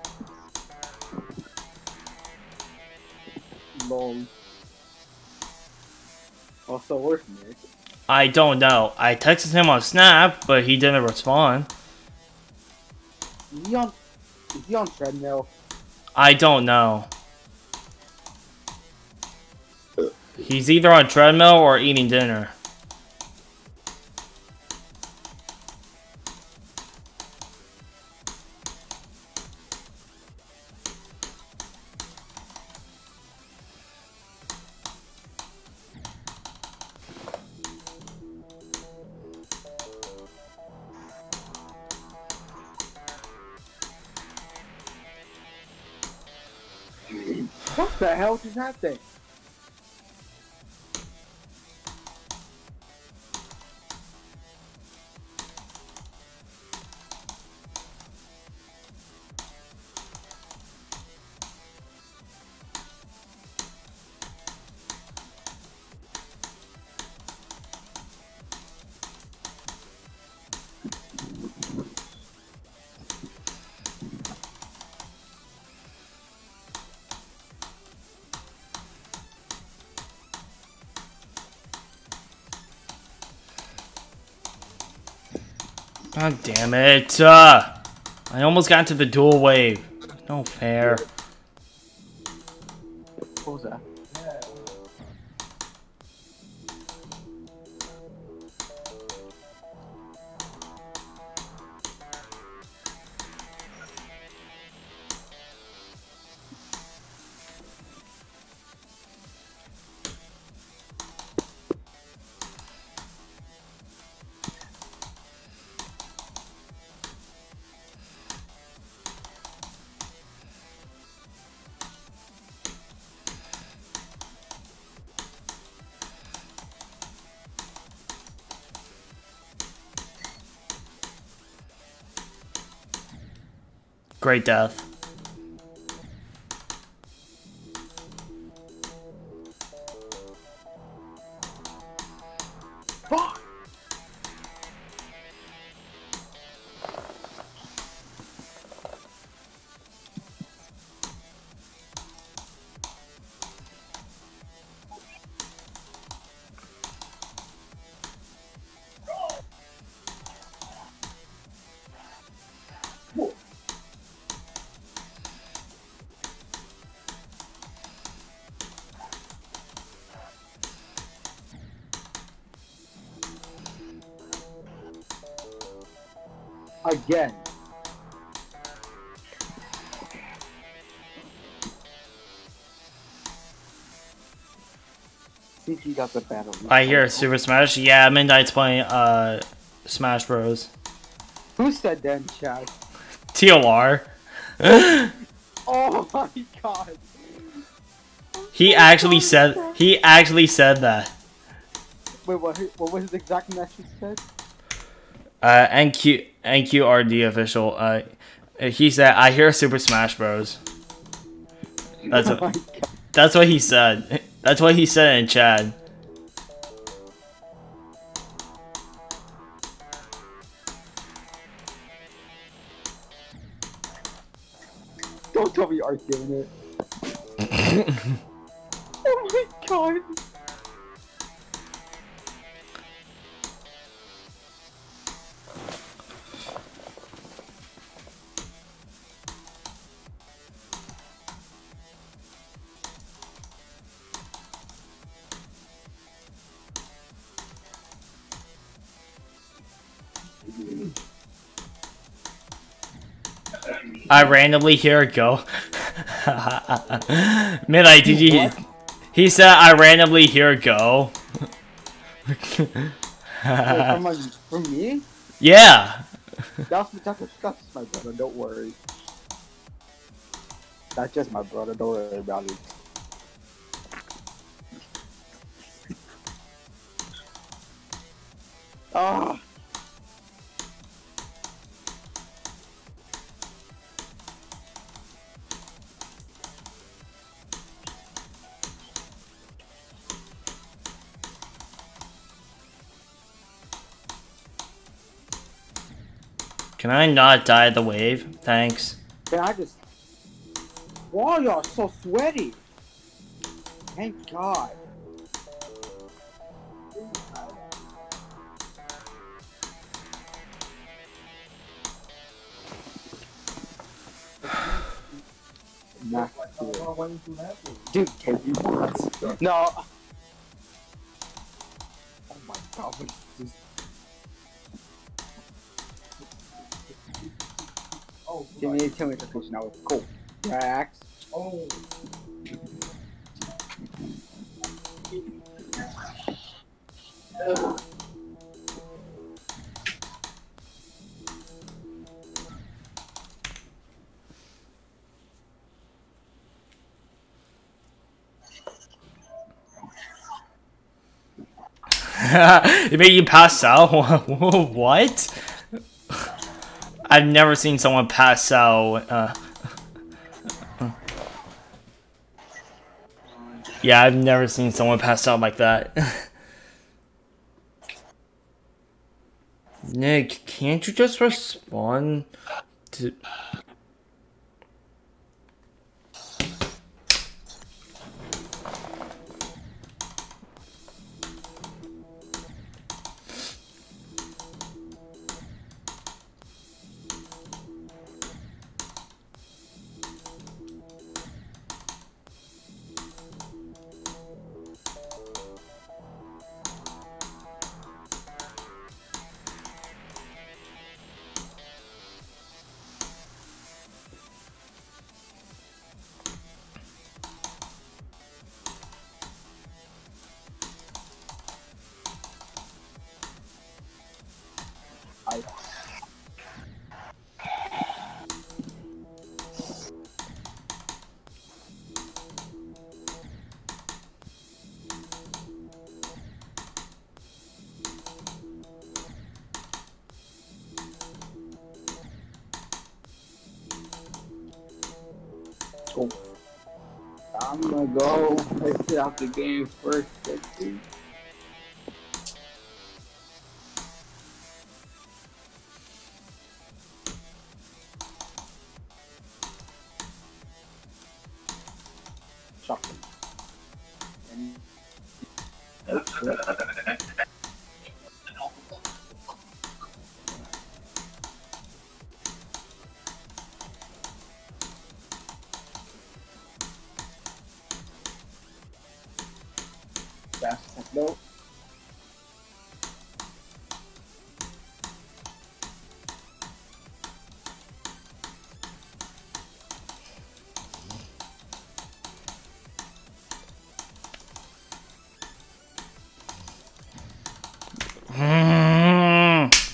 long. Also worth it. I don't know. I texted him on Snap, but he didn't respond. Is he on? Is he on treadmill? I don't know. He's either on treadmill or eating dinner. The hell God damn it. Uh, I almost got to the dual wave. No fair. Great death. Again. CG got the battle. I hear Super Smash. Yeah, Midnight's playing uh Smash Bros. Who said that in chat? TOR. Oh my god. He actually said he actually said that. Wait, what? What was his exact message said? Uh, NQ NQRD official. Uh, he said, "I hear Super Smash Bros." That's oh what, that's what he said. That's what he said in chat. Don't tell me you aren't giving it. I randomly hear it go. Midnight, did you? He said, "I randomly hear it go." From, my, from me? yeah. That's, that's, that's my brother, don't worry. That's just my brother, don't worry about it. Ah! Can I not die the wave? Thanks. Can I just... Why y'all so sweaty? Thank God. Not cool. Dude, can you what? No. Oh my god, what is this? Cool. Relax. Oh. it made you pass out? what? I've never seen someone pass out. Uh, yeah, I've never seen someone pass out like that. Nick, can't you just respond to... exit out the game first. Let's see. Shocking. Fast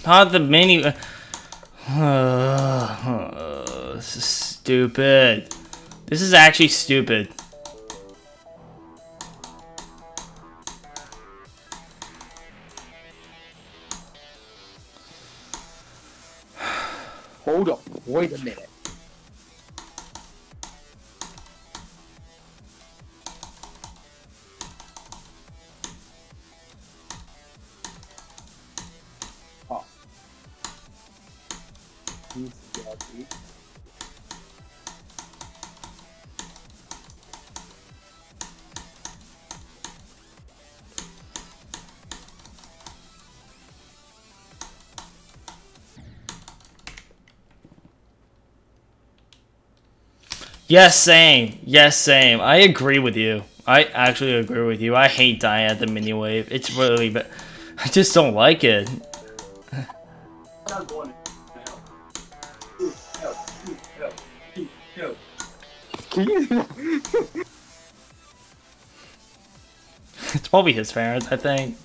Not the mini. this uh, is stupid. This is actually stupid. Hold up. Wait a minute. Yes, same. Yes, same. I agree with you. I actually agree with you. I hate dying at the mini wave. It's really, but I just don't like it. It's probably his parents, I think.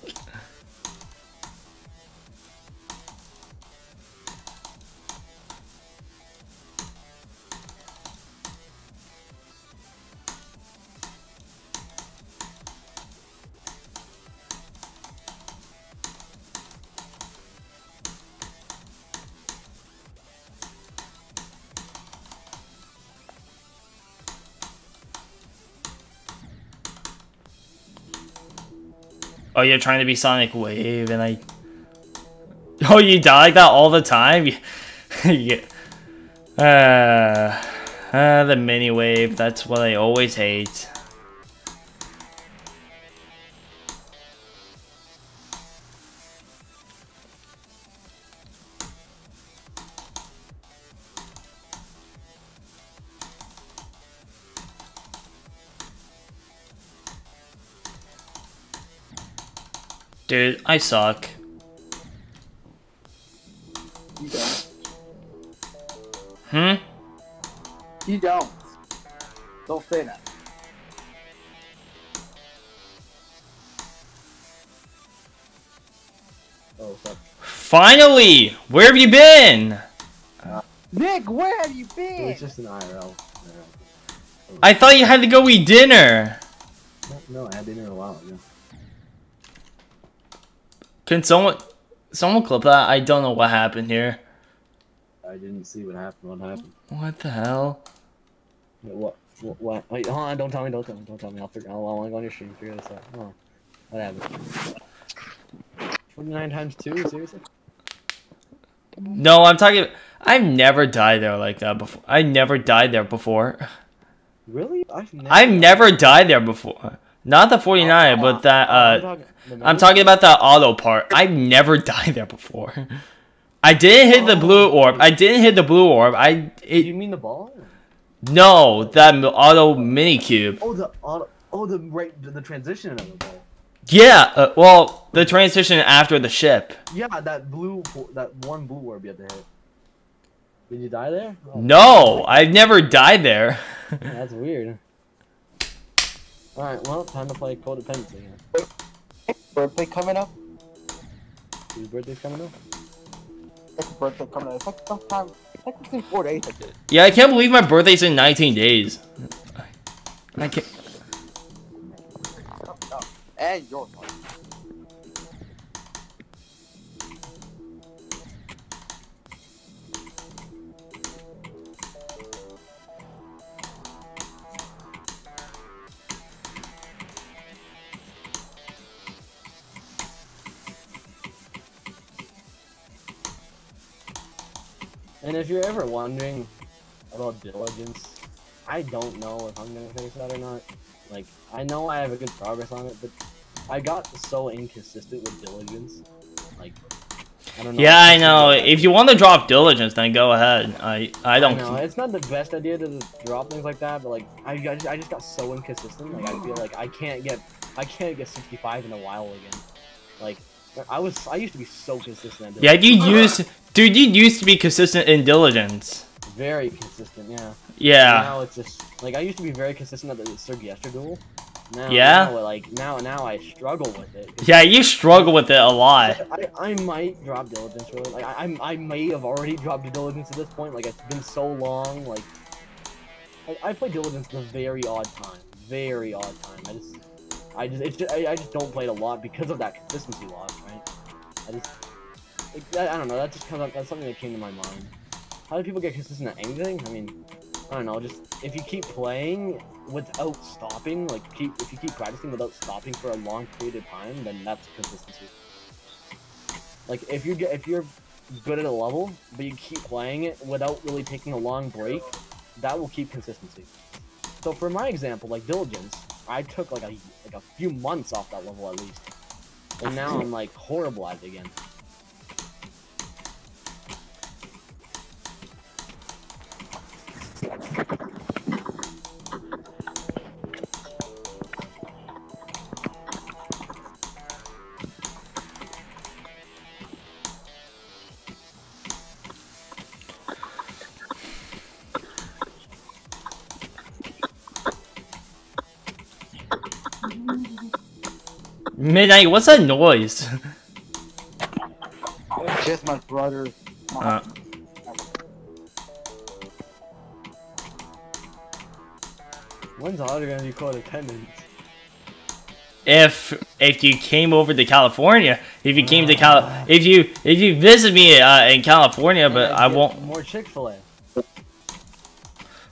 You're trying to be Sonic Wave, and I. Oh, you die like that all the time? yeah. Uh, uh, the mini wave. That's what I always hate. Dude, I suck. You don't. Hmm? You don't. Don't say that. Oh, fuck. Finally! Where have you been? Nick, where have you been? It been? was just an IRL. I thought you had to go eat dinner. Can someone, someone clip that? I don't know what happened here. I didn't see what happened. What happened? What the hell? What? What? what? Wait, hold on. Don't tell me. Don't tell me. Don't tell me. I'll figure. I'll, I want to go on your stream. Figure this out. Hold on. What happened? Forty-nine times two. Seriously? No, I'm talking. I've never died there like that before. I never died there before. Really? I've never. I've never died there before. Not the 49, but that. I'm Uh, talking, I'm talking about the auto part. I've never died there before. I didn't hit the blue orb. I didn't hit the blue orb. I it you mean the ball? no that auto mini cube. Oh, the auto. Oh, the right. The, the transition of the ball. Yeah. Uh, well, the transition after the ship. Yeah, that blue. That one blue orb you had to hit. Did you die there? Oh, No, I've never died there. That's weird. Alright, well, time to play codependency here. Birthday coming up. Whose birthday's coming up? It's birthday coming up. It's like sometime. It's like within four days. Yeah, I can't believe my birthday's in 19 days. I can't. And yours. And if you're ever wondering about diligence, I don't know if I'm gonna finish that or not. Like, I know I have a good progress on it, but I got so inconsistent with diligence. Like, I don't know. Yeah, I know. If you want to drop diligence, then go ahead. I I don't. know it's not the best idea to drop things like that, but like I, I, just, I just got so inconsistent. Like I feel like I can't get I can't get 65 in a while again. Like I was I used to be so consistent. Yeah, you used, dude. You used to be consistent in diligence. very consistent. Yeah. Yeah. Now it's just like I used to be very consistent at the Sergiester duel. Now, Yeah? Now, like now, now I struggle with it. Yeah, you struggle with it a lot. I, I might drop diligence really. Like I, I I may have already dropped diligence at this point. Like it's been so long. Like I, I play diligence at a very odd time. Very odd time. I just I just it's just, I, I just don't play it a lot because of that consistency loss, right? I just I don't know. That just comes up. That's something that came to my mind. How do people get consistent at anything? I mean, I don't know. Just if you keep playing without stopping, like keep if you keep practicing without stopping for a long period of time, then that's consistency. Like if you get if you're good at a level, but you keep playing it without really taking a long break, that will keep consistency. So for my example, like diligence, I took like a like a few months off that level at least, and now I'm like horrible at it again. Midnight, what's that noise? It's just my brother. Uh, When's Otter gonna be codependent? if if you came over to California, if you came to Cal, if you if you visit me uh, in California, but I won't. More Chick Fil A.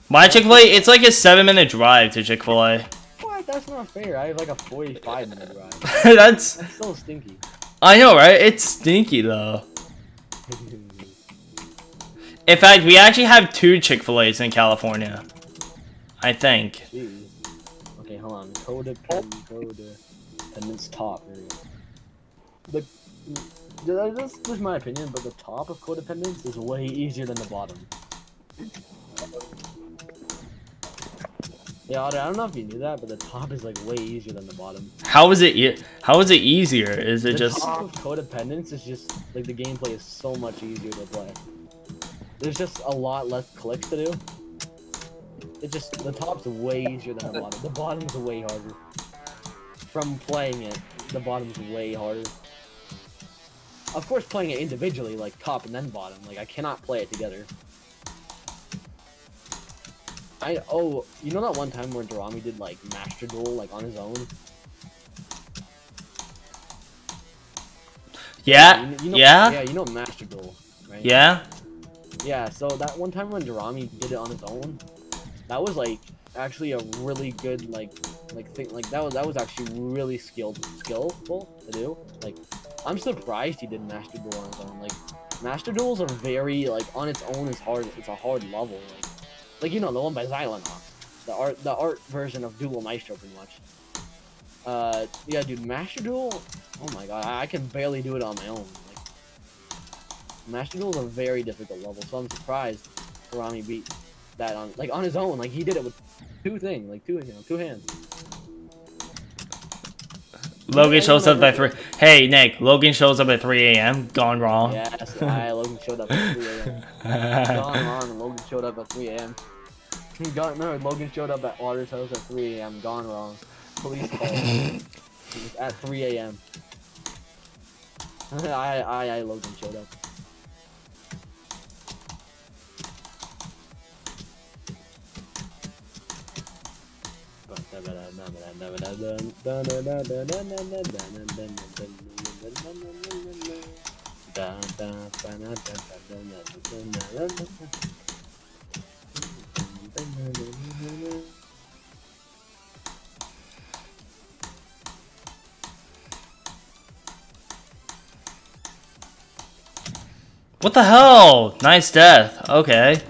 My Chick Fil A, it's like a seven minute drive to Chick Fil A. What? That's not fair. I have like a 45 minute drive. That's That's so stinky. I know, right? It's stinky though. In fact, we actually have two Chick Fil A's in California. I think. Jeez. Okay, hold on. Codependent, codependence top. Here we go. The, that's just my opinion, but the top of codependence is way easier than the bottom. Yeah, I don't know if you knew that, but the top is like way easier than the bottom. How is it? e- How is it easier? Is it the just? top of codependence is just like the gameplay is so much easier to play. There's just a lot less clicks to do. It just the top's way easier than the bottom. The bottom's way harder. From playing it, the bottom's way harder. Of course, playing it individually, like top and then bottom, like I cannot play it together. I oh, you know that one time where Dorami did like Master Duel like on his own? Yeah. You, you know, Yeah. Yeah, you know Master Duel, right? Yeah. Yeah, so that one time when Dorami did it on his own, that was like actually a really good like like thing like that was that was actually really skilled skillful to do. Like I'm surprised he did Master Duel on his own. Like Master Duels are very like on its own is hard it's a hard level. Like like you know the one by Xylonox. The art the art version of Duel Maestro pretty much. Uh yeah dude Master Duel oh my god I, I can barely do it on my own. Like Master Duel is a very difficult level, so I'm surprised Karami beat that on like on his own. Like he did it with two things, like two you know, two hands. Logan shows up at three. Hey Nick, Logan shows up at 3 a.m. Gone wrong. Yes, I Logan showed up at 3 a.m. Gone wrong. Logan showed up at 3 a.m. Got no. Logan showed up at Waters house at 3 a.m. Gone wrong. Police call. At 3 a.m. I, I, I, Logan showed up. What the hell? Nice death. Okay.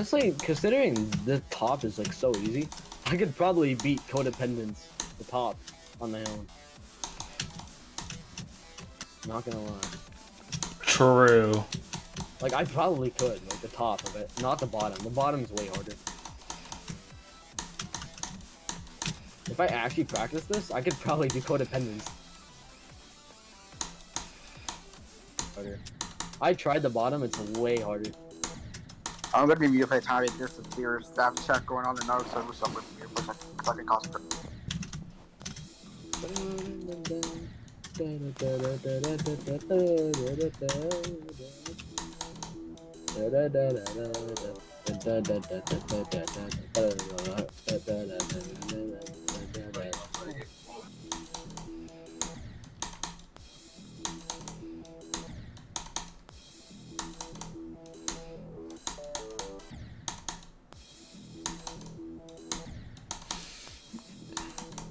Honestly, considering the top is like so easy, I could probably beat Codependence, the top, on my own. Not gonna lie. True. Like, I probably could, like, the top of it, not the bottom. The bottom's way harder. If I actually practice this, I could probably do Codependence. Harder. I tried the bottom, it's way harder. I'm gonna be mute if I time it. There's a serious staff check going on another server, so I'm gonna be mute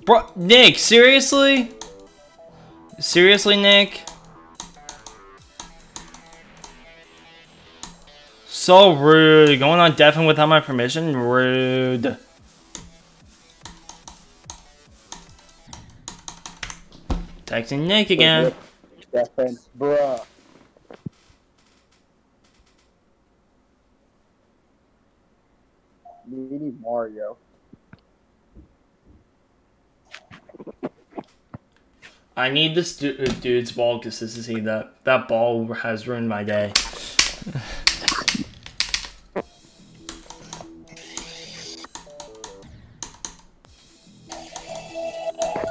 Bro, Nick, seriously? Seriously, Nick? So rude. Going on deafing without my permission? Rude. Texting Nick again. Stefan, bruh. Mini Mario. I need this du uh, dude's ball consistency. That that ball has ruined my day.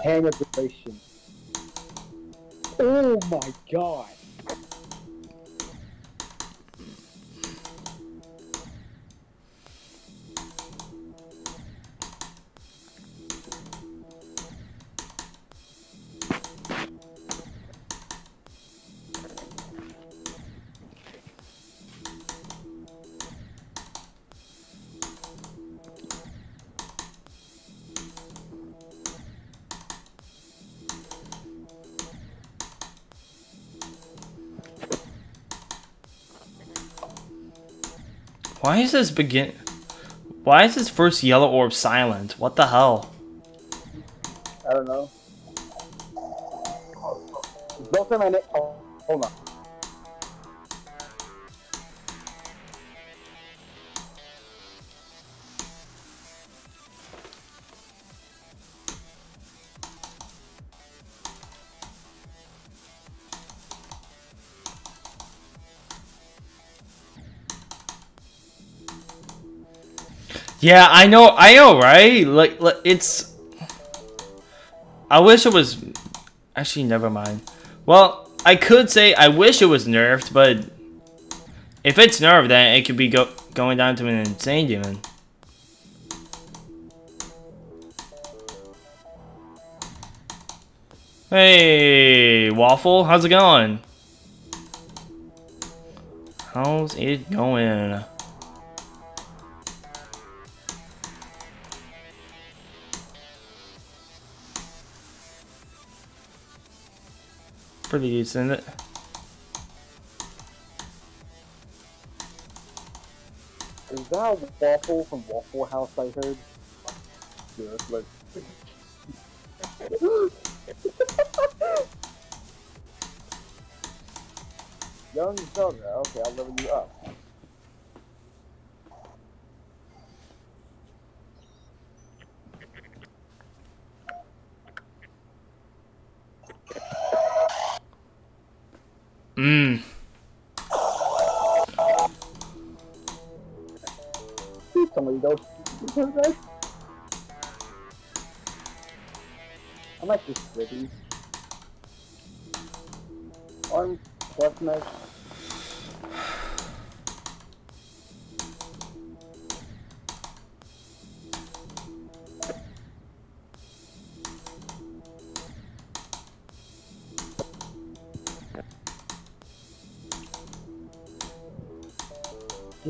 Relation. Oh my god. Why is this begin? Why is this first yellow orb silent? What the hell? I don't know. Don't say my name. Oh, hold on. Yeah, I know, I know, right? Like, like it's. I wish it was. Actually, never mind. Well, I could say I wish it was nerfed, but if it's nerfed, then it could be go going down to an insane demon. Hey, Waffle, how's it going? How's it going? Pretty decent, isn't it? Is that a waffle from Waffle House I heard? Yeah, like... Young Zelda, okay, I'll level you up. Mmm. Somebody goes. I like this cities. I'm What's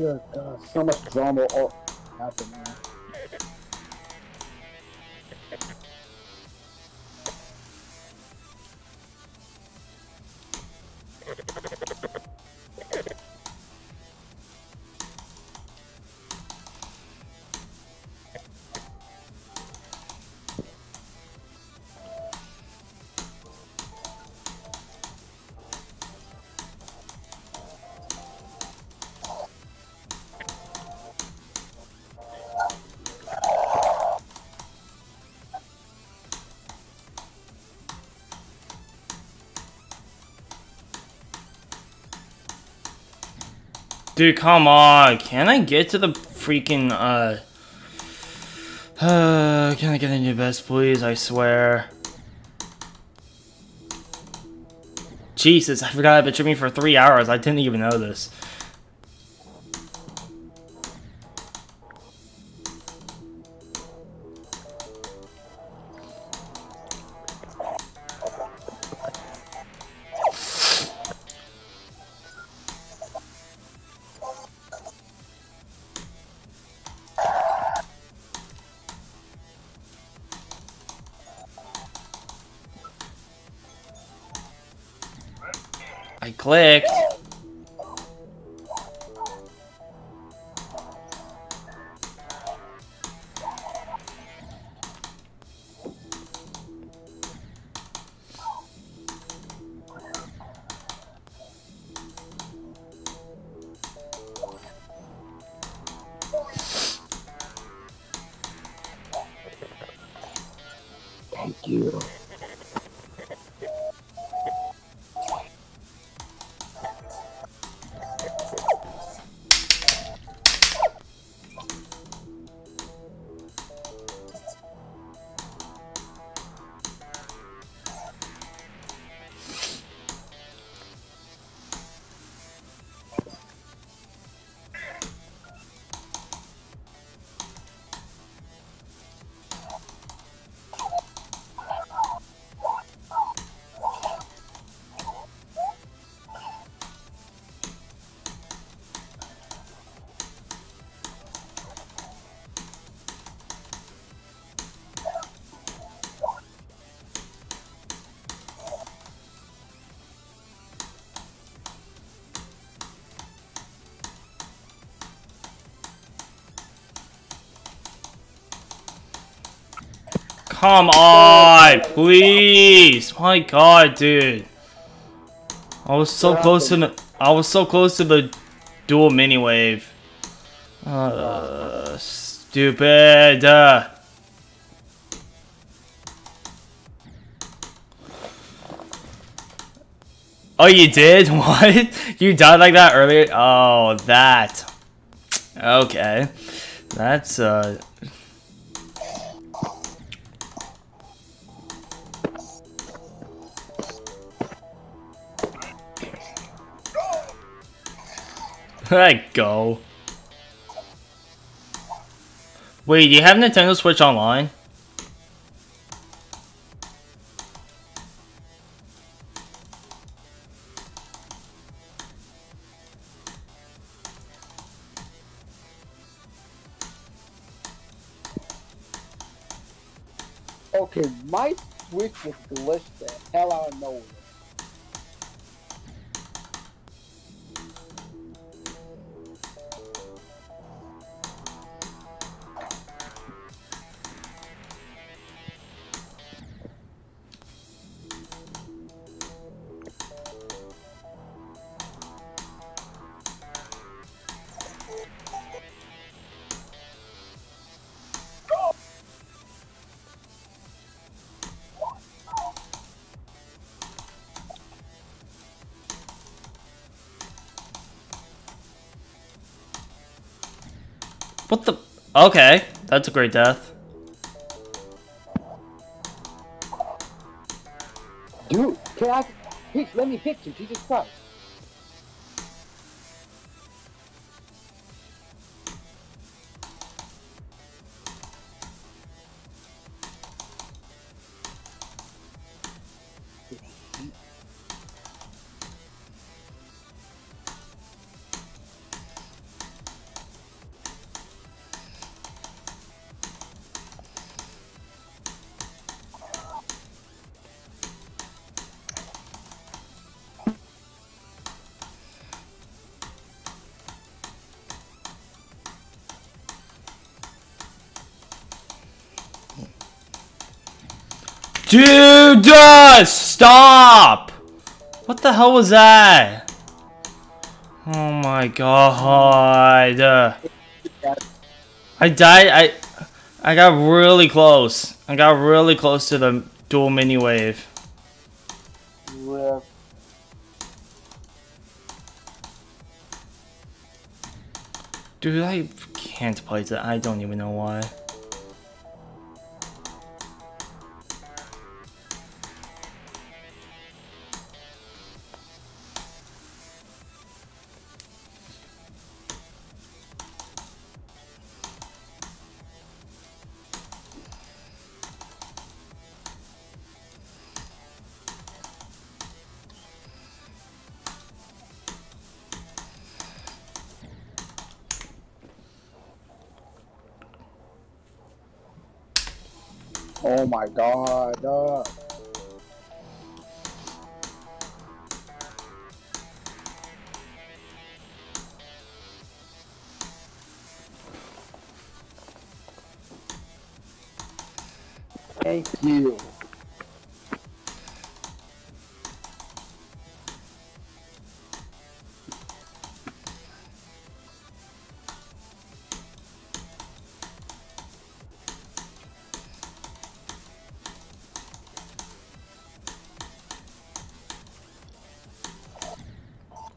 God, uh, so much drama all happening. Dude, come on. Can I get to the freaking, uh... Uh, can I get a new vest, please? I swear. Jesus, I forgot I've been streaming for three hours. I didn't even know this. Come on, please. My god, dude. I was so close to the I was so close to the dual mini wave. Uh, stupid. Uh, Oh, you did? What? You died like that earlier? Oh, that. Okay. That's, uh... Let go. Wait, do you have Nintendo Switch Online? Okay, my Switch was glitched the hell out of nowhere. Okay, that's a great death. Dude, can I? Peach, let me hit you, Jesus Christ. Dude, uh, stop! What the hell was that? Oh my god. Uh, I died. I I got really close. I got really close to the dual mini wave. Dude, I can't play that. I don't even know why.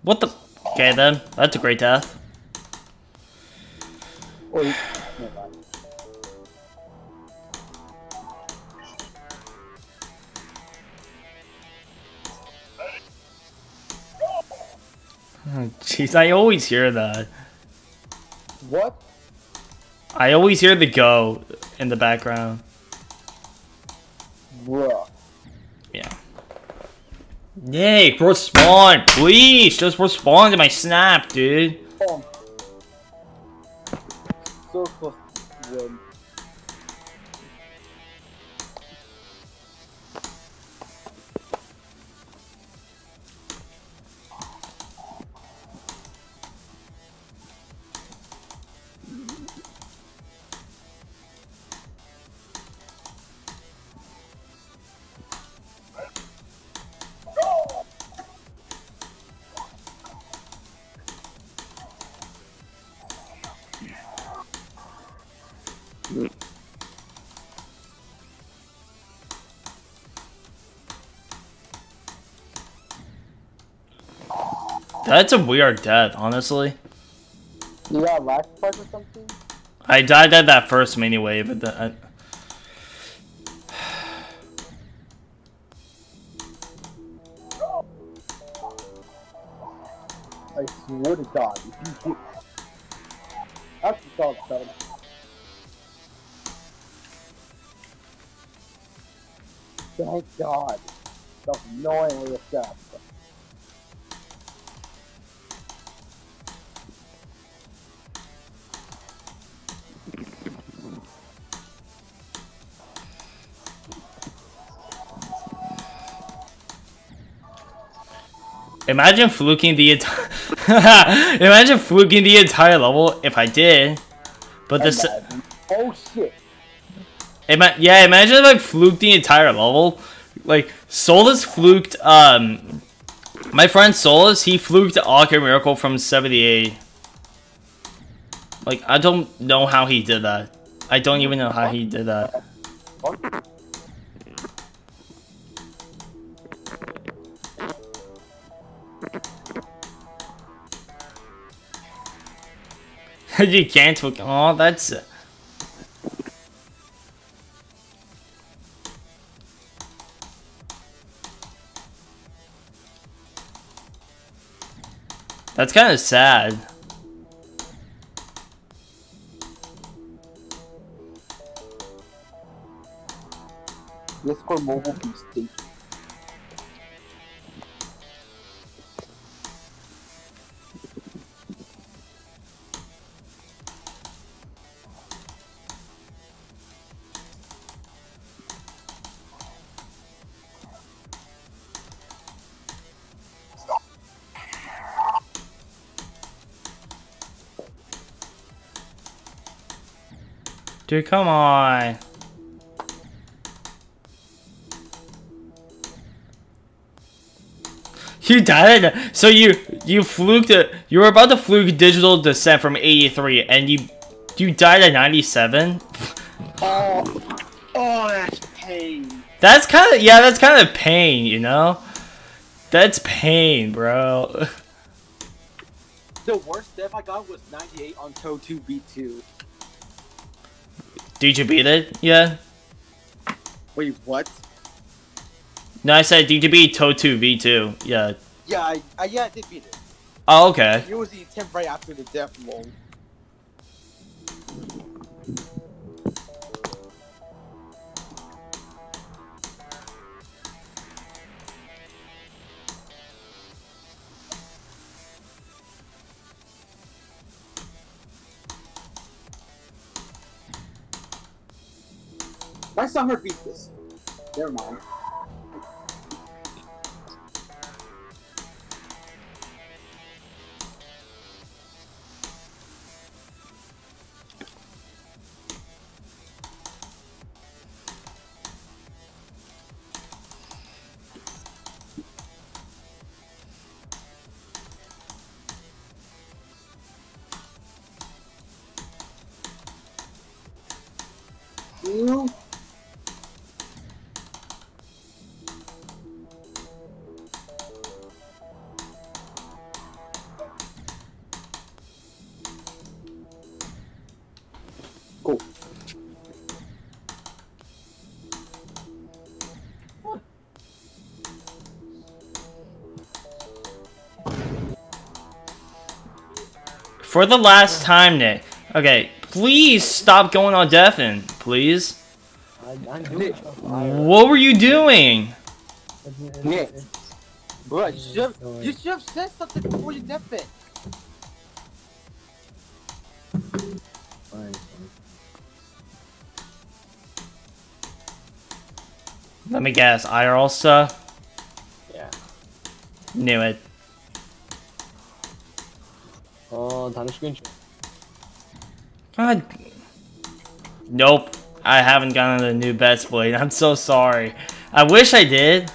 What the? Okay then, that's a great death. Or. Oh, Jeez, I always hear that. What? I always hear the go in the background. Yay, respond, please! Just respond to my snap, dude. That's a weird death, honestly. You got last part or something? I died at that first mini wave, but the, I, I swear to God, if you hit... That's the dog seven. Thank oh, God. That annoyingly a step. Imagine fluking the entire. imagine fluking the entire level if I did. But this, Oh shit. ima- yeah, imagine if I fluked the entire level. Like Solus fluked. Um, my friend Solus, he fluked Aqua Miracle from 78. Like I don't know how he did that. I don't even know how he did that. you can't fluke. Oh, that's. That's kind of sad. Discord mobile can Dude, come on. You died? So you you fluked it. You were about to fluke digital descent from 83, and you you died at 97. oh, oh, that's pain. That's kind of yeah, that's kind of pain, you know. That's pain, bro. The worst death I got was 98 on Toe 2 B2. Did you beat it? Yeah. Wait, what? No, I said did you beat Totu V2? Yeah. Yeah, I, I yeah, I did beat it. Oh, okay. It was the attempt right after the death roll. I saw her beat this. Never mind. For the last time, Nick. Okay, please stop going on Deafin, please. I, I'm doing stuff. I- What were you doing? it's- it's- Nick. it's- Bro, you should have, Sorry. you should have said something before you death it. fine, fine. Let me guess. IRL stuff. Yeah. Knew it. Time to screenshot. God. Nope. I haven't gotten a new Best Blade. I'm so sorry. I wish I did.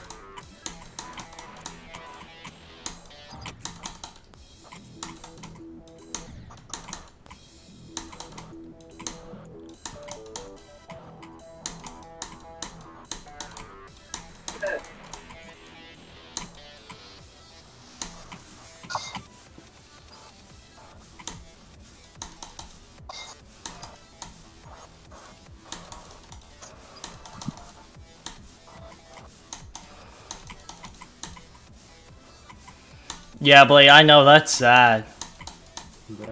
Yeah, Blade, I know that's sad. Yeah.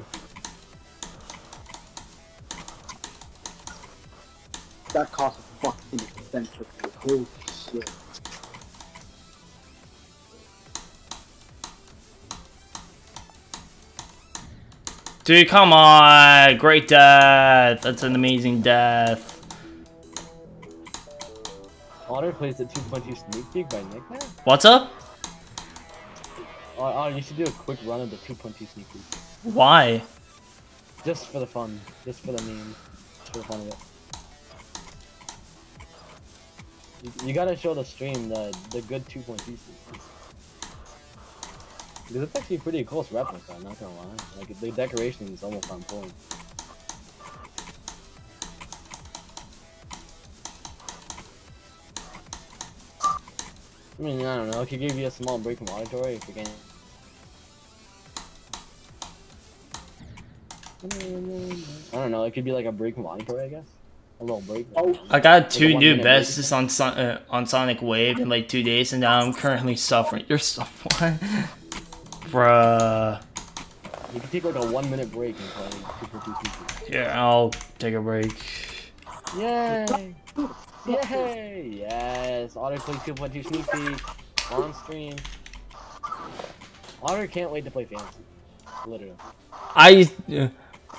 That cost a fucking expensive. Holy shit. Dude, come on. Great death. That's an amazing death. Otter plays the 2.2 sneak peek by Nick now? What's up? Oh, oh, you should do a quick run of the 2.2 sneak peek. Why? Just for the fun. Just for the meme. Just for the fun of it. You, you gotta show the stream the the good 2.2 sneak peek. Because it's actually pretty close replica, I'm not gonna lie. Like, the decoration is almost on point. I mean, I don't know, it could give you a small break from auditory if you can. I don't know, it could be like a break from auditory, I guess. A little break. Oh, I got two one new minute break. bests on Son- uh, on Sonic Wave in like two days, and now I'm currently suffering. You're suffering, bruh. You can take like a one minute break and play 2.2 sneak peek. Yeah, I'll take a break. Yay! Yay! Yes! Otter plays 2.2 sneak peek on stream. Otter can't wait to play fantasy. Literally. I. Uh,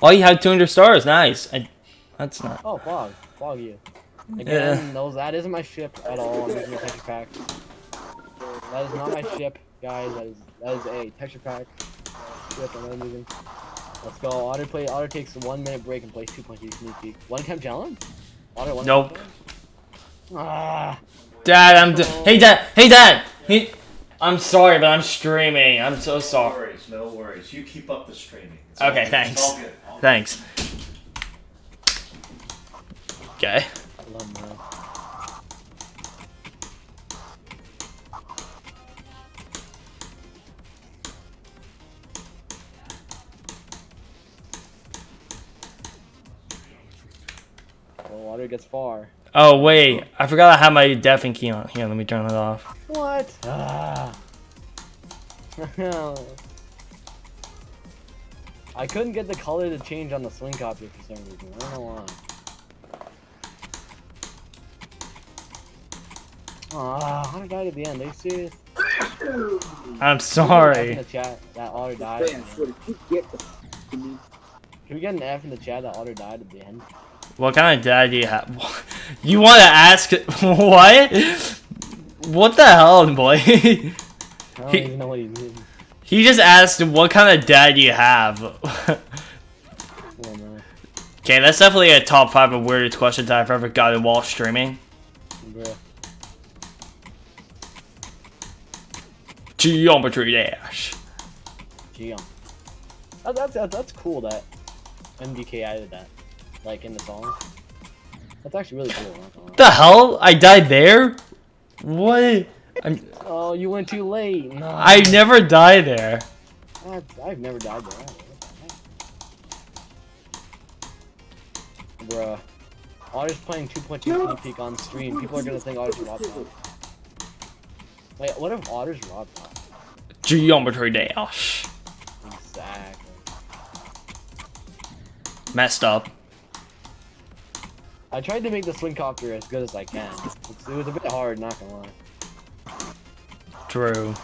oh, you have 200 stars. Nice. I, that's not. Oh, fog. Fog you. Again, Yeah. those, that isn't my ship at all. I'm using a texture pack. That is not my ship, guys. That is that is a texture pack ship I'm using. Let's go. Otter play. Otter takes one minute break and plays 2.2 sneak peek. One time challenge? Otter one. Nope. Ah. Dad, I'm. D- hey, Dad. Hey, Dad. Hey. I'm sorry, but I'm streaming. I'm so sorry. No sorry. worries, no worries. You keep up the streaming. It's all Okay, good. thanks. It's all good. All good. Thanks. Okay. I love Mel. Well, water gets far. Oh wait, I forgot I had my deafening key on. Here, let me turn it off. What? Ah. I couldn't get the color to change on the swing copter for some reason. I don't know why. Ah, how did I die at the end? Are you serious? I'm In sorry. the chat, that otter died. at the Damn, end. shorty, you get the to me. Can we get an F in the chat that otter died at the end? What kind of dad do you have? You want to ask what? What the hell, boy? I don't He- even know what he did. He just asked what kind of dad you have. I don't know. okay, that's definitely a top five of weirdest questions I've ever gotten while streaming. Bruh. Geometry dash. Gee, um, that, that's that, that's cool that MDK added that, like in the song. That's actually really cool. The hell? I died there? What? I'm, Oh, you went too late. No. I never die there. That's, I've never died there. either. What the? Bruh. Otter's playing 2.2 sneak peek on stream. People are gonna think Otter's RobTop. Wait, what if Otter's RobTop? Geometry dash. Exactly. Messed up. I tried to make the swing copter as good as I can. It's, it was a bit hard, not gonna lie. True.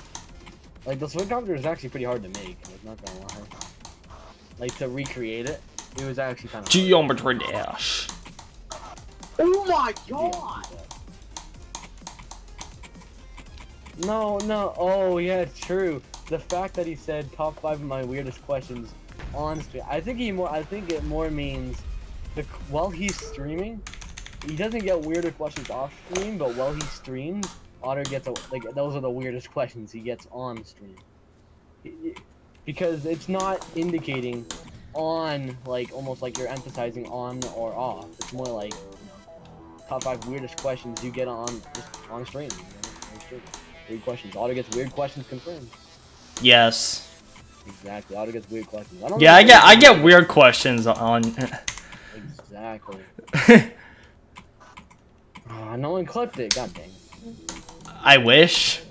Like the swing copter is actually pretty hard to make. Like, not gonna lie. Like to recreate it, it was actually kind of. Geometry dash. Oh my god! No, no. Oh yeah, true. The fact that he said top five of my weirdest questions honestly. I think he more. I think it more means the while he's streaming, he doesn't get weirder questions off stream, but while he streams, Otter gets a, like those are the weirdest questions he gets on stream. Because it's not indicating on like almost like you're emphasizing on or off. It's more like you know, top five weirdest questions you get on just on stream. You know, on stream. Weird questions. Otter gets weird questions confirmed. Yes. Exactly. Otter gets weird questions. I don't Yeah, I get I get weird questions on. Exactly. Ah, no one clipped it. God dang. I wish.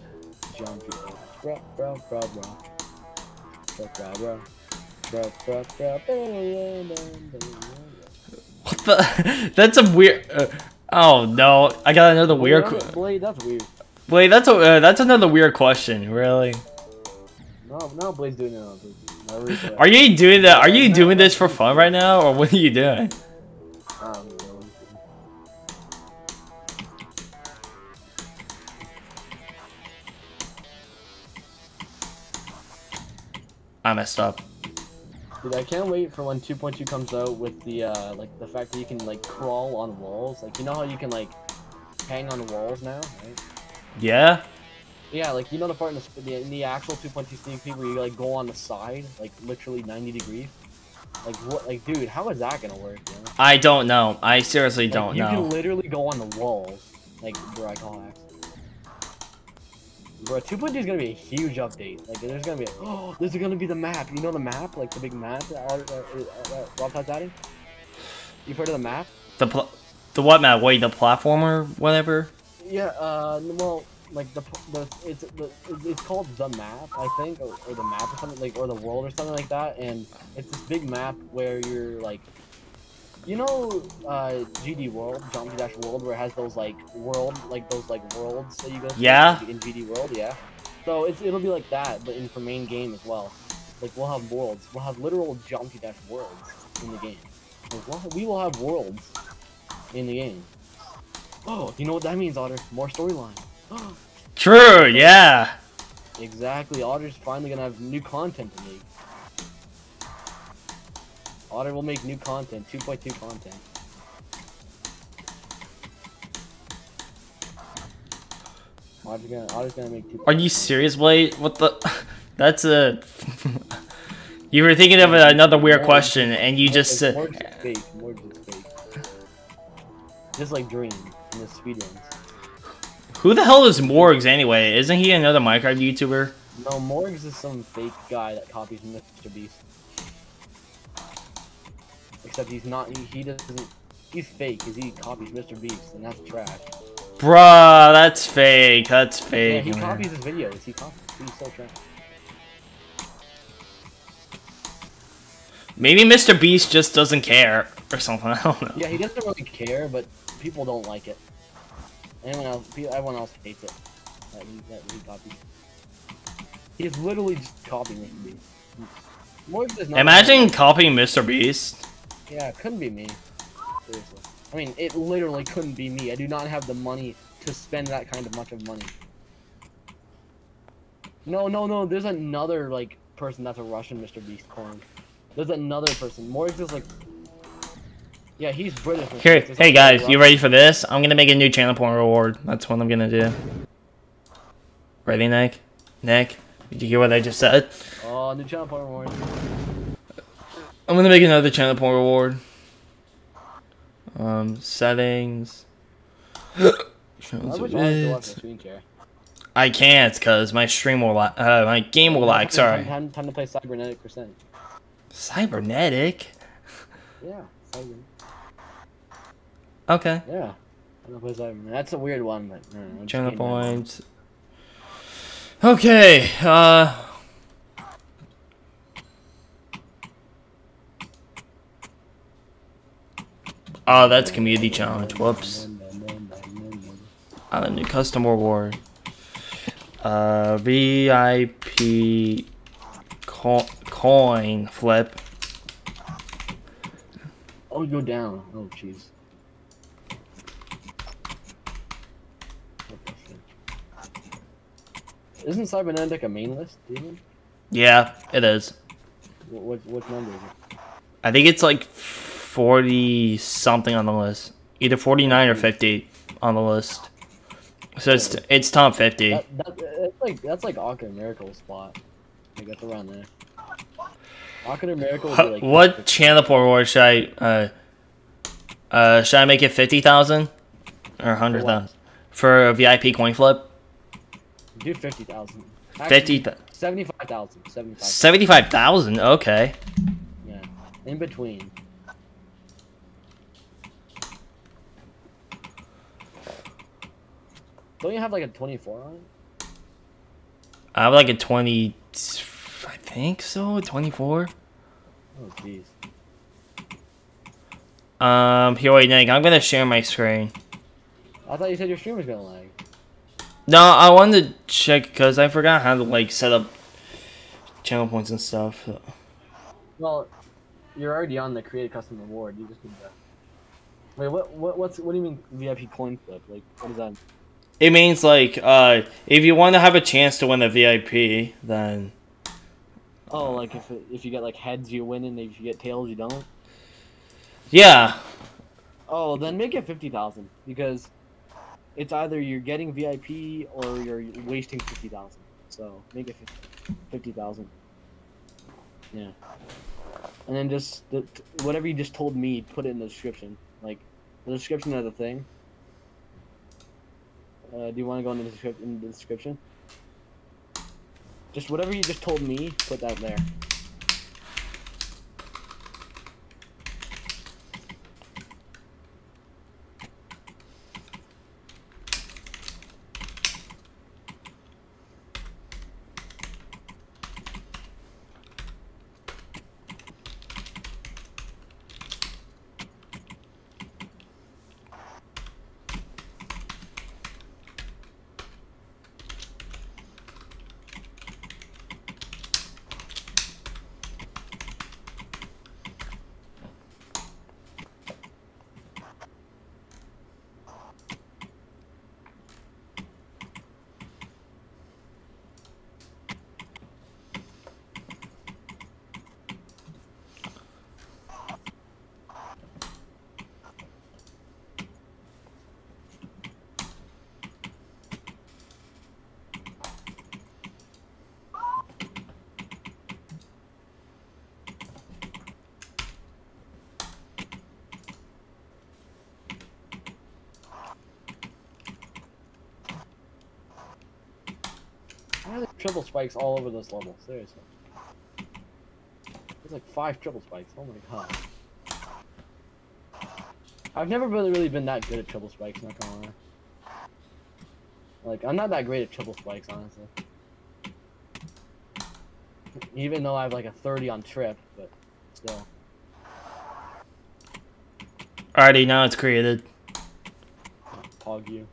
What the? That's a weird. Uh, oh no! I got another weird. Blade, that's weird. Wait, that's a uh, that's another weird question. Really? No, no, Blade's doing it on purpose. No reason. Are you doing that? Are you doing this for fun right now, or what are you doing? I messed up. Dude, I can't wait for when 2.2 comes out with the uh, like the fact that you can like crawl on walls. Like you know how you can like hang on walls now, right? Yeah. Yeah, like you know the part in the, the in the actual 2.2 sneak peek where you like go on the side, like literally 90 degrees. Like what? Like dude, how is that gonna work? Know? I don't know. I seriously Like, don't you know. You can literally go on the walls, like bro, I call axe. Bro, 2.2 is gonna be a huge update. Like there's gonna be, a, oh, this is gonna be the map. You know the map, like the big map that uh, uh, uh, RobTop's adding. You've heard of the map? The pl- the what map? Wait, the platformer, whatever. Yeah, uh, well, like the, the it's the, it's called the map, I think, or, or the map or something like, or the world or something like that, and it's this big map where you're like, you know, uh, GD World, Geometry Dash World, where it has those like world, like those like worlds that you go through, Yeah. like, in GD World, yeah. So it's it'll be like that, but in for main game as well. Like we'll have worlds, we'll have literal Geometry Dash worlds in the game. Like, we'll, we will have worlds in the game. Oh, you know what that means, Otter? More storyline. True. Yeah. exactly. Otter's finally gonna have new content to make. Otter will make new content, 2.2 content. Audrey's gonna, Audrey's gonna make. Are you serious, Blade? What the? That's a. you were thinking of another weird question, and you just is fake. Is fake. Just like Dream in the speedruns. Who the hell is Morgz anyway? Isn't he another Minecraft YouTuber? No, Morgz is some fake guy that copies Mr. Beast. Except he's not. He, he doesn't. He's fake because he copies Mr. Beast, and that's trash. Bruh, that's fake. That's fake. Yeah, he man. copies his videos. He copies. He's so trash. Maybe Mr. Beast just doesn't care or something. I don't know. Yeah, he doesn't really care, but people don't like it. Anyone else? Everyone else hates it. That he, that he copies. He's literally just copying Mr. Beast. Morgz is not. Imagine copying Mr. Beast. Yeah, it couldn't be me. Seriously. I mean, it literally couldn't be me. I do not have the money to spend that kind of much of money. No, no, no. There's another like person that's a Russian Mr. Beast clone. There's another person. Morris is like. Yeah, he's British. Here, hey like guys, another you ready for this? I'm gonna make a new channel point reward. That's what I'm gonna do. Ready, Nick? Nick, did you hear what I just said? Oh, new channel point reward. I'm gonna make another channel point reward. Um, settings. I Shows wish of I was still up it. the screen share. I can't, cause my stream will lag. Uh, my game will lag. Sorry. Time, time to play cybernetic percent. Cybernetic. Yeah, cyber. Okay. Yeah. Time to. That's a weird one, but no, no, Channel keep that in mind. points. Okay. Uh. Oh, that's community challenge. Whoops. Uh, new custom reward. Uh, VIP co- coin flip. Oh, go down. Oh, jeez. What the shit? Isn't cybernetic a main list, even? Yeah, it is. What, what, what number is it? I think it's like 40 something on the list. Either 49 or 50 on the list. So it's it's top 50. That, that, that's like that's like Awkward Miracle spot. Like that's around there. Awkward Miracle like what channel reward should I uh uh should I make it 50,000 or 100,000 for a VIP coin flip? Do fifty thousand. 50 th- Seventy-five thousand. Seventy-five. 75,000. Okay. Yeah. In between. Don't you have like a twenty-four on it? I have like a 20 I think so, 24. Oh jeez. Um here wait, Nick, I'm going to share my screen. I thought you said your stream was gonna lag. No, I wanted to check because I forgot how to like set up channel points and stuff. so- Well, you're already on the create custom reward. You just need to. Wait, what? What? What's? What do you mean VIP coin flip? Like, what is that? It means like uh if you want to have a chance to win a VIP, then Oh, like if it, if you get like heads, you win, and if you get tails, you don't. yeah. Oh, then make it fifty thousand because it's either you're getting VIP or you're wasting fifty thousand. So make it fifty thousand. Yeah. And then just the, whatever you just told me, put it in the description. Like the description of the thing. Uh, do you want to go in the, in the description? Just whatever you just told me, put that there. Triple spikes all over this level. Seriously. There's like five triple spikes. Oh my god. I've never really really been that good at triple spikes, not gonna lie. Like, I'm not that great at triple spikes, honestly. Even though I have like a 30 on trip, but still. Alrighty, now it's created. Pog you.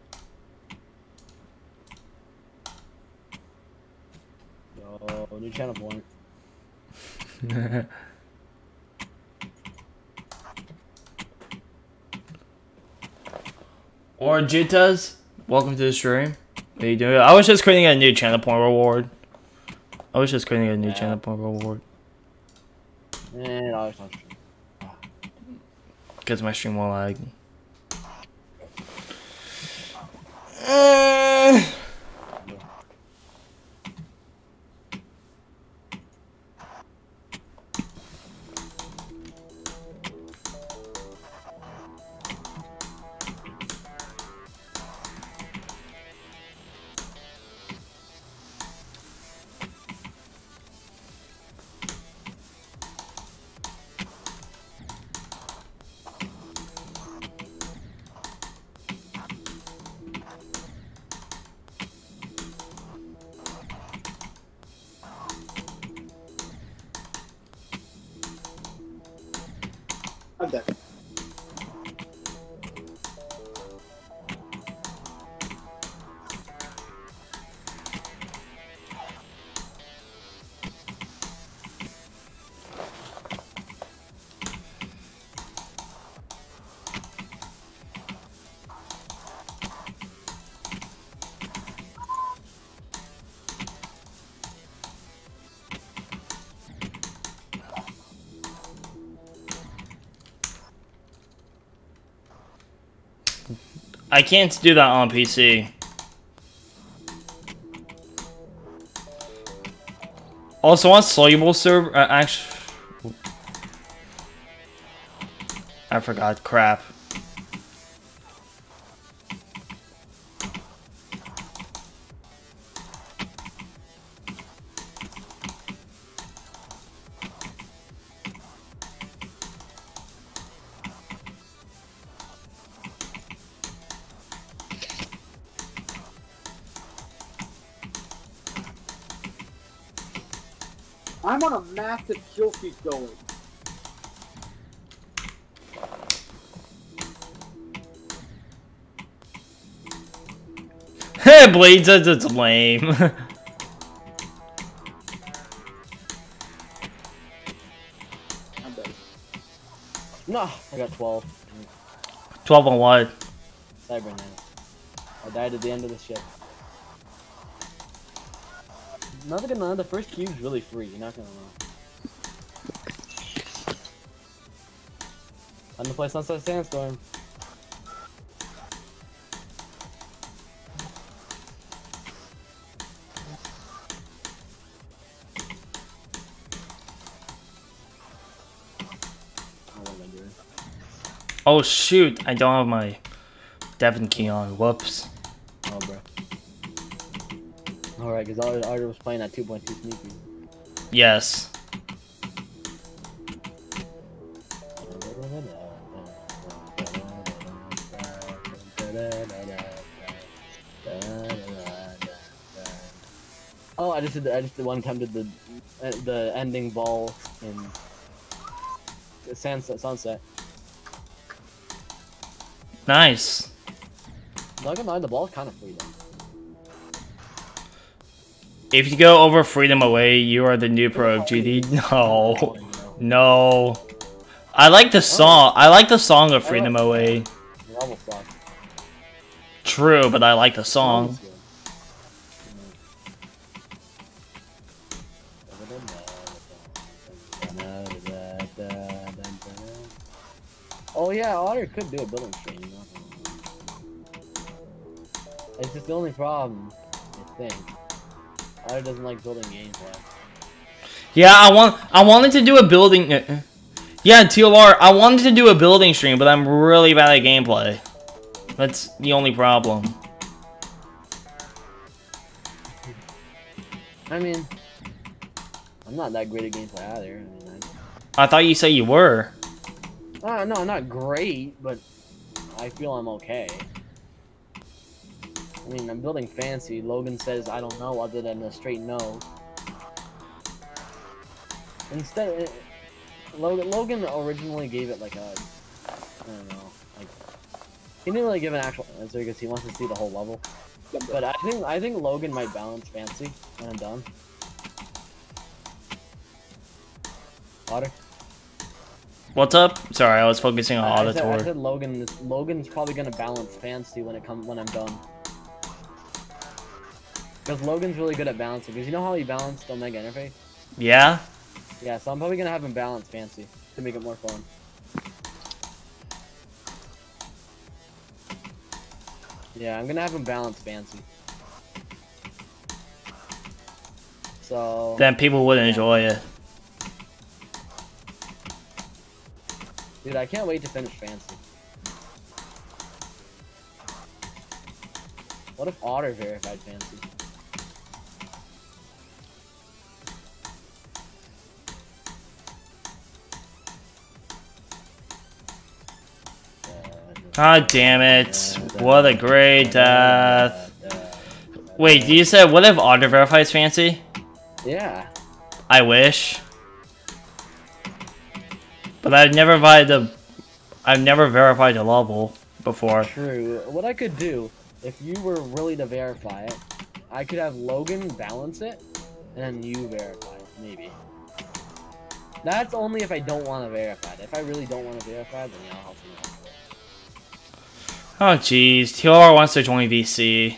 New channel point. or Jitas, welcome to the stream. What are you doing? I was just creating a new channel point reward. I was just creating a new Yeah. channel point reward. And I was not sure. Because my stream won't lag. Uh, can't do that on PC. Also on soluble server, uh, actually, I forgot. Crap. On a massive kill streak going. Blades, that's, that's lame. I'm dead. No, I got 12. 12 on what? Cybernet. I died at the end of the ship. Not gonna lie, the first cube's really free, you're not gonna lie. Time to play Sunset Sandstorm. Oh, shoot, I don't have my Devon key on. Whoops. Oh, bro. Alright, because Arthur Arthur was playing at 2.2 sneaky. Yes. Just did. The, I just did one time did the uh, the ending ball in the sunset. Sunset. Nice. Not gonna lie, the ball's kind of free though. If you go over Freedom Away, you are the new pro of GD. No. No. I like the song. I like the song of Freedom Away. The level sucks. True, but I like the song. Yeah, Otter could do a building stream. not gonna. It's just the only problem, I think. Otter doesn't like building gameplay. Yeah, I want. I wanted to do a building. uh, Yeah, TLR. I wanted to do a building stream, but I'm really bad at gameplay. That's the only problem. I mean, I'm not that great at gameplay either. I mean, I thought you said you were. Uh, no, not great, but I feel I'm okay. I mean, I'm building fancy. Logan says I don't know other than a straight no. Instead, uh, Logan, Logan originally gave it like a, I don't know, like he didn't really give an actual answer because he wants to see the whole level. But I think I think Logan might balance fancy when I'm done. Water. What's up? Sorry, I was focusing on I, I, said, I said Logan. Logan's probably gonna balance fancy when it come when I'm done. Because Logan's really good at balancing. Because you know how he balanced Omega Interface? Yeah? Yeah, so I'm probably gonna have him balance fancy to make it more fun. Yeah, I'm gonna have him balance fancy. So Then people would enjoy it. Dude, I can't wait to finish fancy. What if Otter verified fancy? God damn it. What a great death. Wait, you said what if auto verifies fancy? Yeah. I wish. But I've never verified the I've never verified a level before. True. What I could do, if you were really to verify it, I could have Logan balance it, and then you verify it, maybe. That's only if I don't want to verify it. If I really don't want to verify it, then yeah, I'll help you. Oh jeez, TLR wants to join VC.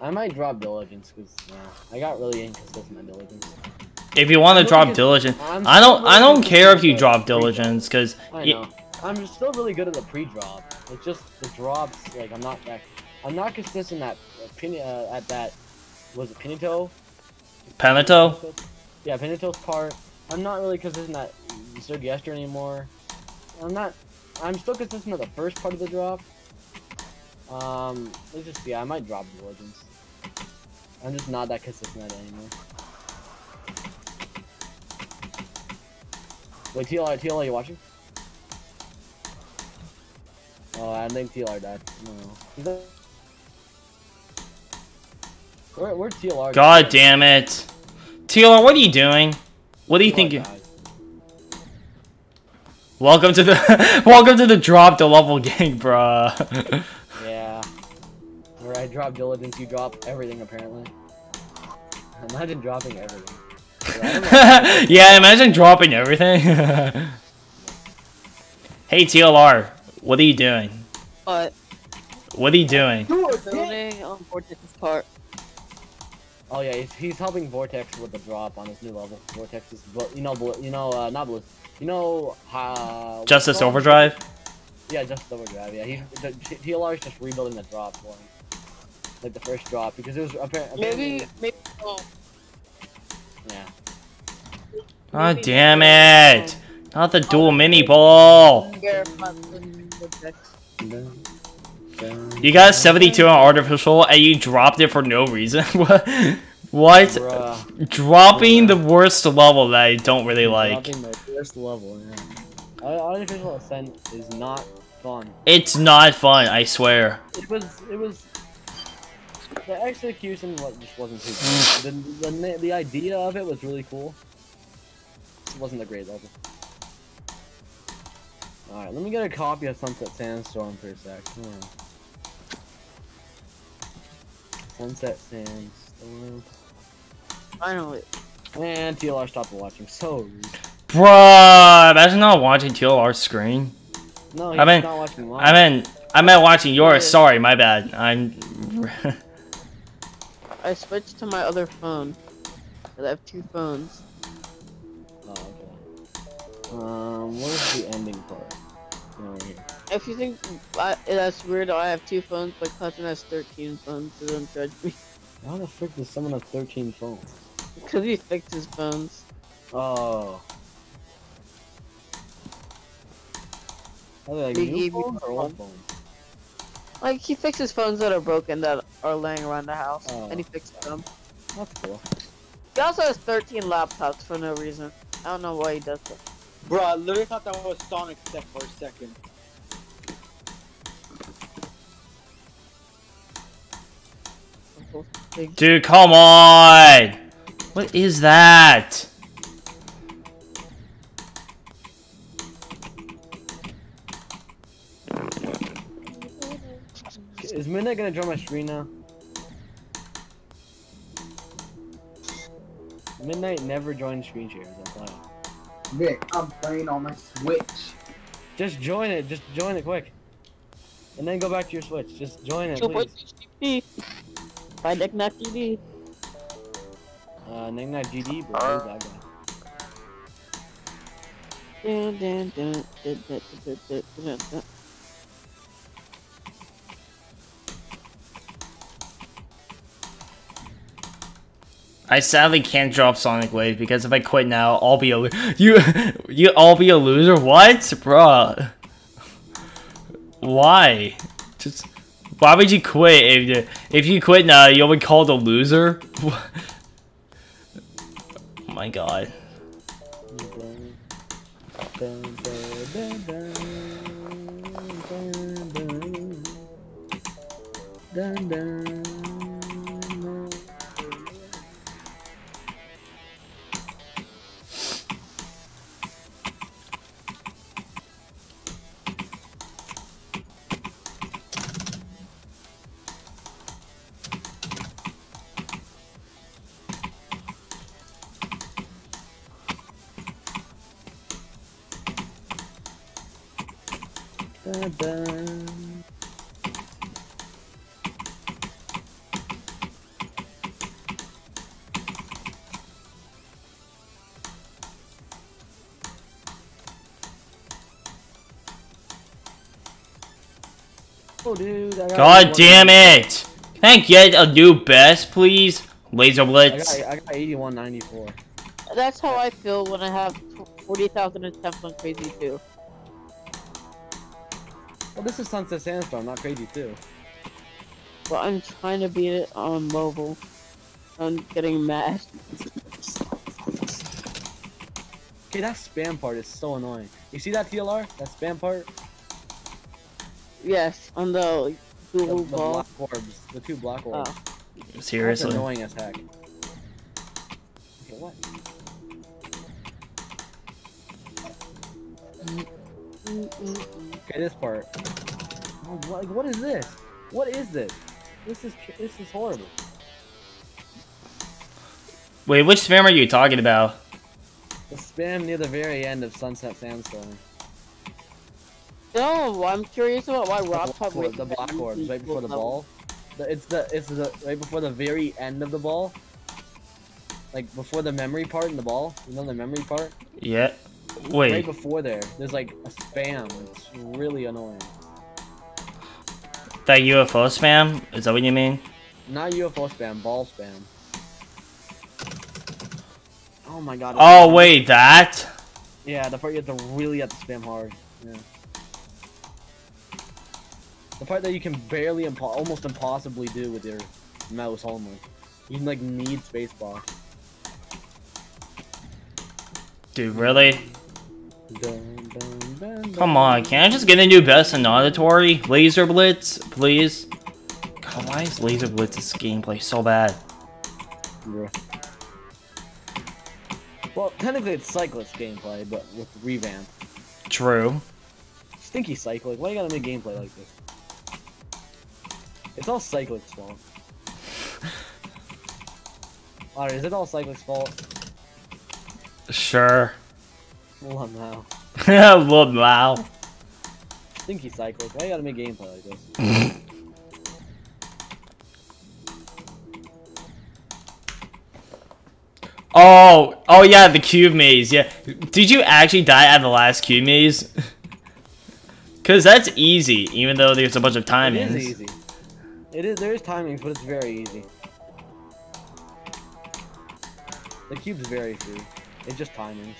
I might drop diligence because yeah, I got really inconsistent at diligence. If you want to drop diligence, I'm I don't I don't care if you drop diligence because I know. I'm still really good at the pre-drop. It's just the drops. Like I'm not that. I'm not consistent at uh, pin, uh, at that. Was it Pinito? Penato. Yeah, Pinito's part. I'm not really consistent at Sir Gesture anymore. I'm not. I'm still consistent at the first part of the drop. Um, let's just see. I might drop diligence. I'm just not that consistent at it anymore. Wait, TLR, TLR, you watching? Oh, I think TLR died. No. Where, where'd TLR? God damn it, TLR, what are you doing? What do you think? You- died. Welcome to the welcome to the drop the level gang, bruh. Yeah. Where I drop diligence, you drop everything apparently. Imagine dropping everything. Dude, I don't know. yeah, imagine dropping everything. hey TLR, what are you doing? But What are you doing? building on Vortex's part. Oh yeah, he's, he's helping Vortex with the drop on his new level. Vortex is, you know, you know, uh, not blue. You know, uh, Justice? Overdrive? Yeah, Justice Overdrive. Yeah, he the, TLR is just rebuilding the drop for him, like the first drop because it was apparently. Maybe, maybe. Oh, Yeah. God damn it! Not the dual mini ball. You got 72 on artificial and you dropped it for no reason. what? What? Bruh. Dropping the worst level that I don't really like. Dropping the first level. Yeah. Artificial Ascent is not fun. It's not fun, I swear. It was. It was. The execution just wasn't too mm. good. the, the the idea of it was really cool. It wasn't a great level. Alright, let me get a copy of Sunset Sandstorm for a sec. Hmm. Hold on. Sunset Sandstorm. Finally. And TLR stopped watching. So rude. Bruh, imagine not watching TLR's screen. No, he's I mean, not watching live. I meant, I meant watching yours. Sorry, my bad. I'm. I switched to my other phone. I have two phones. Oh. Um, where's the ending part? Oh, right here. If you think I, that's weird, I have two phones. My cousin has 13 phones, so don't judge me. How the frick does someone have 13 phones? Because he fixed his phones. Oh. Are they like They new phones or old one. phones? Like, he fixes phones that are broken that are laying around the house, Oh. and he fixed them. That's cool. He also has 13 laptops for no reason. I don't know why he does that. Bro, I literally thought that was Sonic Step for a second. Dude, come on! What is that? Is Midnight gonna join my screen now? Midnight never joins screen shares, I'm playing. Nick, I'm playing on my Switch. Just join it, just join it quick. And then go back to your Switch. Just join it, please. Point HTTP. By Nick Nack TV. Uh, Night GD, bro. Who's that guy? Dun, dun, dun, dun, dun, dun, dun, dun, dun, dun. I sadly can't drop Sonic Wave because if I quit now, I'll be a lo- you you all be a loser. What, bruh? Why? Just why would you quit if you, if you quit now? You'll be called a loser. oh my god. Dun, dun. Oh, dude, I got God damn it! Can I get a new best, please? Laser I Blitz. got, I got 8194. That's how I feel when I have 40,000 attempts on Crazy 2. Well, this is Sunset Sandstorm, not crazy too. But I'm trying to beat it um, on mobile. I'm getting mad. Okay, that spam part is so annoying. You see that TLR? That spam part? Yes, on the The, Google the Ball. black orbs. The two black oh. orbs. Oh. That's Seriously. annoying as heck. Okay, what? Okay, this part. Oh, like, what is this? What is this? This is this is horrible. Wait, which spam are you talking about? The spam near the very end of Sunset Sandstorm. No, I'm curious about why The Rob black Top the black orbs right before the ball. The, it's the it's the right before the very end of the ball. Like before the memory part in the ball. You know the memory part? Yeah. Wait. Right before there, there's like a spam. It's really annoying. That UFO spam? Is that what you mean? Not UFO spam, ball spam. Oh my god. Oh, wait, that? Yeah, the part you have to really have to spam hard. Yeah. The part that you can barely, impo almost impossibly do with your mouse only. You like need spacebar. Dude, really? Dun, dun, dun, Come on, can I just get a new best in auditory? Laser Blitz, please? God, why is Laser Blitz's gameplay so bad? Bruh. Well, technically it's Cyclic's gameplay, but with revamp. True. Stinky Cyclic, why you gotta make gameplay like this? It's all Cyclic's fault. Alright, is it all Cyclic's fault? Sure. Well, wow. Stinky Cyclic, why you gotta make gameplay like this? Oh, oh yeah, the cube maze. Yeah, did you actually die at the last cube maze? Cause that's easy, even though there's a bunch of It timings. is easy. It is. There is timings, but it's very easy. The cube's very free. It's just timings.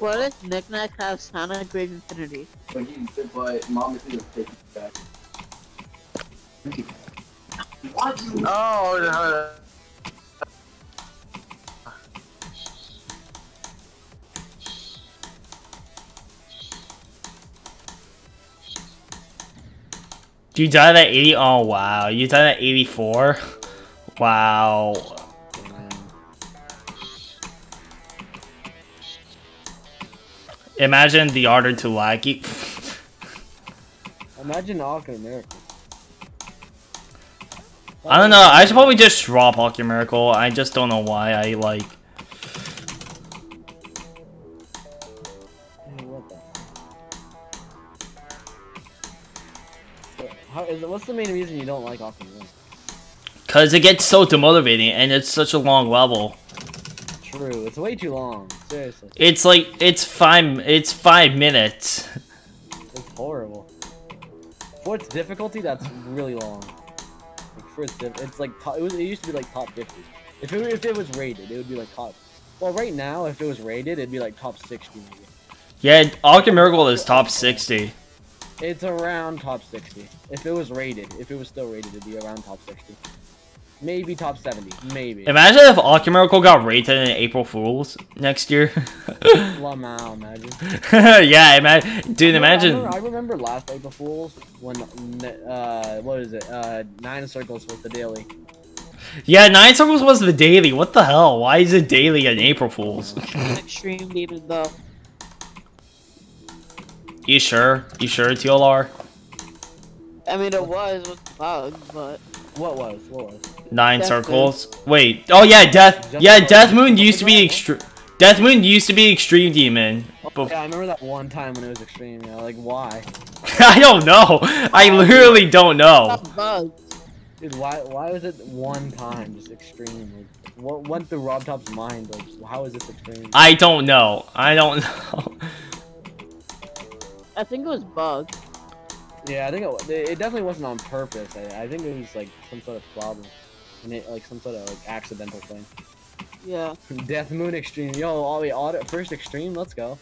What if Knickknack has Sonic Grade Infinity? But he did by Mommy back. What? Oh, no. You died at 80? Oh wow, you died at 84? Wow. Imagine the order to Lucky. Imagine Ocular Miracle. I don't know, I should probably just drop Ocular Miracle. I just don't know why I like. Is what's the main reason you don't like Miracle? Cause it gets so demotivating and it's such a long level. True, it's way too long. Seriously, It's like, it's five, it's five minutes. it's horrible. For its difficulty, that's really long. Like for its, it's like top, it, was, it used to be like top 50. If it, if it was rated, it would be like top. Well, right now, if it was rated, it'd be like top 60 maybe. Yeah, Ocular Miracle is top 60. It's around top 60. If it was rated, if it was still rated, it'd be around top 60. Maybe top 70. Maybe. Imagine if Ocular Miracle got rated in April Fools next year. Lamau, imagine. yeah, imagine, dude, I imagine. remember, I remember last April Fools when, uh, what is it? Uh, Nine Circles was the daily. Yeah, Nine Circles was the daily. What the hell? Why is it daily in April Fools? Extreme Demon though. You sure? You sure, it's TLR? I mean, it was with bugs, but What was? What was? Nine Death Circles. Wait. Oh yeah, Death. Just Yeah, Moon. Death Moon used to be extreme. Death Moon used to be Extreme Demon. Oh, Bef- Yeah, I remember that one time when it was extreme. Yeah, like why? I don't know. I literally don't know. not bugs. Dude, why? Why was it one time just extreme? Like, what went through RobTop's mind? Like, how is this extreme? I don't know. I don't know. I think it was bugs. Yeah, I think it, it definitely wasn't on purpose. I, I think it was like some sort of problem, and it, like some sort of like accidental thing. Yeah. Death Moon Extreme. Yo, all the audit first Extreme. Let's go.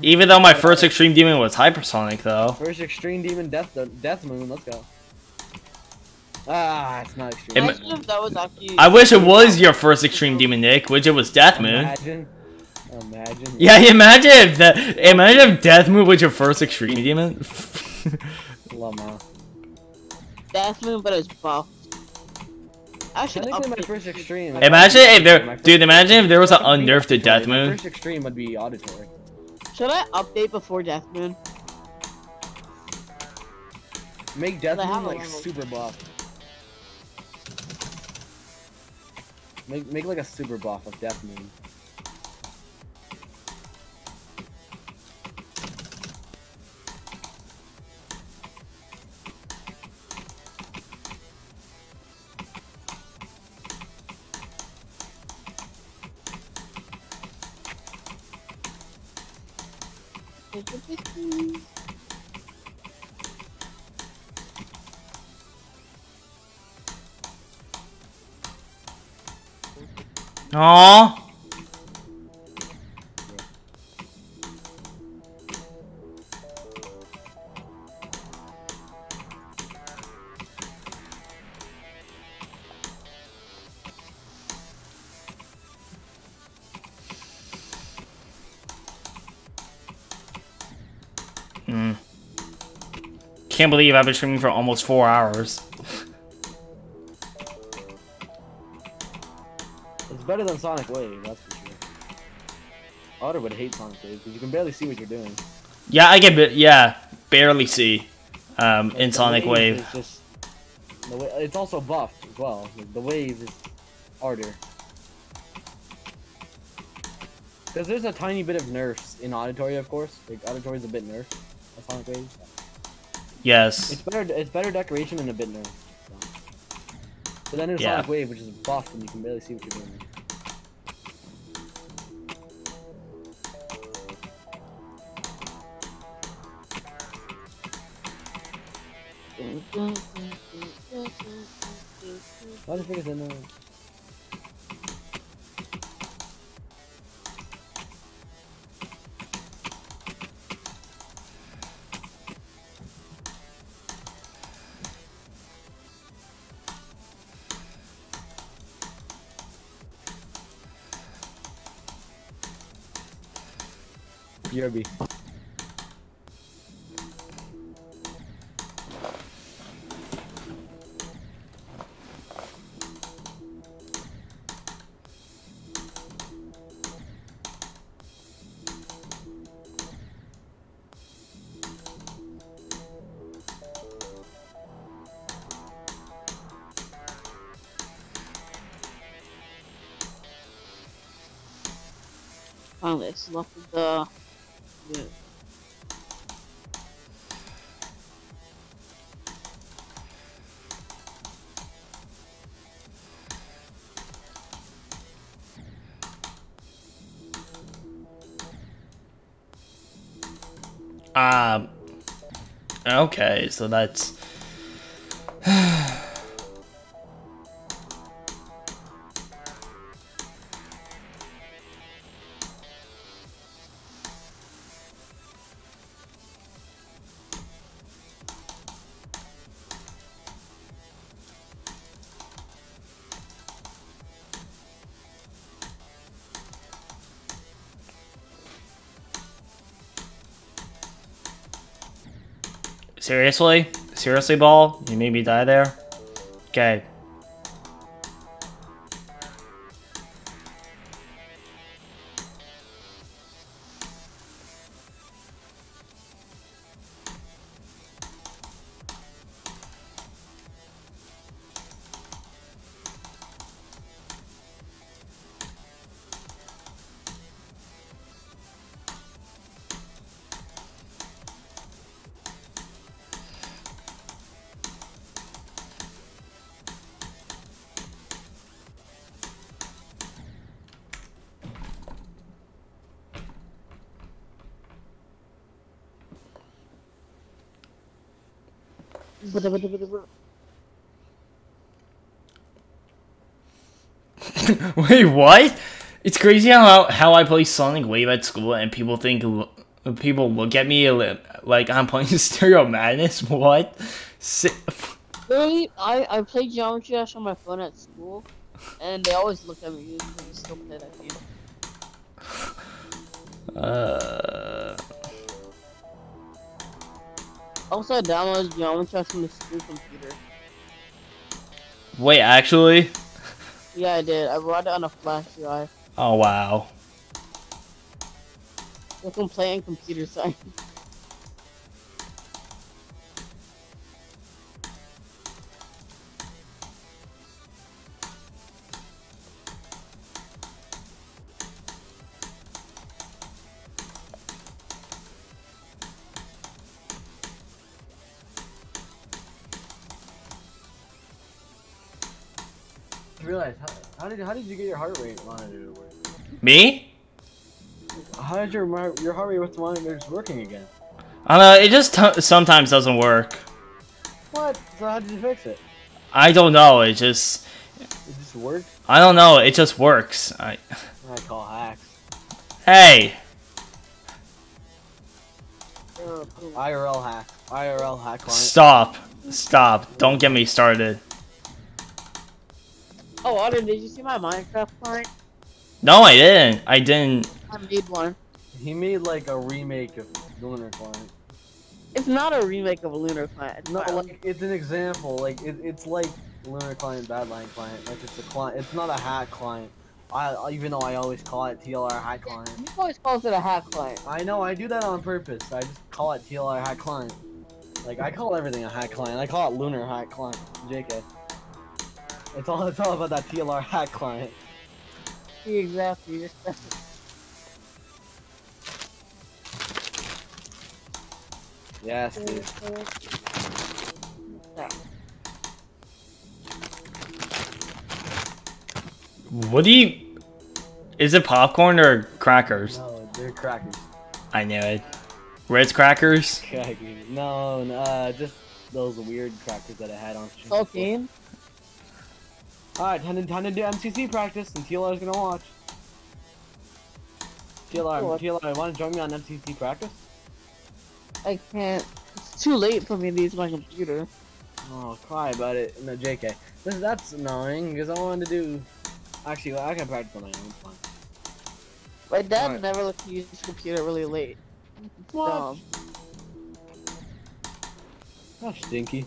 Even though my first Extreme Demon was Hypersonic, though. First Extreme Demon Death Death Moon. Let's go. Ah, it's not Extreme. Im- Imagine if that was actually. I wish it was your first Extreme Demon, Nick, which it was Death Moon. Imagine. Imagine. Yeah, imagine if that. Imagine if Death Moon was your first Extreme Demon. Lamau. Death Moon, but it's buffed. I should Technically, my first Extreme. imagine if there, dude. Imagine if there was an Technically, unnerf to auditory. Death My Moon. first Extreme would be auditory. Should I update before Death Moon? Make Death I Moon like super buff. Make make like a super buff of Death Moon. Aww. Can't believe I've been streaming for almost four hours. It's better than Sonic Wave, that's for sure. Otter would hate Sonic Wave because you can barely see what you're doing. Yeah, I get. Yeah, barely see. Um, Like, in Sonic Wave. just the wa- it's also buffed as well. Like, the wave is harder. Because there's a tiny bit of nerfs in auditory, of course. Like auditory is a bit nerfed. Sonic Wave. Yes. It's better. It's better decoration than a bit nerf. So. But then there's Yeah. Sonic Wave, which is buffed and you can barely see what you're doing. Why the frick is in there? BRB. Finally, it's left with Um. Okay, so that's. Seriously? Seriously, ball? You made me die there? Okay. Wait, what? It's crazy how how I play Sonic Wave at school and people think people look at me like I'm playing Stereo Madness. What? Si- Literally, I, I play Geometry Dash on my phone at school, and they always look at me because I still play that game. Uh, Also, I downloaded Geometry Dash from the school computer. wait, actually? Yeah, I did. I brought it on a flash drive. Oh wow. I can play computer science. did how did you get your heart rate monitor to work? Me? How did your your heart rate with the monitors working again? I don't know. It just t- sometimes doesn't work. What? So how did you fix it? I don't know. It just It just worked. I don't know. It just works. I I call hacks. hey. IRL hack. IRL hack client. Stop. Stop. Don't get me started. Oh, Otter, did you see my Minecraft client? No, I didn't. I didn't. I made one. He made like a remake of Lunar Client. It's not a remake of a Lunar client. It's No, not like it's an example. Like it, it's like Lunar Client, Badlion Client. Like it's a client. It's not a hack client. I even though I always call it TLR hack client. He always calls it a hack client. I know I do that on purpose. I just call it TLR hack client. Like I call everything a hack client. I call it Lunar hack client. JK. It's all it's all about that TLR hack client. Exactly. yes, dude. What do you? Is it popcorn or crackers? No, they're crackers. I knew it. Red's crackers. Crackers. No, no, uh, just those weird crackers that I had on. Cocaine. Before. Alright, time to, time to do MCC practice, and TLR's gonna watch. TLR, What? TLR, wanna join me on MCC practice? I can't. It's too late for me to use my computer. Oh, cry about it. No, JK. This, that's annoying, because I wanted to do... Actually, well, I can practice on my own, it's fine. My dad Alright. never let me use his computer really late. What? Dumb. Stinky.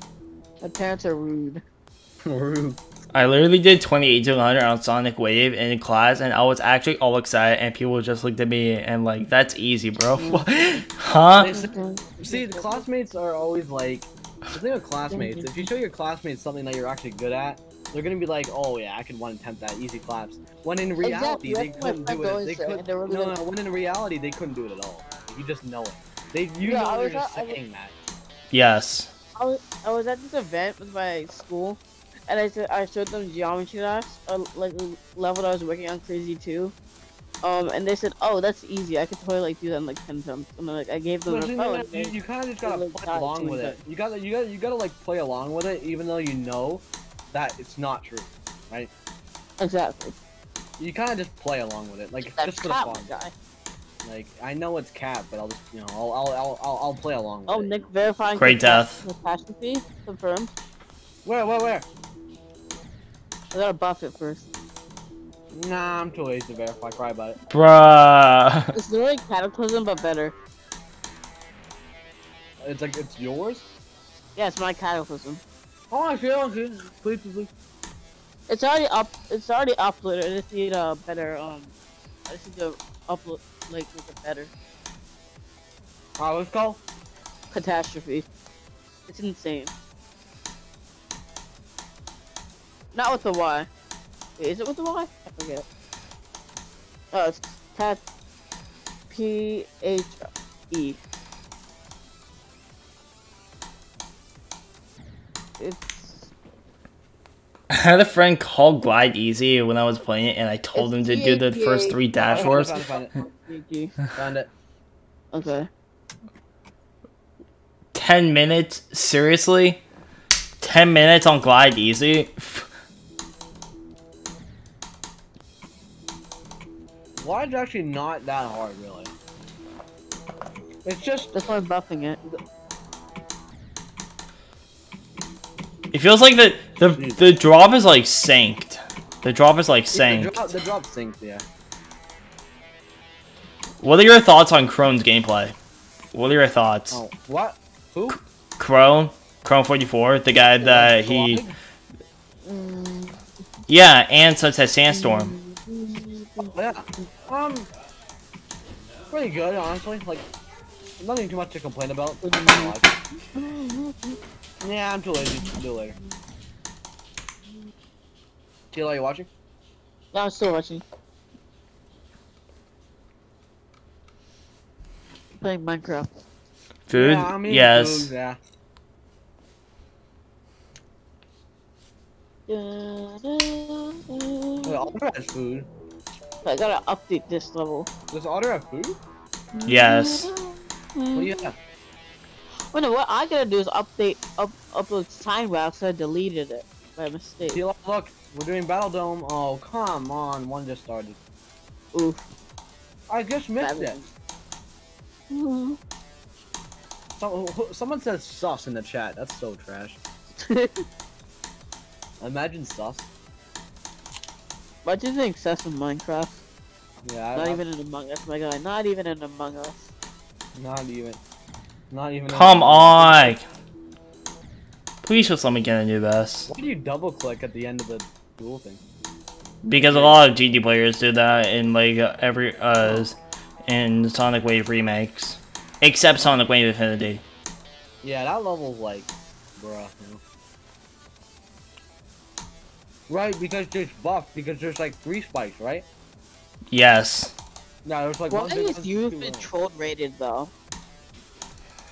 My parents are rude. Rude. I literally did 28 to 100 on Sonic Wave in class, and I was actually all excited, and people just looked at me and like, "That's easy, bro." huh? Mm-hmm. See, the classmates are always like, the thing with classmates, if you show your classmates something that you're actually good at, they're gonna be like, oh yeah, I can one attempt that, easy claps. When in reality, Exactly, they couldn't do it. They could, and no, no, when in reality, they couldn't do it at all. You just know it. They, you Yeah, know I they're just at- I was- saying that. Yes. I was, I was at this event with my school, and I said I showed them geometry class, uh, like the level that I was working on, Crazy too. Um, and they said, "Oh, that's easy. I could totally like do that in like ten attempts." And then, like I gave them But a phone. no, no, and you, you kind of just gotta like, play along with me, it. You gotta, you gotta, you gotta like play along with it, even though you know that it's not true. Right? Exactly. You kind of just play along with it, like That just for the fun. guy. Like I know it's cat, but I'll just, you know, I'll, I'll, I'll, I'll, I'll play along with it. Oh, it. Nick verifying. Great death. Catastrophe confirmed. Where, where, where? I gotta buff it first. Nah, I'm too lazy to verify. Cry about it. Bruh. It's literally Cataclysm, but better. It's like it's yours. Yeah, it's my Cataclysm. Oh, I feel it. Please, please, please. It's already up. It's already uploaded. I just need a better um. I just need to upload like make it better. Alright, let's go. Catastrophe. It's insane. Not with the Y. Wait, is it with the Y? I forget. Oh, it's cat. P H E. It's I had a friend called Glide Easy when I was playing it, and I told him to do the first three dash wars. Found it, found it, PG. found it. Okay. 10 minutes? Seriously? 10 minutes on Glide Easy? Why is actually not that hard, really? It's just That's why I'm buffing it. It feels like the, the, the drop is like synced. The drop is like the drop, the drop sinks, yeah. What are your thoughts on Crone's gameplay? What are your thoughts? Oh, what? Who? Crone? Crone 44, the guy that he... Glide? Mm, Yeah, and Sunset Sandstorm. Yeah. Um. Pretty good, honestly. Like, nothing too much to complain about. yeah, I'm too lazy. I'll do it later. Teal, are you watching? No, I'm still watching. Playing Minecraft. Food? Yeah, I mean, yes. food, yeah. Wait, Otter has food. I gotta update this level. Does Otter have food? Yes. What do you have? Wait, no, what I gotta do is update, up, upload time lapse. so I deleted it by mistake. Teal, look, we're doing Battle Dome. Oh, come on. One just started. Oof. I just missed Battle it. Dome. Some, who- someone says sus in the chat. That's so trash. Imagine sus. What do you think, Cess in Minecraft? Yeah, I, Not even in Among Us, my guy. Not even in Among Us. Not even. Not even. Come on! Please just let me get a new best. Why do you double click at the end of the duel thing? Because a lot of GD players do that in like every uh in Sonic Wave remakes, except Sonic Wave Infinity. Yeah, that level's like, bruh. You know. Right, because there's buff, because there's like three spikes, right? Yes. No, there's like Why one big is you've been little. trolled rated though?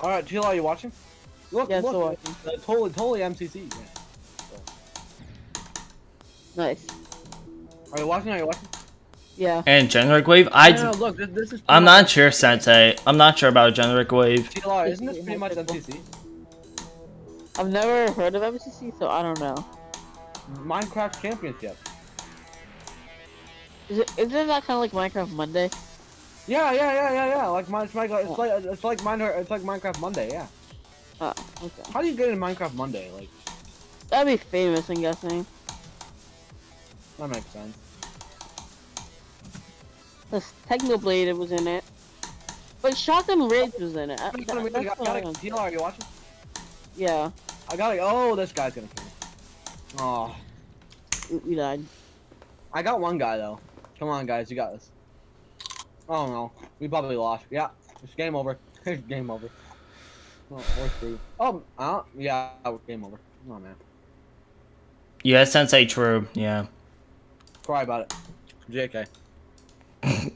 Alright, Teal, are you watching? Look, Yeah, look, still uh, totally, totally MCC. Yeah. Nice. Are you watching? Are you watching? Yeah. And generic wave? I. no, no, look, this, this is. I'm not sure, Sensei. I'm not sure about generic wave. TLR, isn't this pretty much MCC? I've never heard of MCC, so I don't know. Minecraft Championship. Is it? Isn't that kind of like Minecraft Monday? Yeah, yeah, yeah, yeah, yeah. Like it's like it's like it's like mine, it's like Minecraft Monday. Yeah. Oh, okay. How do you get in Minecraft Monday? Like That'd be famous, I'm guessing. that makes sense. Because Technoblade was in it. But Shotgun Ridge was in it. I- I that- got, that's got, what got I a don't- TLR, are you watching? Yeah, I got like, oh, this guy's gonna kill me. Oh, we- we died. I got one guy though. Come on, guys, you got this. Oh no, we probably lost. Yeah, it's game over. It's game over. Oh, we're screwed. Oh, uh, yeah, game over. Come on, man. Yeah, Sensei, true. Yeah. Cry about it. JK.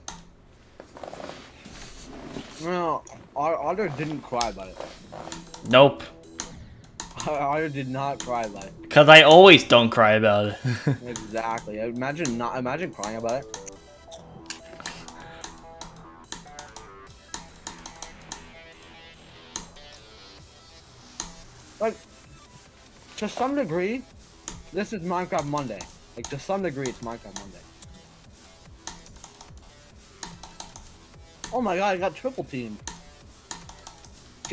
no, Otter didn't cry about it. Nope. Otter did not cry about it. Cause I always don't cry about it. Exactly. Imagine not. Imagine crying about it. Like, to some degree, this is Minecraft Monday. Like, to some degree, it's Minecraft Monday. Oh my god, I got triple teamed.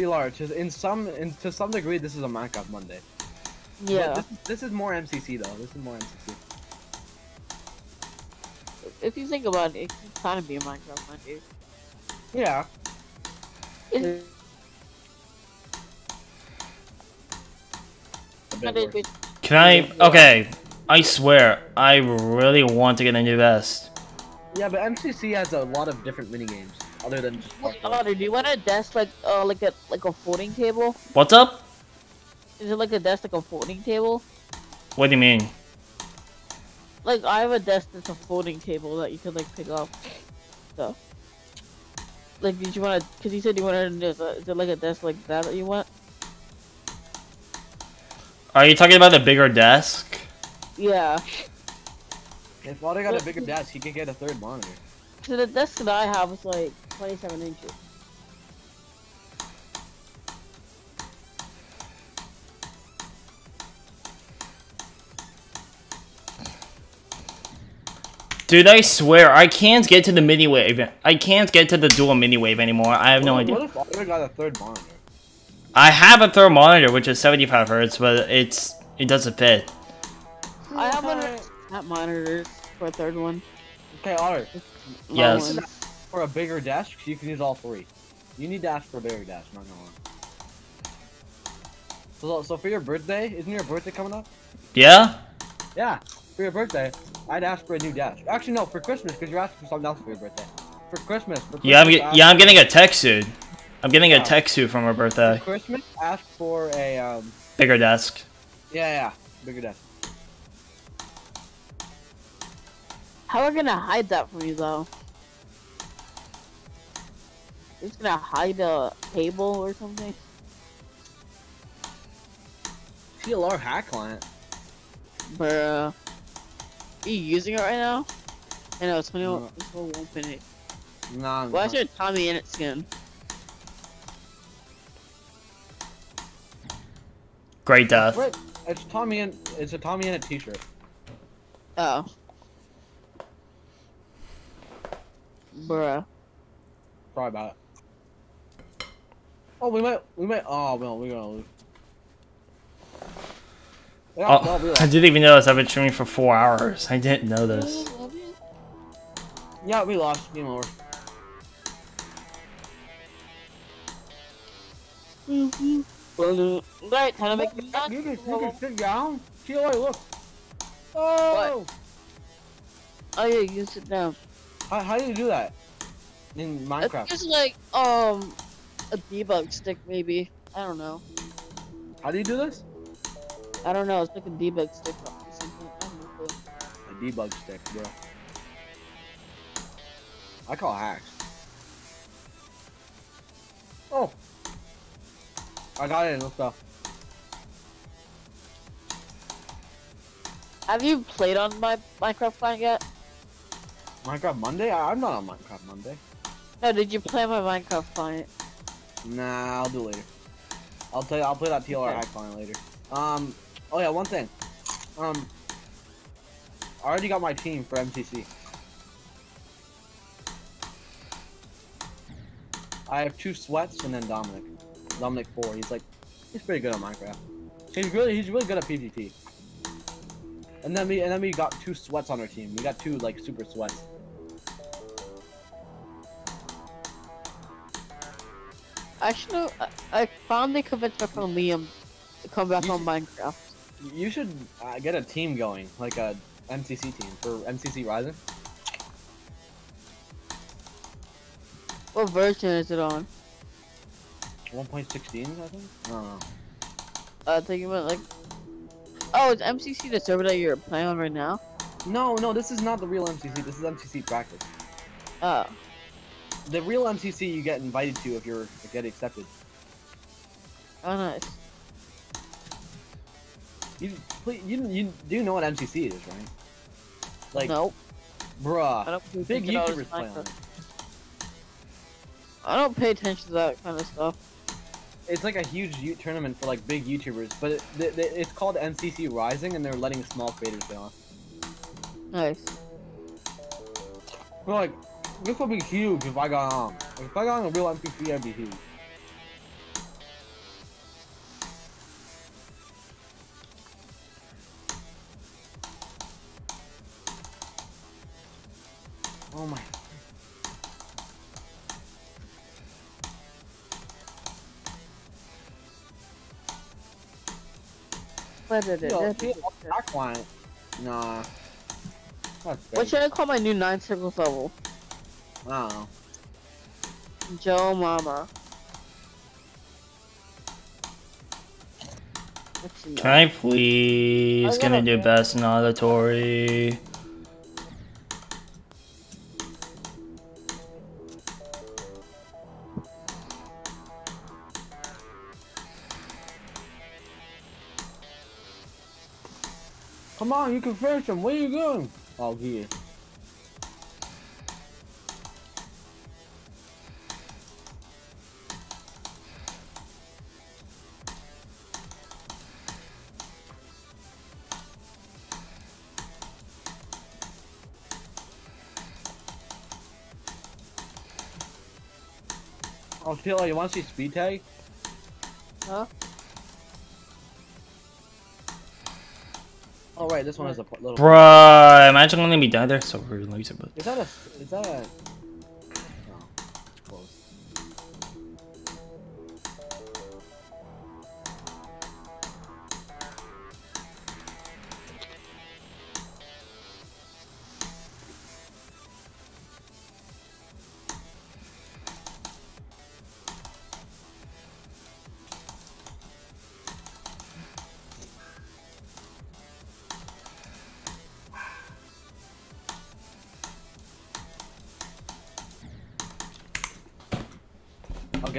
TLR, to, in some, in, to some degree, this is a Minecraft Monday. Yeah. This, this is more MCC though. This is more MCC. If you think about it, it can kind of be a Minecraft Monday. Yeah. It's A bit kind of worse. good. Can I? Okay. I swear, I really want to get a new vest. Yeah, but MCC has a lot of different mini games other than just. Hey, parkour. Otter, do you want a desk like uh like a like a folding table? What's up? Is it like a desk like a folding table? What do you mean? Like I have a desk that's a folding table that you could like pick up stuff. Like, did you want to? Cause you said you wanted. Is it like a desk like that that you want? Are you talking about the bigger desk? Yeah. If Otter got a bigger desk, he could get a third monitor. So the desk that I have is like 27 inches. Dude, I swear, I can't get to the mini wave. I can't get to the dual mini wave anymore. I have no idea. What if Otter got a third monitor? I have a third monitor, which is 75 hertz, but it's it doesn't fit. I have one that monitor for a third one. Okay, Otter. Long Yes. ones. For a bigger desk, so you can use all three. You need to ask for a bigger desk. Not gonna lie. So, so for your birthday, isn't your birthday coming up? Yeah? Yeah, for your birthday, I'd ask for a new desk. Actually, no, for Christmas, because you're asking for something else for your birthday. For Christmas, for Yeah, I'm get, yeah, I'm getting a tech suit. I'm getting a Yeah. tech suit for my For birthday. Christmas, ask for a um. Bigger desk. Yeah, yeah, bigger desk. How are we gonna hide that from you though? It's gonna hide a table or something. TLR hack client. Bruh. Are you using it right now? I know, it's funny. No. This whole won't finish. Nah. Why nah. is your TommyInnit skin? Great death. Wait, it's TommyInnit. It's a Tommy in a t-shirt. Oh. Bruh. Sorry about it. Oh, we might. We might. Oh, no, we're gonna lose. Yeah, Oh. I didn't even notice I've been streaming for four hours. I didn't know this. Yeah, we lost. Game over. Well, Right, time to make me You can, you can sit down. TLR, look. Oh! Oh yeah, you sit down. How, how do you do that? In It's Minecraft. just like um a debug stick maybe. I don't know. How do you do this? I don't know. It's like a debug stick or something. I don't know. A debug stick, bro. I call hacks. Oh! I got it, let's go. Have you played on my Minecraft client yet? Minecraft Monday? I, I'm not on Minecraft Monday. No, did you play my Minecraft client? Nah, I'll do later. I'll tell you. I'll play that TLR Okay. client later. Um. Oh yeah, one thing. Um. I already got my team for MCC. I have two sweats and then Dominic. Dominic four. He's like, he's pretty good at Minecraft. He's really, he's really good at PvP. And then we, and then we got two sweats on our team. We got two like super sweats. Actually, I, I finally convinced my friend Liam to come back on Minecraft. You should uh, get a team going, like a MCC team for MCC Rising. What version is it on? 1.16, I think. I don't know. I think you meant like. Oh, it's MCC the server that you're playing on right now? No, no, this is not the real MCC. This is MCC practice. Oh. The real MCC you get invited to if you're if you get accepted. Oh, nice. You, please, you, you do know what MCC is, right? Like, nope. bruh, I don't big YouTubers play on it. I don't pay attention to that kind of stuff. It's like a huge U tournament for like big YouTubers, but it, th th it's called MCC Rising, and they're letting small creators play on. Nice. But like, this would be huge if I got on. If I got on a real MCC, I'd be huge. Oh my. What did it? Yo, see, I. Nah. What should I call my new nine circles level? I. Joe Mama. Let's. Can I please I gonna do best in auditory? Come on, you can finish him. Where you going? Oh, here. Oh, Sheila, you want to see speed tag? Huh? Oh, right, this one has a little. Bruh, imagine letting me die there. So rude, laser but Is that a? Is that a?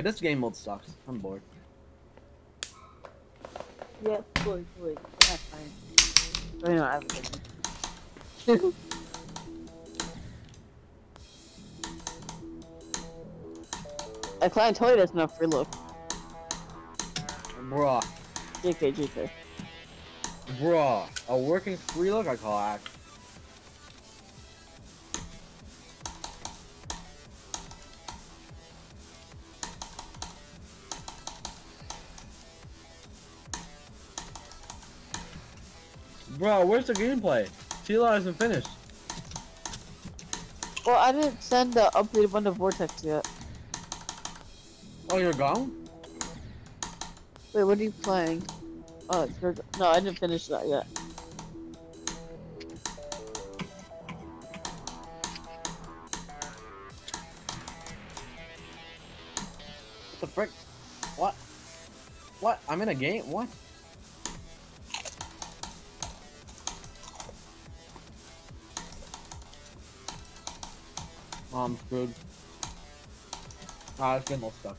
Okay, this game mode sucks. I'm bored. Yeah, wait, wait. That's fine. I have it. A client told you that's not free look. Bruh. JK, JK. Bruh. A working free look, I call that. Bro, where's the gameplay? Tila isn't finished. Well, I didn't send the updated one to Vortex yet. Oh, you're gone? Wait, what are you playing? Oh, it's your... No, I didn't finish that yet. What the frick? What? What? I'm in a game? What? Oh, I'm screwed. Ah, it's getting all stuck.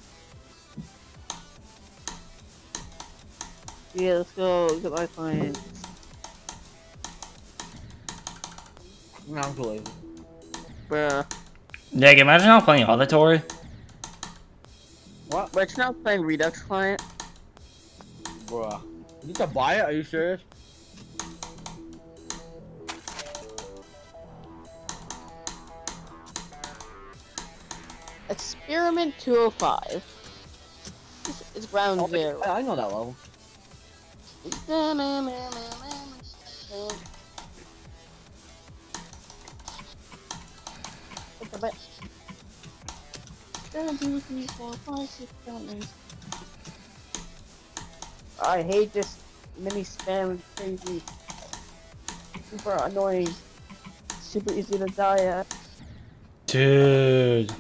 Yeah, let's go get my client. No, I'm too lazy. Bruh. Nick, imagine not playing Auditory. What? But you're not playing Redux Client. Bruh. You need to buy it? Are you serious? 205. It's, it's round Oh, zero. I, I know that level. I hate this mini spam crazy. Super annoying. Super easy to die at. Dude.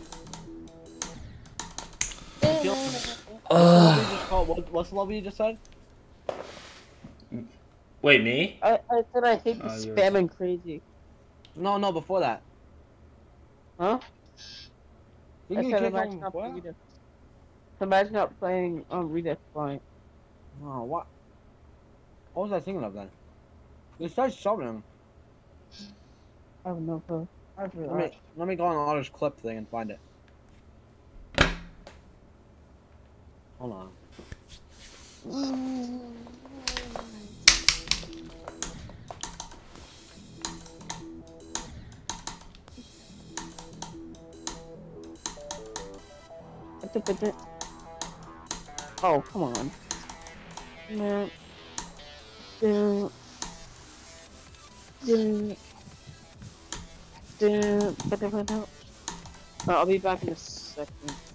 What, what's the level you just said? Wait, me? I, I said I hate Oh, this you're- spamming crazy. No, no, before that. Huh? You I can said imagine him not before playing that? Redux. Imagine not playing um, Redux Client. Oh, what? What was I thinking of then? You started shoving him. I have no clue. I Let me, let me go on Otter's clip thing and find it. Hold on. Oh, come on. Dun. Dun. Ba-da-ba-da. Uh, I'll be back in a second.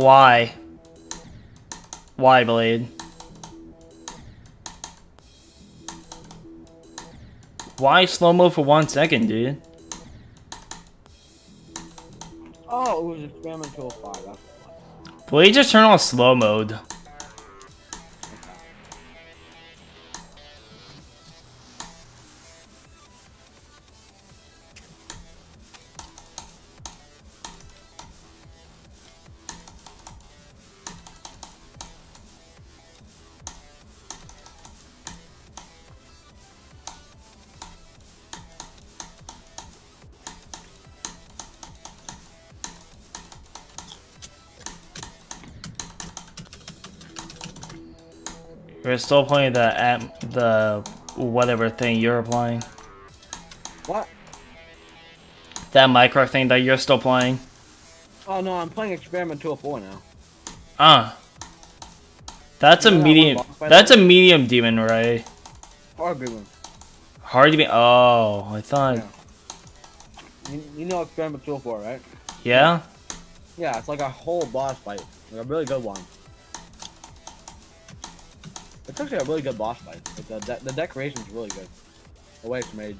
Why? Why, Blade? Why slow mo for one second, dude? Oh, it was experiment 205. That's what it. Blade just turn on slow mode. We're still playing the app, the whatever thing you're playing. What? That micro thing that you're still playing. Oh no, I'm playing experiment 204 now. Ah. That's a You know that one medium. That's a medium demon, right? Hard one. Hard be. Oh, I thought. Yeah. You, you know experiment 204, right? Yeah. Yeah, it's like a whole boss fight. Like a really good one. It's actually a really good boss fight. The, de the decoration's really good. The way it's made.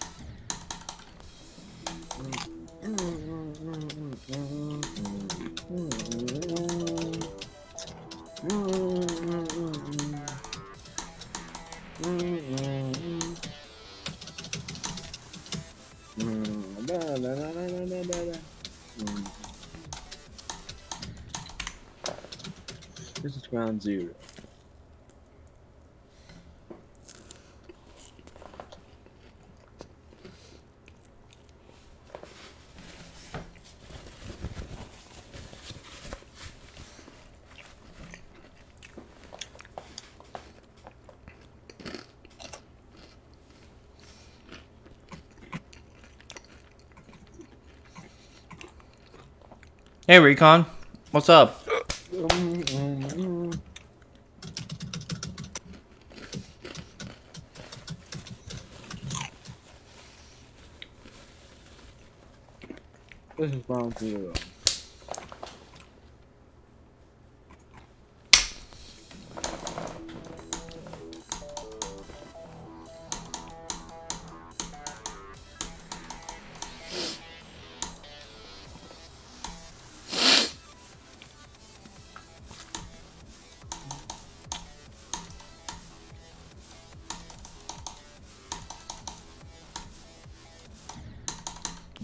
This is ground zero. Hey, Recon. What's up?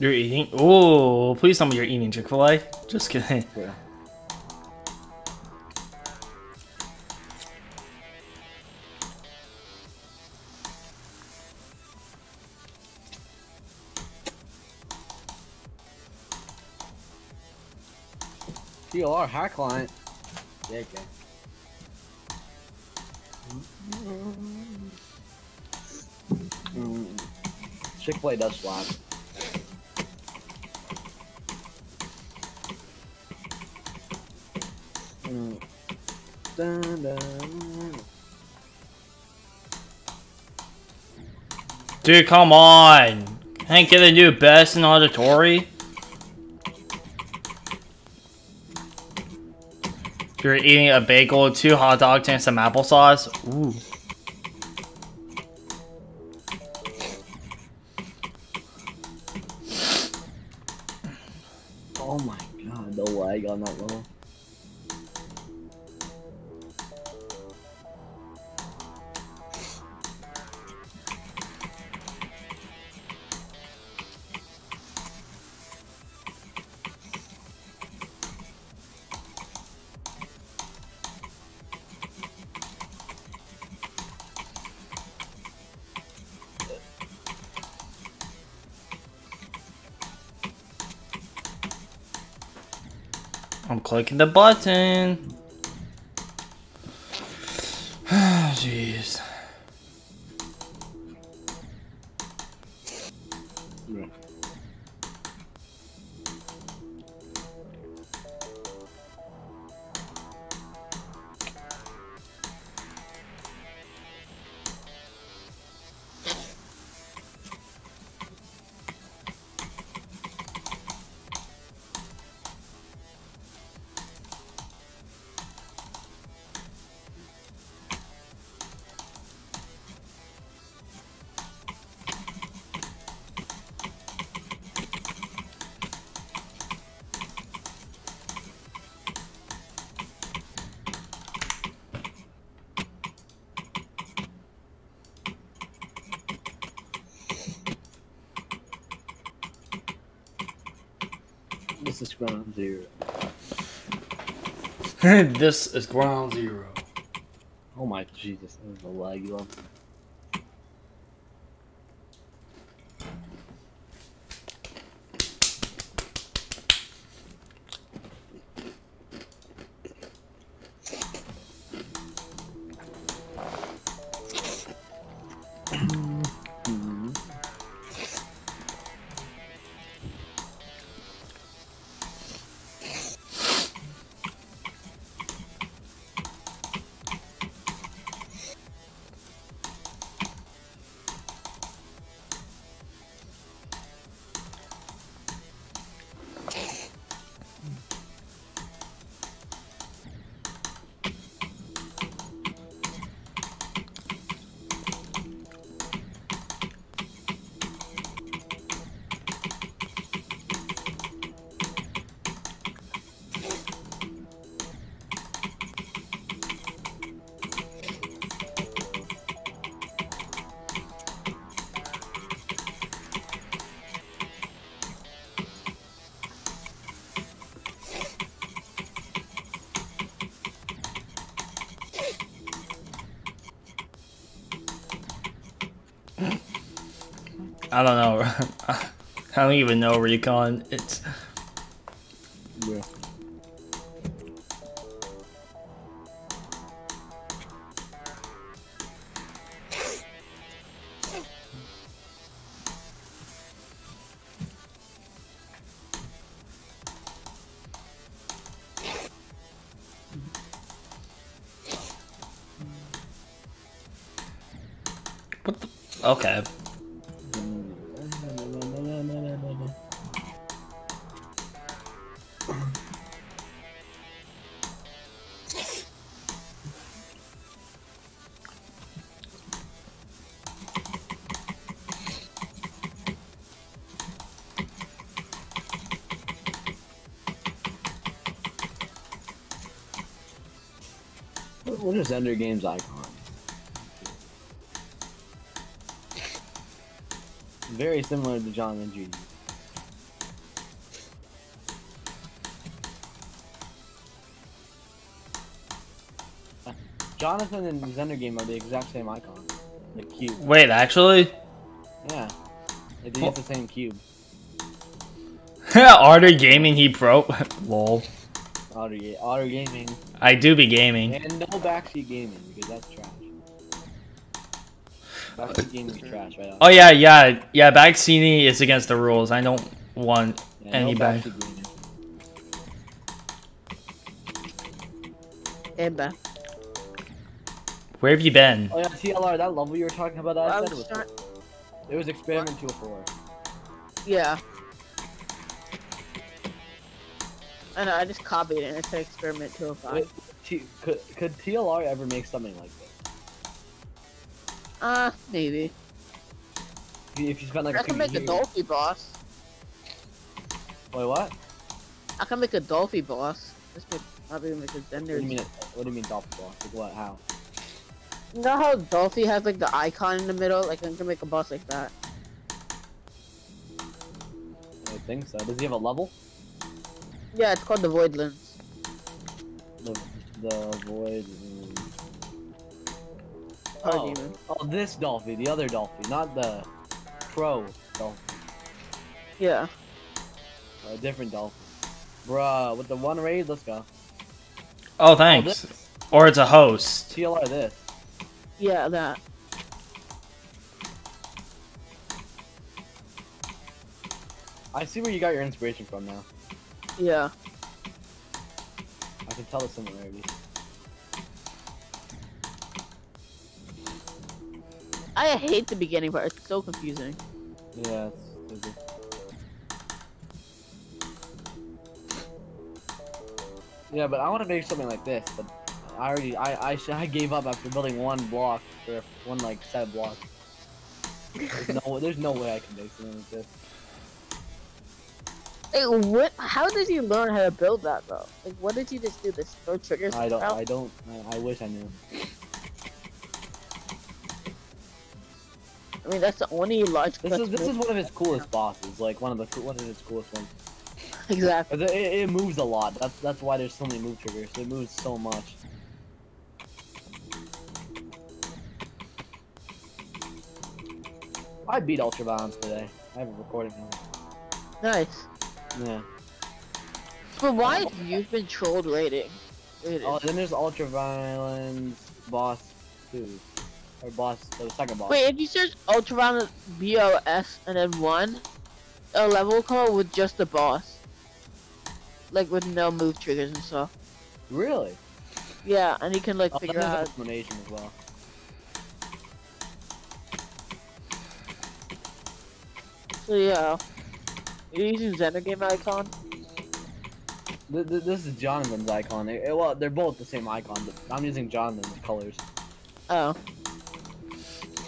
You're eating. Oh, please tell me you're eating Chick Fil A. Just kidding. Yeah. TLR hack client. Yeah, okay. Mm. Chick-fil-A does slap. Mm. Dun, dun. Dude, come on. Can't get a new best in auditory. You're eating a bagel, two hot dogs, and some applesauce. Ooh. Clicking the button. This is ground zero. this is ground zero. Oh my Jesus, this is a laggy level. I don't know. I don't even know recon. It's Thunder Games icon. Very similar to John and Judy. Jonathan and Xender game are the exact same icon. The cube. Wait, actually? Yeah. They use the same cube. Arter Gaming, he broke. Lol. Otter, Ga- Otter Gaming. I do be gaming. And no backseat gaming because that's trash. Backseat gaming is trash, right? Oh yeah, yeah, yeah. Backsini is against the rules. I don't want Yeah, any no back. backseat gaming. Hey. Where have you been? Oh yeah, TLR, that level you were talking about, that I I said was was, trying- it was experiment 204. Yeah. I know, I just copied it and it said experiment 205. Wait, T could, could TLR ever make something like this? Uh, maybe. If you- spent like I can make a Dolphy boss. Wait, what? I can make a Dolphy boss. Let's make, probably make a What do Xender. you mean? What do you mean Dolphin Boss? Like what? How? You know how Dolphy has like the icon in the middle? Like I can make a boss like that. I think so. Does he have a level? Yeah, it's called the Voidlands. The the void. Oh. Demon. Oh, this Dolphy, the other Dolphy, not the pro Dolphy. Yeah. A different Dolphy. Bruh, with the one raid, let's go. Oh, Oh, thanks. this. Or it's a host. TLR this. Yeah, that. I see where you got your inspiration from now. Yeah. I can tell the similarity. I hate the beginning part. It's so confusing. Yeah, it's stupid. Yeah, but I want to make something like this, but I already, I, I, I gave up after building one block, or one like set of blocks. There's no, there's no way I can make something like this. Hey, what? How did you learn how to build that though? Like, what did you just do? This throw triggers? I don't, out? I don't, I, I wish I knew. I mean, that's the only logical. This is, this is one of his coolest bosses, like one of the, one of his coolest ones. Exactly. It, it, moves a lot. That's, that's why there's so many move triggers. It moves so much. I beat Ultra Violence today. I have a recording now. Nice. Yeah. But why have you been trolled rating? Oh, then there's Ultra Violence Boss 2. Or Boss, the second boss. Wait, if you search Ultra Violence BOS and then one, a level up with just the boss. Like with no move triggers and stuff. Really? Yeah, and you can like Oh, figure out. explanation as well. So yeah. You're using Xender game icon? Th- th- This is Jonathan's icon. Eh, well, they're both the same icon, but I'm using Jonathan's colors. Oh.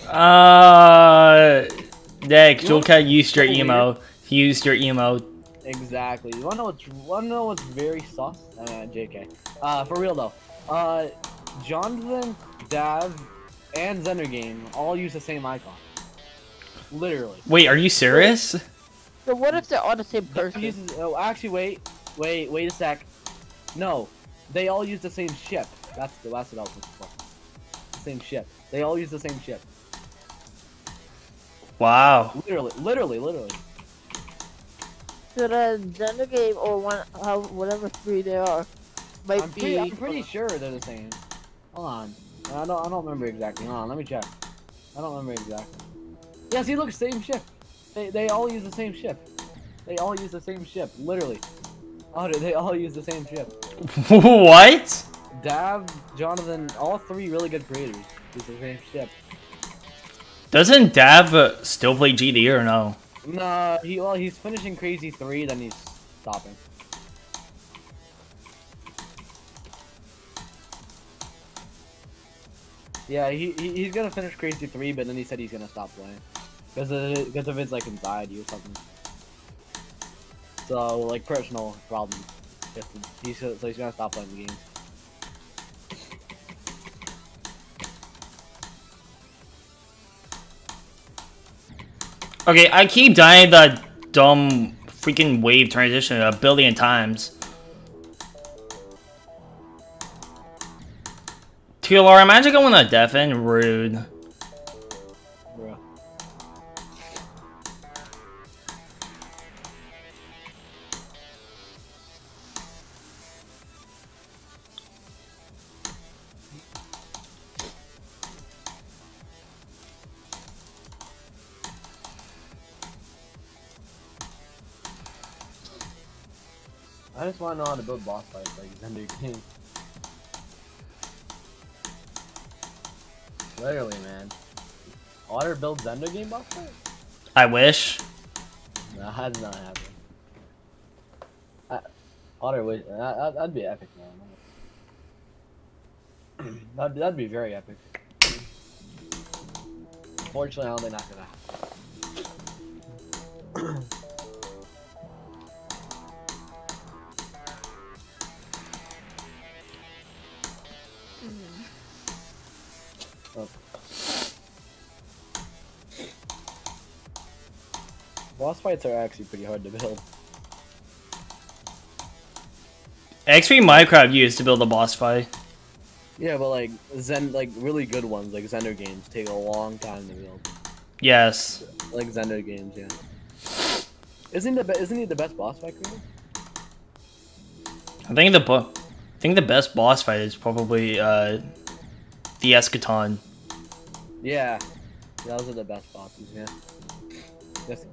Uh, Nick, You know Joelcat used your so emo. He used your emo. Exactly. You wanna know what's wanna know what's very sus? Uh, JK. Uh, for real though. Uh, Jonathan, Dav, and Xender Game all use the same icon. Literally. Wait, are you serious? So what if they're all the same person? uses- oh, actually, wait, wait, wait a sec. No, they all use the same ship. That's the last what I was looking for. The same ship. They all use the same ship. Wow. Literally, literally, literally. So the Xender game or one, how whatever three they are, might I'm be. pretty, I'm pretty sure they're the same. Hold on. I don't, I don't remember exactly. Hold on, let me check. I don't remember exactly. Yes, he looks same ship. They, they all use the same ship. They all use the same ship, literally. Oh, they- all use the same ship. what? Dav, Jonathan, all three really good creators use the same ship. Doesn't Dav uh, still play GD or no? Nah, he well, he's finishing Crazy Three, then he's stopping. Yeah, he, he he's gonna finish Crazy Three, but then he said he's gonna stop playing because of because of his like anxiety or something. So like personal problem. He's so he's gonna stop playing the game. Okay, I keep dying the dumb freaking wave transition a billion times. TLR, imagine going to death end. Rude. Just want to know how to build boss fights like Xender King. Literally, man. Otter build Xender game boss fight? I wish. No, that's not happening. I, Otter wish uh, that, that, that'd be epic, man. that'd, that'd be very epic. Unfortunately, I don't think that's gonna happen. Oh. Boss fights are actually pretty hard to build. X3 Minecraft used to build a boss fight. Yeah, but like Zen, like really good ones, like Xender games, take a long time to build. Yes. Like Xender games, yeah. Isn't the isn't he the best boss fight creator? I think the I think the best boss fight is probably uh, the Eschaton. Yeah, those are the best bosses. Yeah.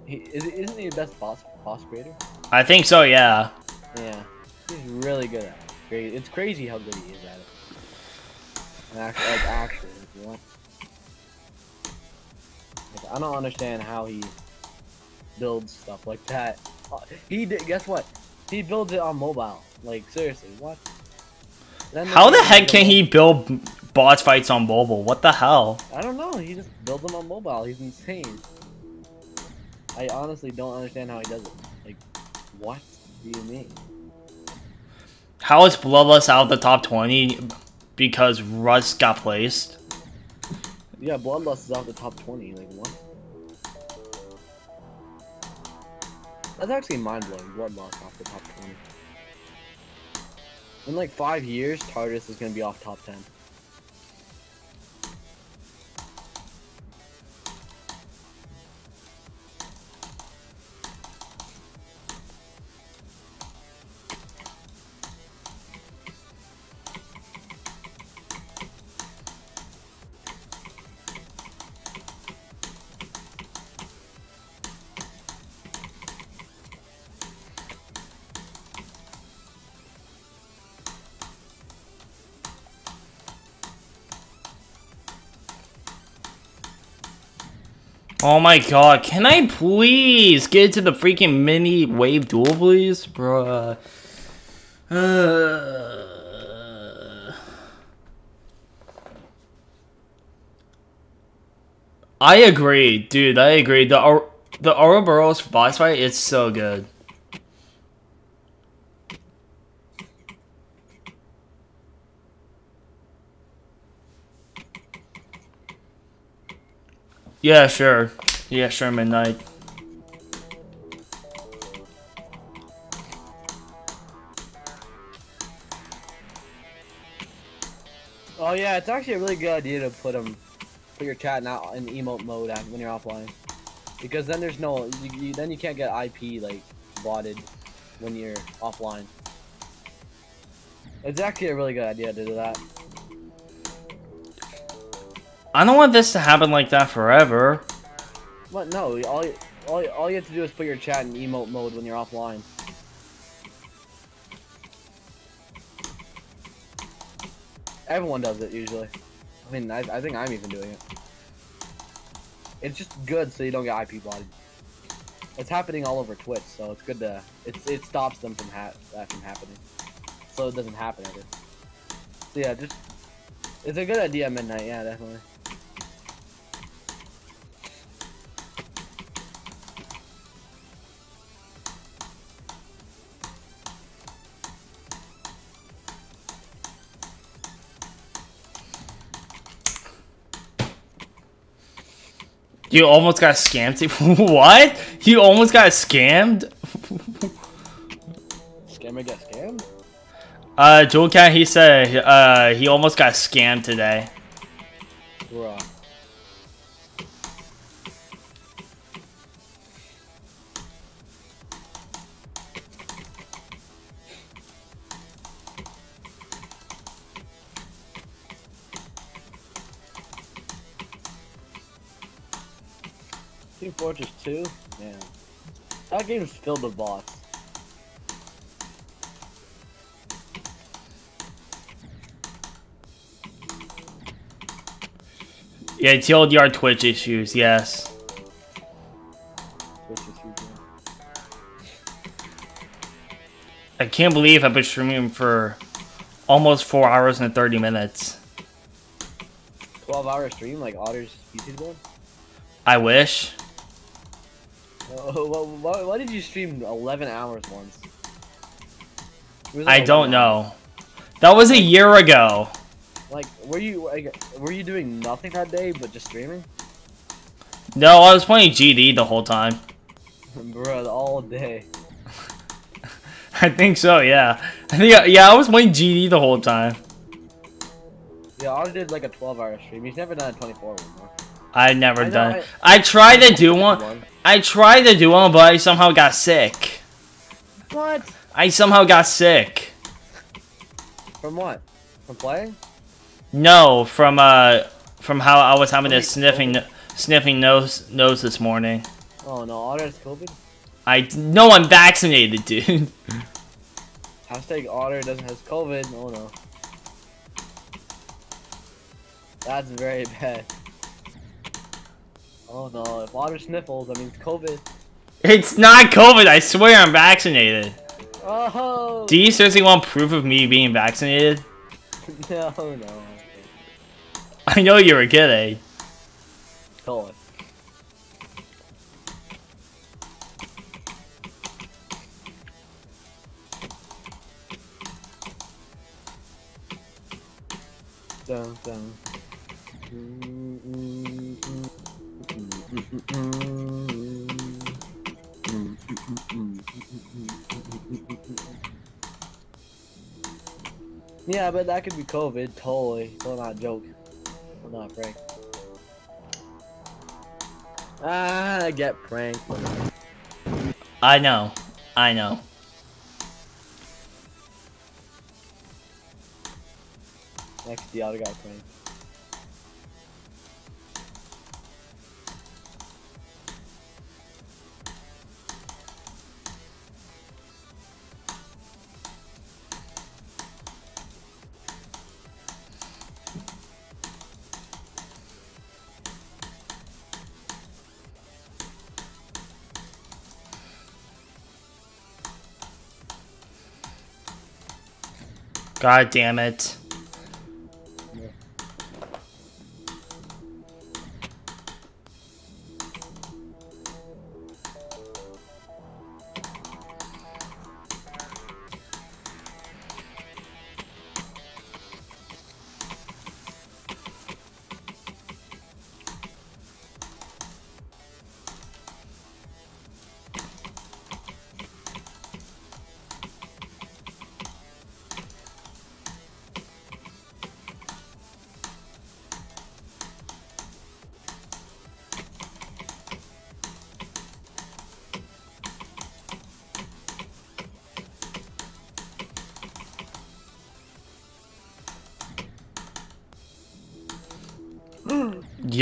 He is, isn't he the best boss boss creator? I think so. Yeah. Yeah, he's really good at it. It's crazy how good he is at it. Actually, like actually, if you want. Like, I don't understand how he builds stuff like that. Uh, He did. Guess what? He builds it on mobile. Like seriously, what? How the heck can he build boss fights on mobile? What the hell? I don't know. He just builds them on mobile. He's insane. I honestly don't understand how he does it. Like, what do you mean? How is Bloodlust out of the top 20 because Russ got placed? Yeah, Bloodlust is off the top 20. Like, what? That's actually mind blowing. Bloodlust off the top 20. In like five years, Tardis is gonna be off top 10. Oh my god, can I please get to the freaking mini wave duel, please? Bruh. Uh... I agree, dude, I agree. The, the Ouroboros boss fight is so good. Yeah, sure. Yeah, sure, midnight. Oh yeah, it's actually a really good idea to put them, put your chat now in emote mode when you're offline, because then there's no, you, you, then you can't get IP like botted when you're offline. It's actually a really good idea to do that. I don't want this to happen like that forever. What? No, all all all you have to do is put your chat in emote mode when you're offline. Everyone does it usually. I mean, I, I think I'm even doing it. It's just good so you don't get IP bodied. It's happening all over Twitch, so it's good to it it stops them from ha that from happening, so it doesn't happen ever. So yeah, just it's a good idea, at midnight. Yeah, definitely. You almost got scammed. what? You almost got scammed? Scammer get scammed? Uh, Dual Cat, he said uh, he almost got scammed today. Bruh. Fortress 2? Man. That game's filled with bots. Yeah, it's the old yard Twitch issues, yes. Which is huge. I can't believe I've been streaming for almost 4 hours and 30 minutes. 12 hour stream like Otter's YouTube did? I wish. Why, why, why did you stream 11 hours once? I don't 11 know. That was a year ago. Like, were you like, were you doing nothing that day but just streaming? No, I was playing GD the whole time. Bruh, all day. I think so, yeah. I think, yeah, I was playing GD the whole time. Yeah, I did like a 12 hour stream. He's never done a 24 one though. I never I done. I- I tried to do one. I tried to do one, but I somehow got sick. What? I somehow got sick. From what? From playing? No, from uh, from how I was having Wait, this sniffing, sniffing nose, nose this morning. Oh no, Otter has COVID? I no, I'm vaccinated, dude. Hashtag Otter doesn't has COVID. Oh no. That's very bad. Oh no, if Otter sniffles, that means COVID. It's not COVID. I swear I'm vaccinated. Oh! Do you seriously want proof of me being vaccinated? no, no. I know you were kidding. Totally. Eh? Dun, dun. Yeah, but that could be COVID, totally. Will not a joke. Will not prank. Ah, I get pranked. I know. I know. Next, the other guy pranked. God damn it.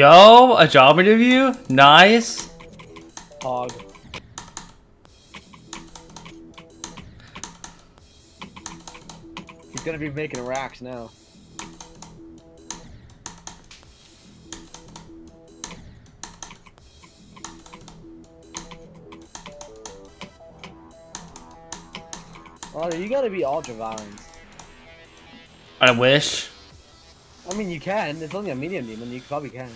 Yo, a job interview? Nice. Hog. He's gonna be making racks now. Oh, you gotta be ultra violence. I wish. I mean, you can. It's only a medium demon. You probably can.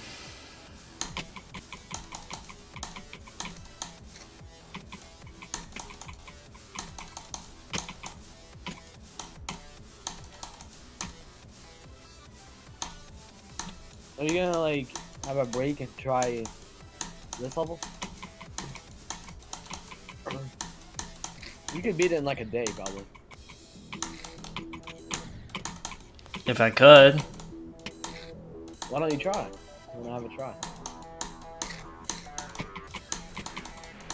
Are you gonna like have a break and try this level? You could beat it in like a day, probably. If I could. Why don't you try? I Wanna have a try?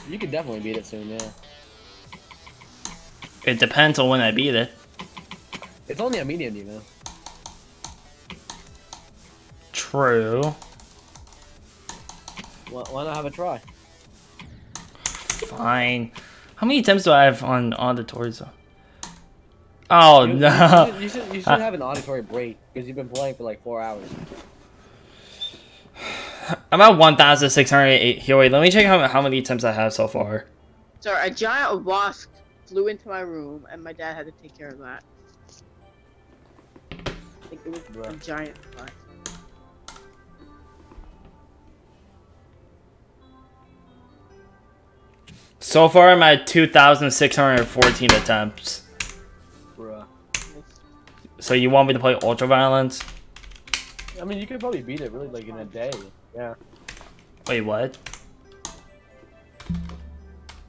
You could definitely beat it soon, yeah. It depends on when I beat it. It's only a medium, you know. True. Why, why not have a try? Fine. How many attempts do I have on auditory zone? Oh You- no. You, should, you should, you should Uh, have an auditory break because you've been playing for like four hours. I'm at 1,608. Here, wait, let me check how, how many attempts I have so far. So a giant wasp flew into my room, and my dad had to take care of that. Like it was a giant wasp. So far, I'm at 2,614 attempts. Bruh. So you want me to play Ultra Violence? I mean, you could probably beat it really like in a day. Yeah. Wait, what?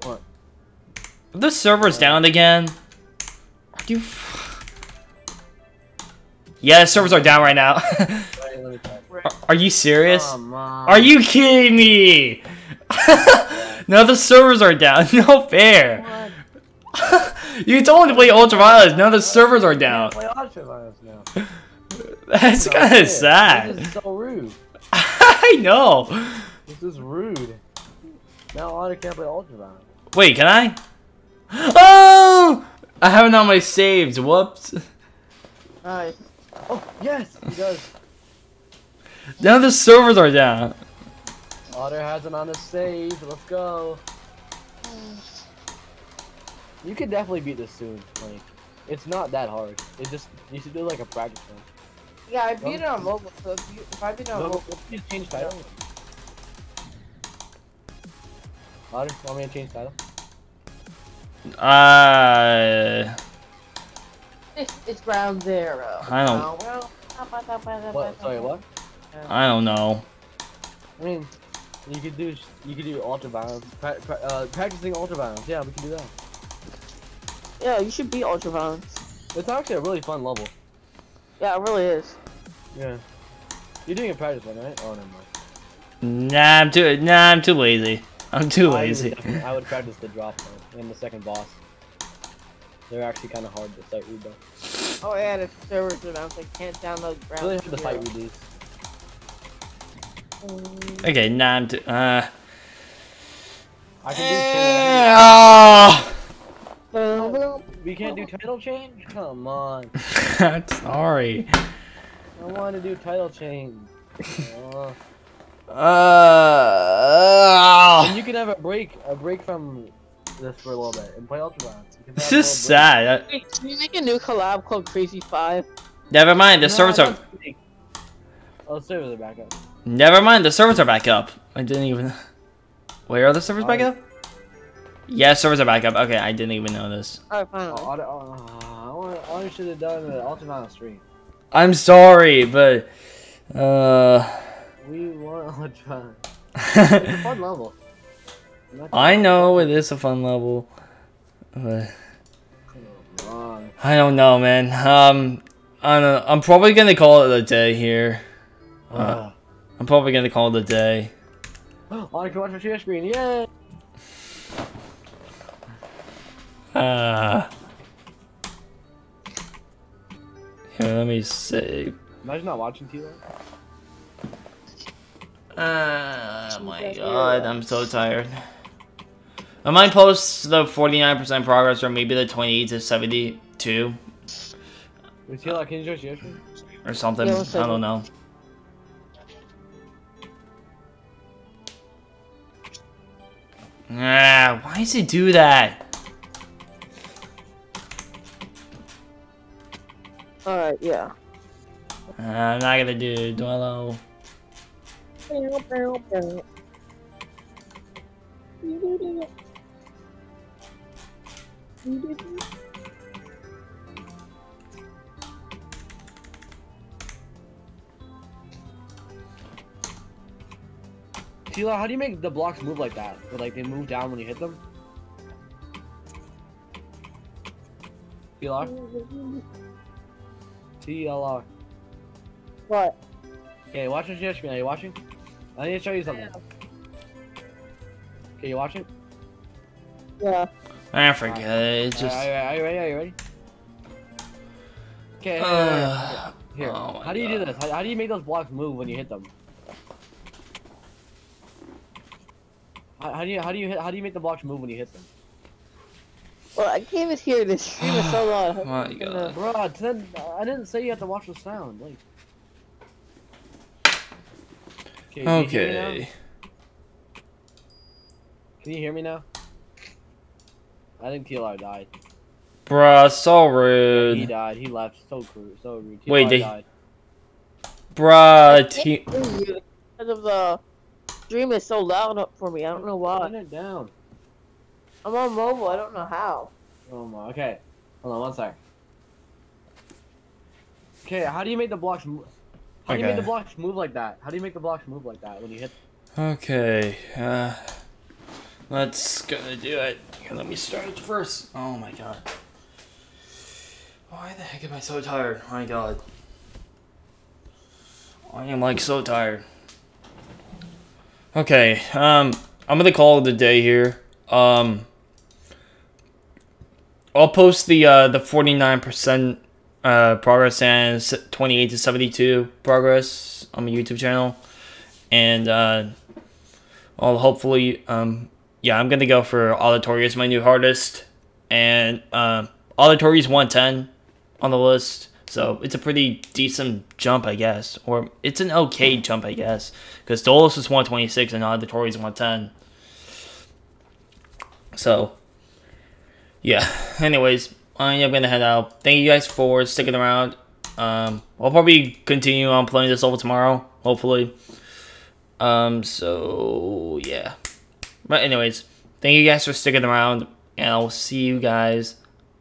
What? The servers down again? Are you? Yeah, the servers are down right now. Right, let me try. are, are you serious? Are you kidding me? no, the servers are down. No fair. you told me to play Ultra Violence. Now the servers are down. Play now. That's No kind of sad. This is so rude. I know. This is rude. Now Otter can't play Ultra Violence. Wait, can I? Oh! I have it on my saves. Whoops. Nice. Oh, yes, he does. Now the servers are down. Otter has it on his save. Let's go. You could definitely beat this soon. Like, it's not that hard. It just you should do like a practice one. Yeah, I beat beat it it on on mobile. So if, you, if I beat it on No, mobile, let's just change title. Otter, want me to change title? Uh, it's, it's ground zero. I don't- well, What? Sorry, what? I don't know. I mean, you could do you could do ultra violence. Pra pra uh, practicing ultra violence. Yeah, we can do that. Yeah, you should beat Ultra Violence. It's actually a really fun level. Yeah, it really is. Yeah. You're doing a practice one, right? Oh, never mind. Nah, I'm too. Nah, I'm too lazy. I'm too I lazy. definitely- I would practice the drop though, and the second boss. They're actually kind of hard to sight read. Oh yeah, the servers are down, so I can't download It's ground really hard to sight zero. Read these. Okay, nah, I'm. Uh. I can do title. Ah! We can't do title change? Come on. I'm sorry. I want to do title change. Uh, Uh. and you can have a break, a break from this for a little bit and play Ultra Violence. This is sad. Uh, Wait, can you make a new collab called Crazy Five? Never mind. The No, servers are. not break. Oh, the servers are back up. Never mind. The servers are back up. I didn't even. Wait, are the servers back Oh. up? Yeah, servers are back up. Okay, I didn't even know this. Alright, Oh, finally. Otter, oh, Otter should have done the Ultra Violence stream. I'm sorry, but. Uh. We want Ultra Violence. It's a fun level. I'm not I know it is a fun level. But Come on. I don't know, man. Um, I don't know. I'm probably gonna call it a day here. Uh, I'm probably gonna call it a day. I can watch my share screen. Yay! Uh, here, let me see. Imagine not watching TV. Uh, oh my god, I'm so tired. I might post the 49% progress or maybe the 20 to 72 Wait, Tila, can you join share screen? or something. Yeah, I don't know. Ah, why does it do that? Alright, yeah. Uh, I'm not gonna do Duello. Tila, how do you make the blocks move like that? Where like they move down when you hit them? TLR? TLR. What? Okay, watch the share screen. Are you watching? I need to show you something. Okay, you watching? Yeah. I forget it. It's just. Are, you- are you ready? Are you ready? Okay. Here. Uh, here. oh how do you do this? How, how do you make those blocks move when you hit them? How, how do you how do you hit, how do you make the blocks move when you hit them? Well, I can't even hear this stream is so loud. Oh my uh, God. Bro, I didn't, I didn't say you have to watch the sound. Like. Okay. can you hear me now? Okay. Can you hear me now? I think TLR died. Bruh, so rude. He died. He left. So crude. So rude. TLR Wait, they- died. Bruh, T- Because of the stream is so loud up for me. I don't know why. Turn it down. I'm on mobile. I don't know how. Oh my. Okay. Hold on one sec. Okay, how do you make the blocks move? How do you make the blocks move like that? How do you make the blocks move like that when you hit? Okay, uh, let's gonna do it. Here, let me start first. Oh my god. Why the heck am I so tired? Oh my god. I am like so tired. Okay, um, I'm gonna call it a day here. Um, I'll post the uh the 49% uh progress and 28 to 72 progress on my YouTube channel, and uh. Well, hopefully, um, yeah, I'm gonna go for Auditory as my new hardest, and um, Auditory is 110 on the list, so it's a pretty decent jump, I guess, or it's an okay jump, I guess, because Dolus is 126 and Auditory is 110. So, yeah. Anyways, I am gonna head out. Thank you guys for sticking around. Um, I'll probably continue on playing this over tomorrow, hopefully. Um, so yeah. But anyways, thank you guys for sticking around, and I'll see you guys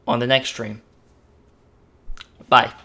on the next stream. Bye.